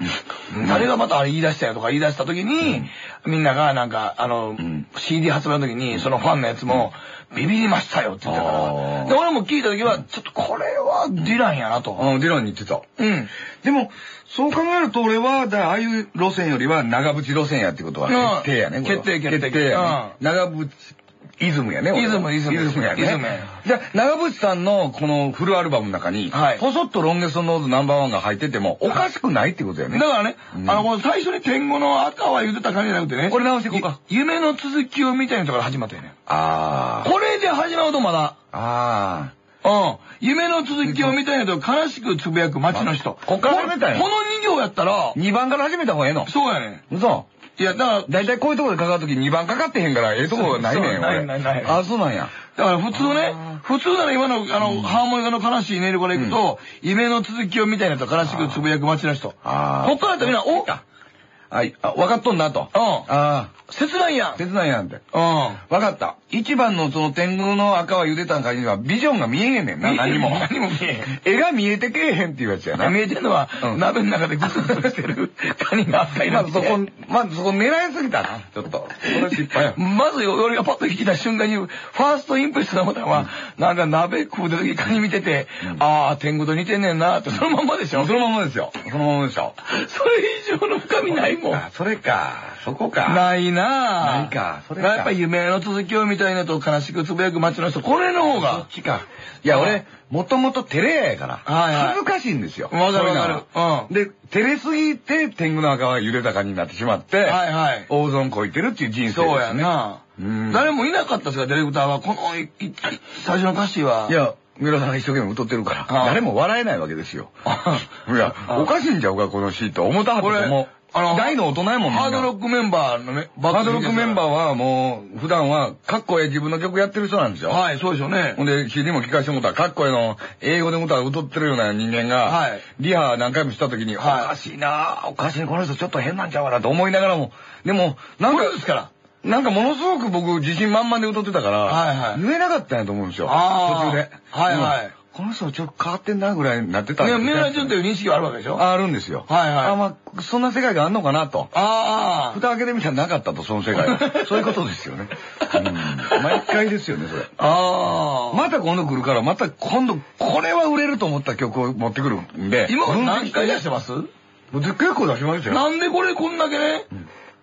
誰がまた言い出したよとか言い出した時に、みんながなんか、あの、CD 発売の時に、そのファンのやつも、ビビりましたよって言ったから。で、俺も聞いた時は、ちょっとこれはディランやなと。うん、ディランに言ってた。うん。でも、そう考えると俺は、だああいう路線よりは長渕路線やってことは決定やね。決定決定。決定やね。長渕イズムやね。イズム、イズム。イズムやね。イズムじゃあ、長渕さんのこのフルアルバムの中に、はい、ポソッとロンゲソンノーズナンバーワンが入ってても、おかしくないってことだよね。だからね、あの、最初に天狗の赤は言ってた感じじゃなくてね。これ直していこうか。夢の続きをみたいなところ始まったよね。ああ。これで始まるとまだ。ああ。うん。夢の続きを見たいと悲しくつぶやく街の人。こっから始めたよ。この2行やったら。2番から始めた方がええの。そうやね。嘘。いや、だから、だいたいこういうところでかかるとき2番かかってへんから、ええとこないねん。ないないない。あ、そうなんや。だから普通ね、普通なら今の、あの、ハーモニカの悲しい音色からいくと、夢の続きをみたいなと悲しくつぶやく街の人。こっからやったらみんな、おはい、あ、分かっとんなと。うん。ああ。切ないやん。切ないやんって。うん。分かった。一番のその天狗の赤は茹でたんかにはビジョンが見えへんねんな、何も。何も見えへん。絵が見えてけえへんっていうやつやな。見えてるのは、鍋の中でグツグツしてるカニが赤いまずそこ、まずそこ狙いすぎたな、ちょっと。これ失敗や。まず俺がパッと聞いた瞬間に、ファーストインプレッションなものは、なんか鍋食うた時カニ見てて、ああ、天狗と似てんねんなって、そのまんまでしょ？そのままですよ。そのままでしょ。それ以上の深みないもん。それか。そこか。ないなないか。それか。やっぱ夢の続きをみたいなと悲しくつぶやく街の人、これの方が。そっちか。いや、俺、もともと照れ屋やから、恥ずかしいんですよ。わかるわかる。うん。で、照れすぎて天狗の赤は揺れ高になってしまって、はいはい。大損こいてるっていう人生そうやな。誰もいなかったですか、ディレクターは。この、最初の歌詞は。いや、三浦さんが一生懸命歌ってるから、誰も笑えないわけですよ。[LAUGHS] いや、おかしいんちゃうか、このシート。思ったはずと思う。あの、大の大人やもんハードロックメンバーのね、ハードロックメンバーはもう、普段は、かっこええ自分の曲やってる人なんですよ。はい、そうでしょうね。ほんで、CD も聴かせてもらったら、かっこええの、英語で歌う歌ってるような人間が、はい。リハ何回もした時に、はい、おかしいなおかしいこの人ちょっと変なんちゃうかなと思いながらも、でも、なんか、ですから。なんかものすごく僕自信満々で歌ってたから、はいはい、言えなかったんやと思うんですよ。途中で。はいはい。この人ちょっと変わってんなぐらいになってたんですよ。三浦淳という認識はあるわけでしょ？あるんですよ。はいはい。あ、まあ、そんな世界があんのかなと。ああ。蓋開けてみたらなかったと、その世界 [LAUGHS] そういうことですよね。うん。毎回ですよね、それ。ああ。また今度来るから、また今度、これは売れると思った曲を持ってくるんで。今何回出してます？結構出しますよ。なんでこれこんだけね、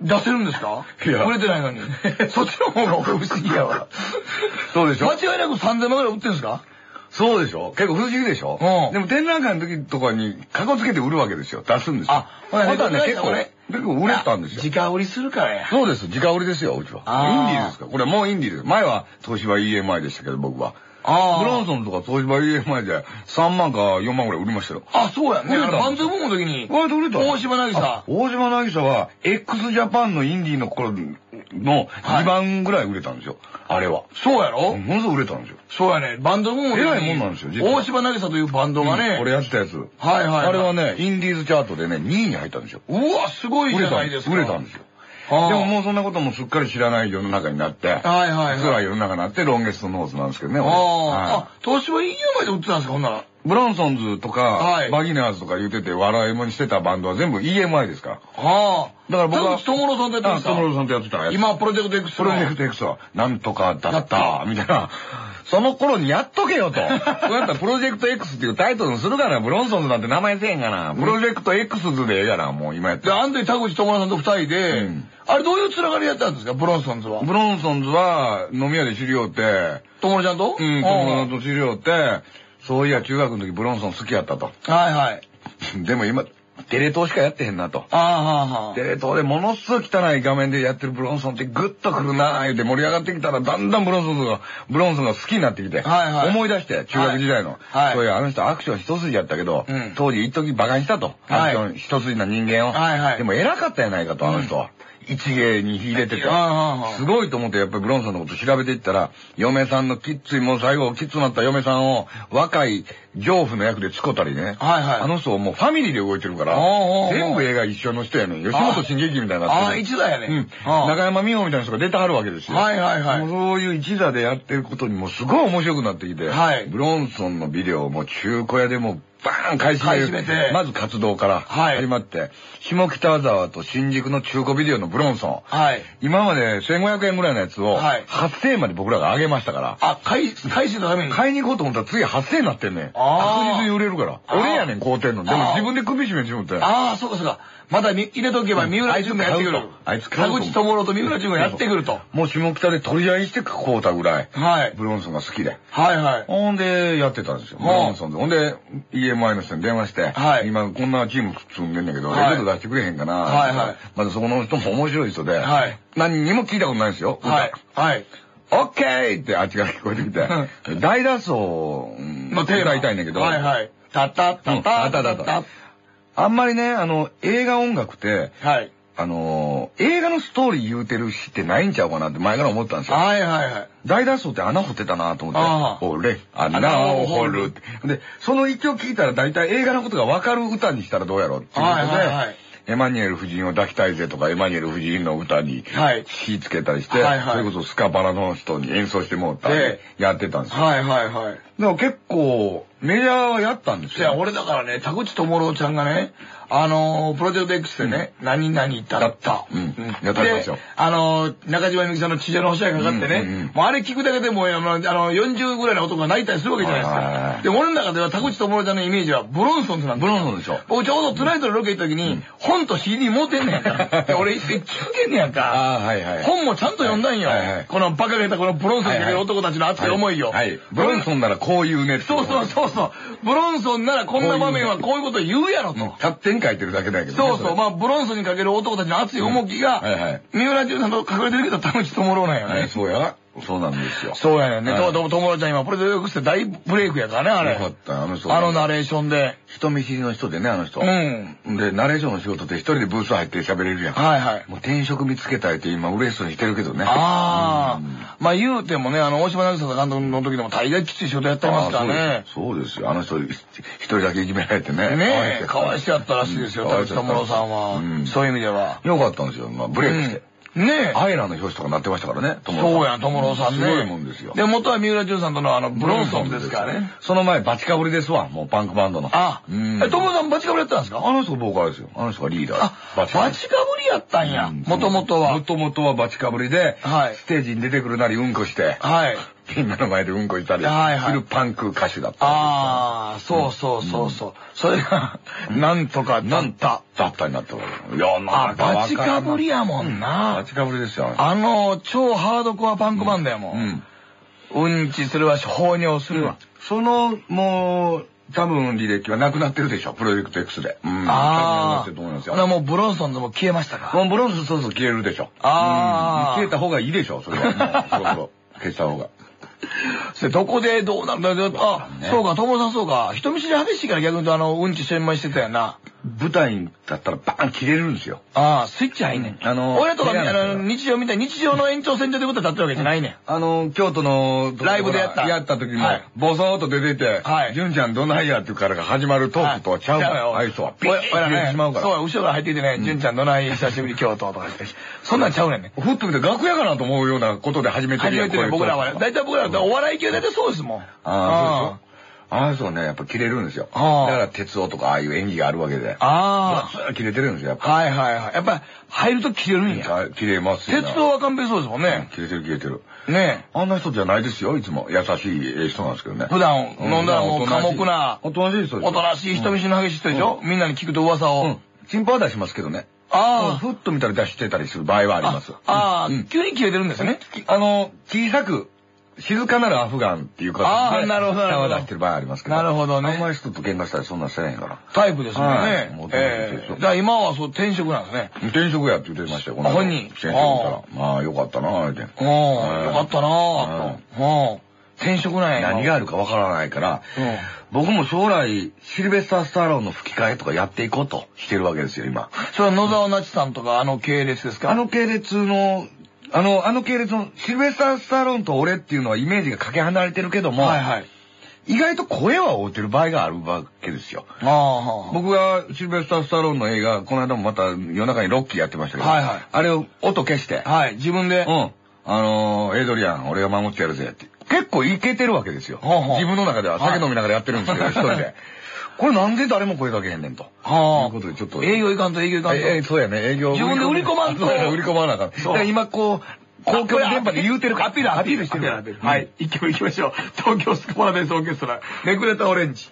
出せるんですか？いや。売れてないのに。[LAUGHS] そっちの方が俺不思議やわ。[LAUGHS] そうでしょ？間違いなく3000万ぐらい売ってるんですか？そうでしょ？結構不思議でしょ？うん。でも展覧会の時とかに、かこつけて売るわけですよ。出すんですよ。あ、ほらね、ね結構。結構売れたんですよ。直売りするからや。そうです。直売りですよ、うちは。インディーですか？これもうインディーです。前は東芝 EMI でしたけど、僕は。ああ。ブロンソンとか東芝 EMI で3万か4万ぐらい売りましたよ。あ、そうやね。あの、バンドブームの時に。割と売れた。大島渚。大島渚は、x ジャパンのインディーの頃の2番ぐらい売れたんですよ。あれは。そうやろ？ものすごい売れたんですよ。そうやね。バンドもえらいもんなんですよ、大島渚というバンドがね。これやってたやつ。はいはい。あれはね、インディーズチャートでね、2位に入ったんですよ。うわ、すごいじゃないですか。売れたんですよ。でももうそんなこともすっかり知らない世の中になって、はいはいはい。実は世の中になってロンゲストノーズなんですけどね。ああ、東芝 EU まで売ってたんですか、ほんなら。ブロンソンズとか、はい、バギナーズとか言ってて笑いもにしてたバンドは全部 EMI ですか？ら。はあ。だから僕は。トモロさんとやってたトモロさんとやってた今、プロジェクト X。プロジェクト X は、なんとかだった、みたいな。その頃にやっとけよと。[LAUGHS] こうやったらプロジェクト X っていうタイトルにするから、ブロンソンズなんて名前せえんがな。プロジェクト X ズでええがな、もう今やって。で、あん時田口智さんと二人で、うん、あれどういうつながりやったんですか、ブロンソンズは？ブロンソンズは飲み屋で知り合うて、友ちゃんと？うん、友ちゃんと知り合うて、そういや、中学の時ブロンソン好きやったと。はいはい。[LAUGHS] でも今、テレ東しかやってへんなと。ああ。テレ東でものすごい汚い画面でやってるブロンソンってグッとくるなー言って盛り上がってきたらだんだんブロンソンが、ブロンソンが好きになってきて。はいはい。思い出して、中学時代の。はい。そういや、あの人アクション一筋やったけど、うん、当時一時馬鹿にしたと。アクション一筋な人間を。はいはい。でも偉かったやないかと、あの人は。うん一芸に秀でてて、すごいと思ってやっぱりブロンソンのこと調べていったら、嫁さんのきっつい、もう最後きつなった嫁さんを若い丈夫の役で使ったりね。はいはい。あの人もうファミリーで動いてるから、全部映画一緒の人やねん。吉本新劇みたいになってる。ああ、一座やね。うん。中山美穂みたいな人が出てはるわけですよ。はいはいはい。そういう一座でやってることにもすごい面白くなってきて、はい。ブロンソンのビデオも中古屋でもバーン買い占めて、まず活動から始まって、はい、下北沢と新宿の中古ビデオのブロンソン。はい。今まで1500円ぐらいのやつを、はい。8000円まで僕らが上げましたから。あ、買い、買いしてたために？買いに行こうと思ったら次8000円になってんねん。ああ。確実に売れるから。俺やねん、買うてんの。でも自分で首絞めてしまって。ああ、そうかそうか。まだ入れとけば三浦淳がやってくる。あいつ田口智郎と三浦淳がやってくると。もう下北で取り合いして買うたぐらい。はい。ブロンソンが好きで。はいはい。ほんで、やってたんですよ。ブロンソンで。ほんで、EMI の人に電話して、はい。今こんなチーム積んでんだけど、レベル出してくれへんかな。はいはい。まだそこの人も面白い人で、はい。何にも聞いたことないですよ。はい。はい。オッケーってあっちが聞こえてきて、大脱走の手が痛いんだけど、はいはい。たったったたたたた。あんまりね、あの、映画音楽って、はい。あのー、映画のストーリー言うてるしってないんちゃうかなって前から思ったんですよ。はいはいはい。大脱走って穴掘ってたなと思って。俺、穴を掘るって。で、その一曲聞いたら大体映画のことがわかる歌にしたらどうやろうっていうことで、はいはいはいエマニュエル夫人を抱きたいぜとか、エマニュエル夫人の歌に火つけたりして、はいはい、それこそスカパラの人に演奏してもらったりやってたんですよ。はいはいはい。でも結構、メジャーはやったんですよ。いや、俺だからね、田口智郎ちゃんがね、あのー、プロジェクト X でね、うん、何々だった。うん。やったんですよ。あのー、中島みゆきさんの地上の星がかかってね、うんうんうん、もうあれ聞くだけでも、あの、あの40ぐらいの男が泣いたりするわけじゃないですか。で、俺の中では田口智郎ちゃんのイメージはブロンソンズなんですブロンソンでしょ。僕ちょうどトゥナイトのロケ行った時に、うん、本と CD 持ってんねやんか。[LAUGHS] 俺、一瞬けんねやんか。あはいはい。本もちゃんと読んだんよ。はいはい、このバカげたこのブロンソンにかける男たちの熱い思いを。はい。ブロンソンならこういうね。そうそうそうそう。ブロンソンならこんな場面はこういうこと言うやろと。勝手に書いてるだけだけど。そうそう。まあ、ブロンソンにかける男たちの熱い重きが、はいはい。三浦淳さんと隠れてるけど、田口智郎なんよね。そうや。そうなんですよ。そうやね。と、と、友達ちゃん今、プロデュースって大ブレイクやからね、あれ。よかった、あの人。あのナレーションで。人見知りの人でね、あの人。うん。で、ナレーションの仕事って一人でブース入って喋れるやん。はいはい。もう転職見つけたいって今嬉しそうにしてるけどね。ああ。まあ言うてもね、あの、大島渚監督の時でも大概きつい仕事やってますからね。そうですよ。あの人、一人だけいじめられてね。ねえ、かわいそうやったらしいですよ、田口智郎さんは。そういう意味では。よかったんですよ。まあ、ブレイクして。ねえ。アイラの表紙とかなってましたからね、そうや、ともろさんね。すごいもんですよ。で、元は三浦淳さんとのあの、ブロンソンですからね。その前、バチかぶりですわ、もうパンクバンドの。あ、うん。え、ともろさんバチかぶりやったんですか？あの人ボーカルですよ。あの人がリーダー。あ、バチかぶりやったんや。もともとは。もともとはバチかぶりで、はい。ステージに出てくるなりうんこして、はい。みんなの前でうんこしたりするパンク歌手だった。ああ、そうそうそうそう。それが、なんとかなんた。だったになったいや、なんかバチかぶりやもんな。バチかぶりですよ。あの、超ハードコアパンクバンドやもん。うん。うんちするわし、放尿するわ。その、もう、多分履歴はなくなってるでしょ、プロジェクト X で。うん。ああ。ってると思いますよ。もうブロンソンでも消えましたか？もうブロンソンそうそう消えるでしょ。ああ。消えた方がいいでしょ、それは。[LAUGHS] そうそう。消した方が。[LAUGHS] それどこでどうなるんだろうあ、そうか、友さんそうか。人見知り激しいから逆に言うとあの、うんち専門してたよな。舞台だったらバーン切れるんですよ。ああ、スイッチ入んねん。あの俺とかあの日常みたい日常の延長線上でこと立ってるわけじゃないねん。あの、京都のライブでやった。やった時も、ボソーっと出てて、はい。純ちゃんどないやっていうからが始まるトークとはちゃうから、あいつは。ピッて切れてしまうから。そう、後ろから入っていてね、純ちゃんどない久しぶり京都とか言って。そんなんちゃうねんね。ふっと見て楽屋かなと思うようなことで始めてる始めてる僕らは。大体僕らはお笑い系大体そうですもん。ああ、そうああ、そうね、やっぱ切れるんですよ。だから鉄夫とかああいう演技があるわけで。ああ。切れてるんですよ、やっぱ。はいはいはい。やっぱ入ると切れるんや。切れますよ。鉄夫は完璧そうですもんね。切れてる切れてる。ねあんな人じゃないですよ、いつも。優しい人なんですけどね。普段飲んだらもう寡黙な。おとなしい人おとなしい人見知りの激しい人でしょ？みんなに聞くと噂を。チンパは出しますけどね。ああ。ふっと見たら出してたりする場合はあります。ああ、急に切れてるんですね。あの、小さく静かなるアフガンっていう形で、ああ、なるほど。下は出してる場合ありますけど。なるほどね。あんまり人と喧嘩したりそんなしてないから。タイプですもんね。もうええ。じゃあ今はそう転職なんですね。転職やって言ってましたよ、この本人。先生から。まあよかったな、あれで。うん、よかったなうん。転職なんや。何があるかわからないから、僕も将来、シルベスター・スタローの吹き替えとかやっていこうとしてるわけですよ、今。それは野沢那智さんとかあの系列ですか？あの系列のあの、あの系列のシルベスター・スタローンと俺っていうのはイメージがかけ離れてるけども、はいはい。意外と声は合うてる場合があるわけですよ。あ僕がシルベスター・スタローンの映画、この間もまた夜中にロッキーやってましたけど、はいはい、あれを音消して、はい、自分で、うん。あのー、エイドリアン、俺が守ってやるぜって。結構いけてるわけですよ。自分の中では酒飲みながらやってるんですけど、[LAUGHS] 一人で。これなんで誰も声かけへんねんと。はあ。いうことでちょっと。営業行かんと営業行かんと。え、そうやね、営業。自分で売り込まんと。[LAUGHS] 売り込まなあかん。だから今こう、公共電波で言うてるアピール、アピールしてるから。はい。一曲行きましょう。東京スコラベースオーケストラ、めくれたオレンジ。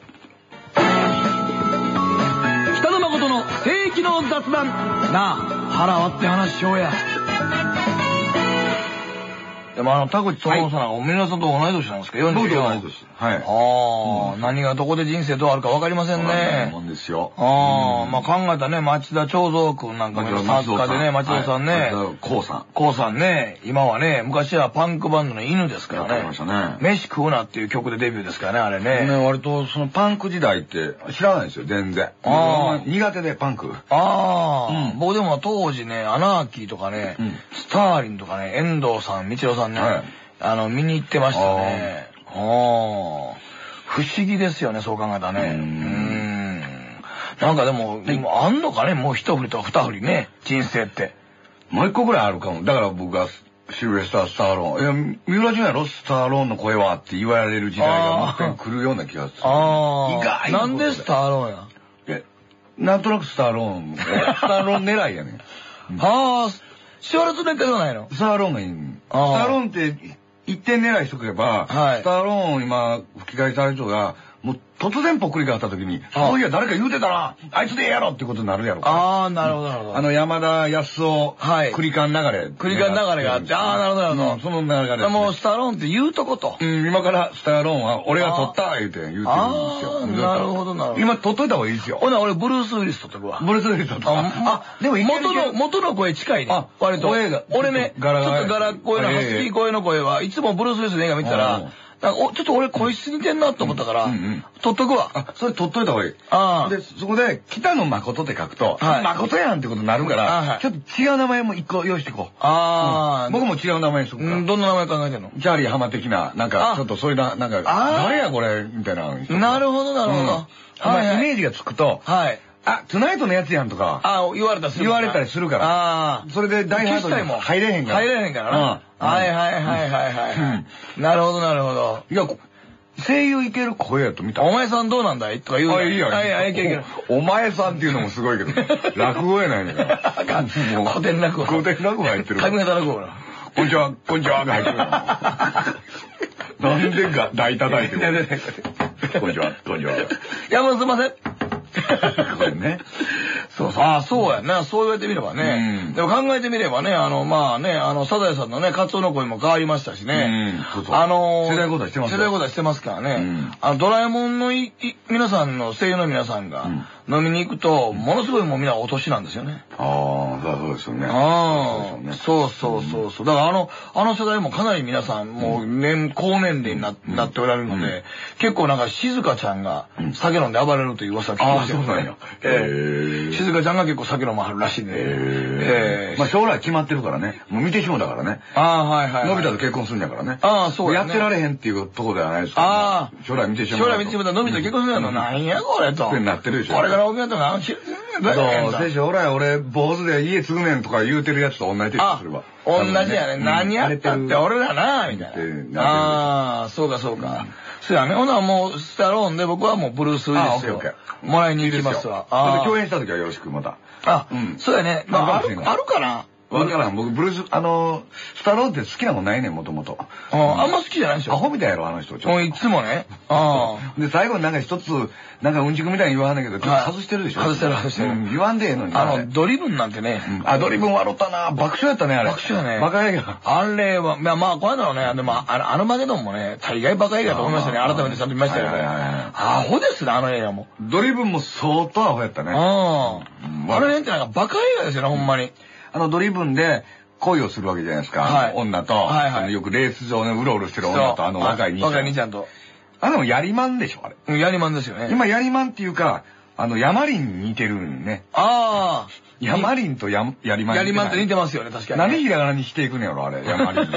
北野誠の世紀の雑談。なあ、腹割って話しようや。でもあの、田口智郎さんは、皆さんと同い年なんですか ?44 同い年。はい。ああ、何がどこで人生どうあるか分かりませんね。もんですよ。ああ、まあ考えたね、町田長蔵君なんかも作家でね、町田さんね。こうさん。こうさんね、今はね、昔はパンクバンドの犬ですからね。ましたね。飯食うなっていう曲でデビューですからね、あれね。ね、割とそのパンク時代って知らないですよ、全然。ああ。苦手でパンク。ああ。僕でも当時ね、アナーキーとかね、スターリンとかね、遠藤さん、道夫さんね、あの、見に行ってましたね。ああ。不思議ですよね、そう考えたらね。うん。なんかでも、今あんのかね、もう一振りと二振りね、人生って。もう一個ぐらいあるかも。だから僕がシルベスター・スターローン。いや、三浦淳やろスターローンの声はって言われる時代がもう一回来るような気がする。ああ。意外なんでスターローンや？え、なんとなくスターローン。[LAUGHS] スターローン狙いやね。はあ、シュワルツネッカーじゃないの？スターローンがいい。スターローンって一点狙いしとけば、はい、スターローン今吹き替えされる人が、もう突然ぽっくりがあった時に、そういや誰か言うてたな、あいつでええやろってことになるやろ。ああ、なるほど、なるほど。あの山田康夫、はい。栗勘流れ。栗勘流れがあって、ああ、なるほど、なるほど。その流れで。もうスターローンって言うとこと。うん、今からスターローンは俺が撮った言うて言うてるんですよ。なるほど、なるほど。今撮っといた方がいいですよ。ほな、俺ブルース・ウィリス撮っとくわ。ブルース・ウィリス撮っとくわ。あ、でも元の、元の声近いね。あ、割と。声が。俺ね、ちょっとガラ声のハスキー声の声はいつもブルース・ウィリスの映画見てたら、おちょっと俺声質似てんなと思ったから、取っとくわ。あ、それ取っといた方がいい。あで、そこで、北野誠って書くと、はい、誠やんってことになるから、ちょっと違う名前も一個用意していこう。ああ、僕も違う名前にしとくから。どんな名前考えてんのチャーリー浜的な、なんか、ちょっとそういうな、なんか、誰やこれみたいな。なるほど、なるほど。イメージがつくと、はい。あ、トゥナイトのやつやんとか。あ言われた言われたりするから。ああ。それで大ハードにも入れへんから。入れへんからな。はいはいはいはいはい。なるほどなるほど。いや、声優いける声やと見た。お前さんどうなんだいとか言うあ、いいやん。はいはい、いけるいける。お前さんっていうのもすごいけど、落語やないねんから。あかん。古典落語。古典落語入ってる。髪型落語な。こんにちは、こんにちはが入ってる。[LAUGHS] なんでが大叩いてる。こんにちは、こんにちは。いや、もうすいません。[LAUGHS] これね。そうそう、ああ、そうやな。そう言われてみればね。でも考えてみればね、あの、まあね、あの、サザエさんのね、カツオの声も変わりましたしね。あの、世代交代してます世代交代してますからね。あの、ドラえもんの皆さんの、声優の皆さんが飲みに行くと、ものすごいもうみんなお年なんですよね。ああ、そうですよね。ああ、そうそうそうそう。だからあの、あの世代もかなり皆さん、もう年、高年齢になっておられるので、結構なんか静香ちゃんが酒飲んで暴れるという噂を聞きましたよ。そうなんや。ええ。静香ちゃんが結構酒飲まはるらしいんで。ええ。まあ将来決まってるからね。もう見てしもうだからね。ああ、はいはい。のび太と結婚するんやからね。ああ、そうやってられへんっていうとこではないですかああ。将来見てしもう。将来見てしもうたらのび太結婚するんやろ。なんやこれと。[LAUGHS] ってなってるでしょ。これからお客さんが、どうせ将来俺、坊主で家継ぐねんとか言うてるやつと同じですれば。同じやね。何やったって俺らな、みたいな。ああ、そうかそうか。そうやね。ほなもう、スタローンで僕はもうブルース・ウィリスをもらいに行きますわ。ああ。共演した時はよろしく、また。あ、そうやね。まあ、あるかな。わからん。僕、ブルース、あの、スタローンって好きなもんないねん、もともと。あんま好きじゃないでしょ？アホみたいやろ、あの人。もういつもね。ああ。[LAUGHS] で、最後になんか一つ、なんかうんちくみたいに言わはんだけど、ちょっと外してるでしょ？外してる、外してる。言わんでええのに。あの、ドリブンなんてね。あ、ドリブン笑ったな。爆笑やったね、あれ。爆笑やね。バカ映画。あれは、まあまあ、これだろうね。でも、あの、あのマゲドンもね、大概バカ映画と思いましたね。改めてちゃんと見ましたよね。アホですね、あの映画も。ドリブンも相当アホやったね。ああ。あれねってなんかバカ映画ですよね、ほんまに。あのドリブンで、恋をするわけじゃないですか。はい、女と、はいはい、よくレース上ね、うろうろしてる女と、あの若い兄ちゃん。若い兄ちゃんと。あの、やりまんでしょ、あれ。やりまんですよね。今、やりまんっていうか、あの、ヤマリンに似てるね。ああ。ヤマリンとヤやりまん。やりまんって似てますよね、確かに、ね。何ひらがなにしていくのやろ、あれ、ヤマリン。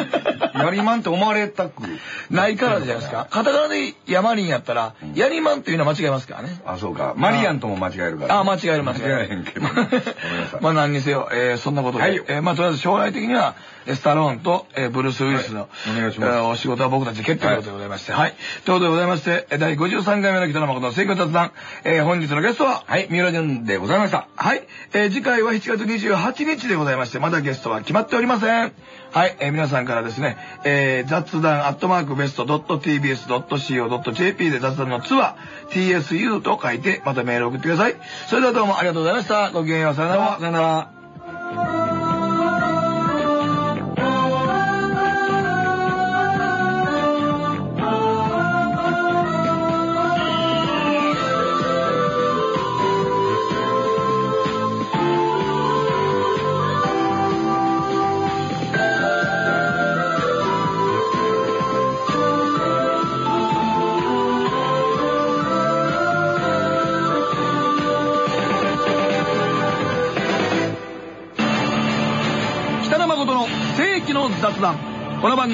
やりまんって思われたく。ないからじゃないですか。カタカナでヤマリンやったら、やりまんっていうのは間違えますからね。あ、そうか。マリアンとも間違えるから、あ、間違える間違える。間違えへんけど。[LAUGHS] まあ何にせよ、えそんなことで。はい。えまあとりあえず将来的には、スタローンと、えブルース・ウィルスの、お願いします。お仕事は僕たち決定ということでございまして。はい。ということでございまして、第53回目の北野誠の成功雑談、え本日のゲストは、はい、三浦淳でございました。はい。え次回は7月28日でございまして、まだゲストは決まっておりません。はい、えー、皆さんからですね、えー、雑談アットマークベスト .tbs.co.jp で雑談のツアー TSU と書いてまたメール送ってください。それではどうもありがとうございました。ごきげんよう。さよなら。さよなら。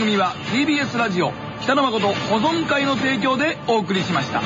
組は TBS ラジオ北野誠保存会の提供でお送りしました。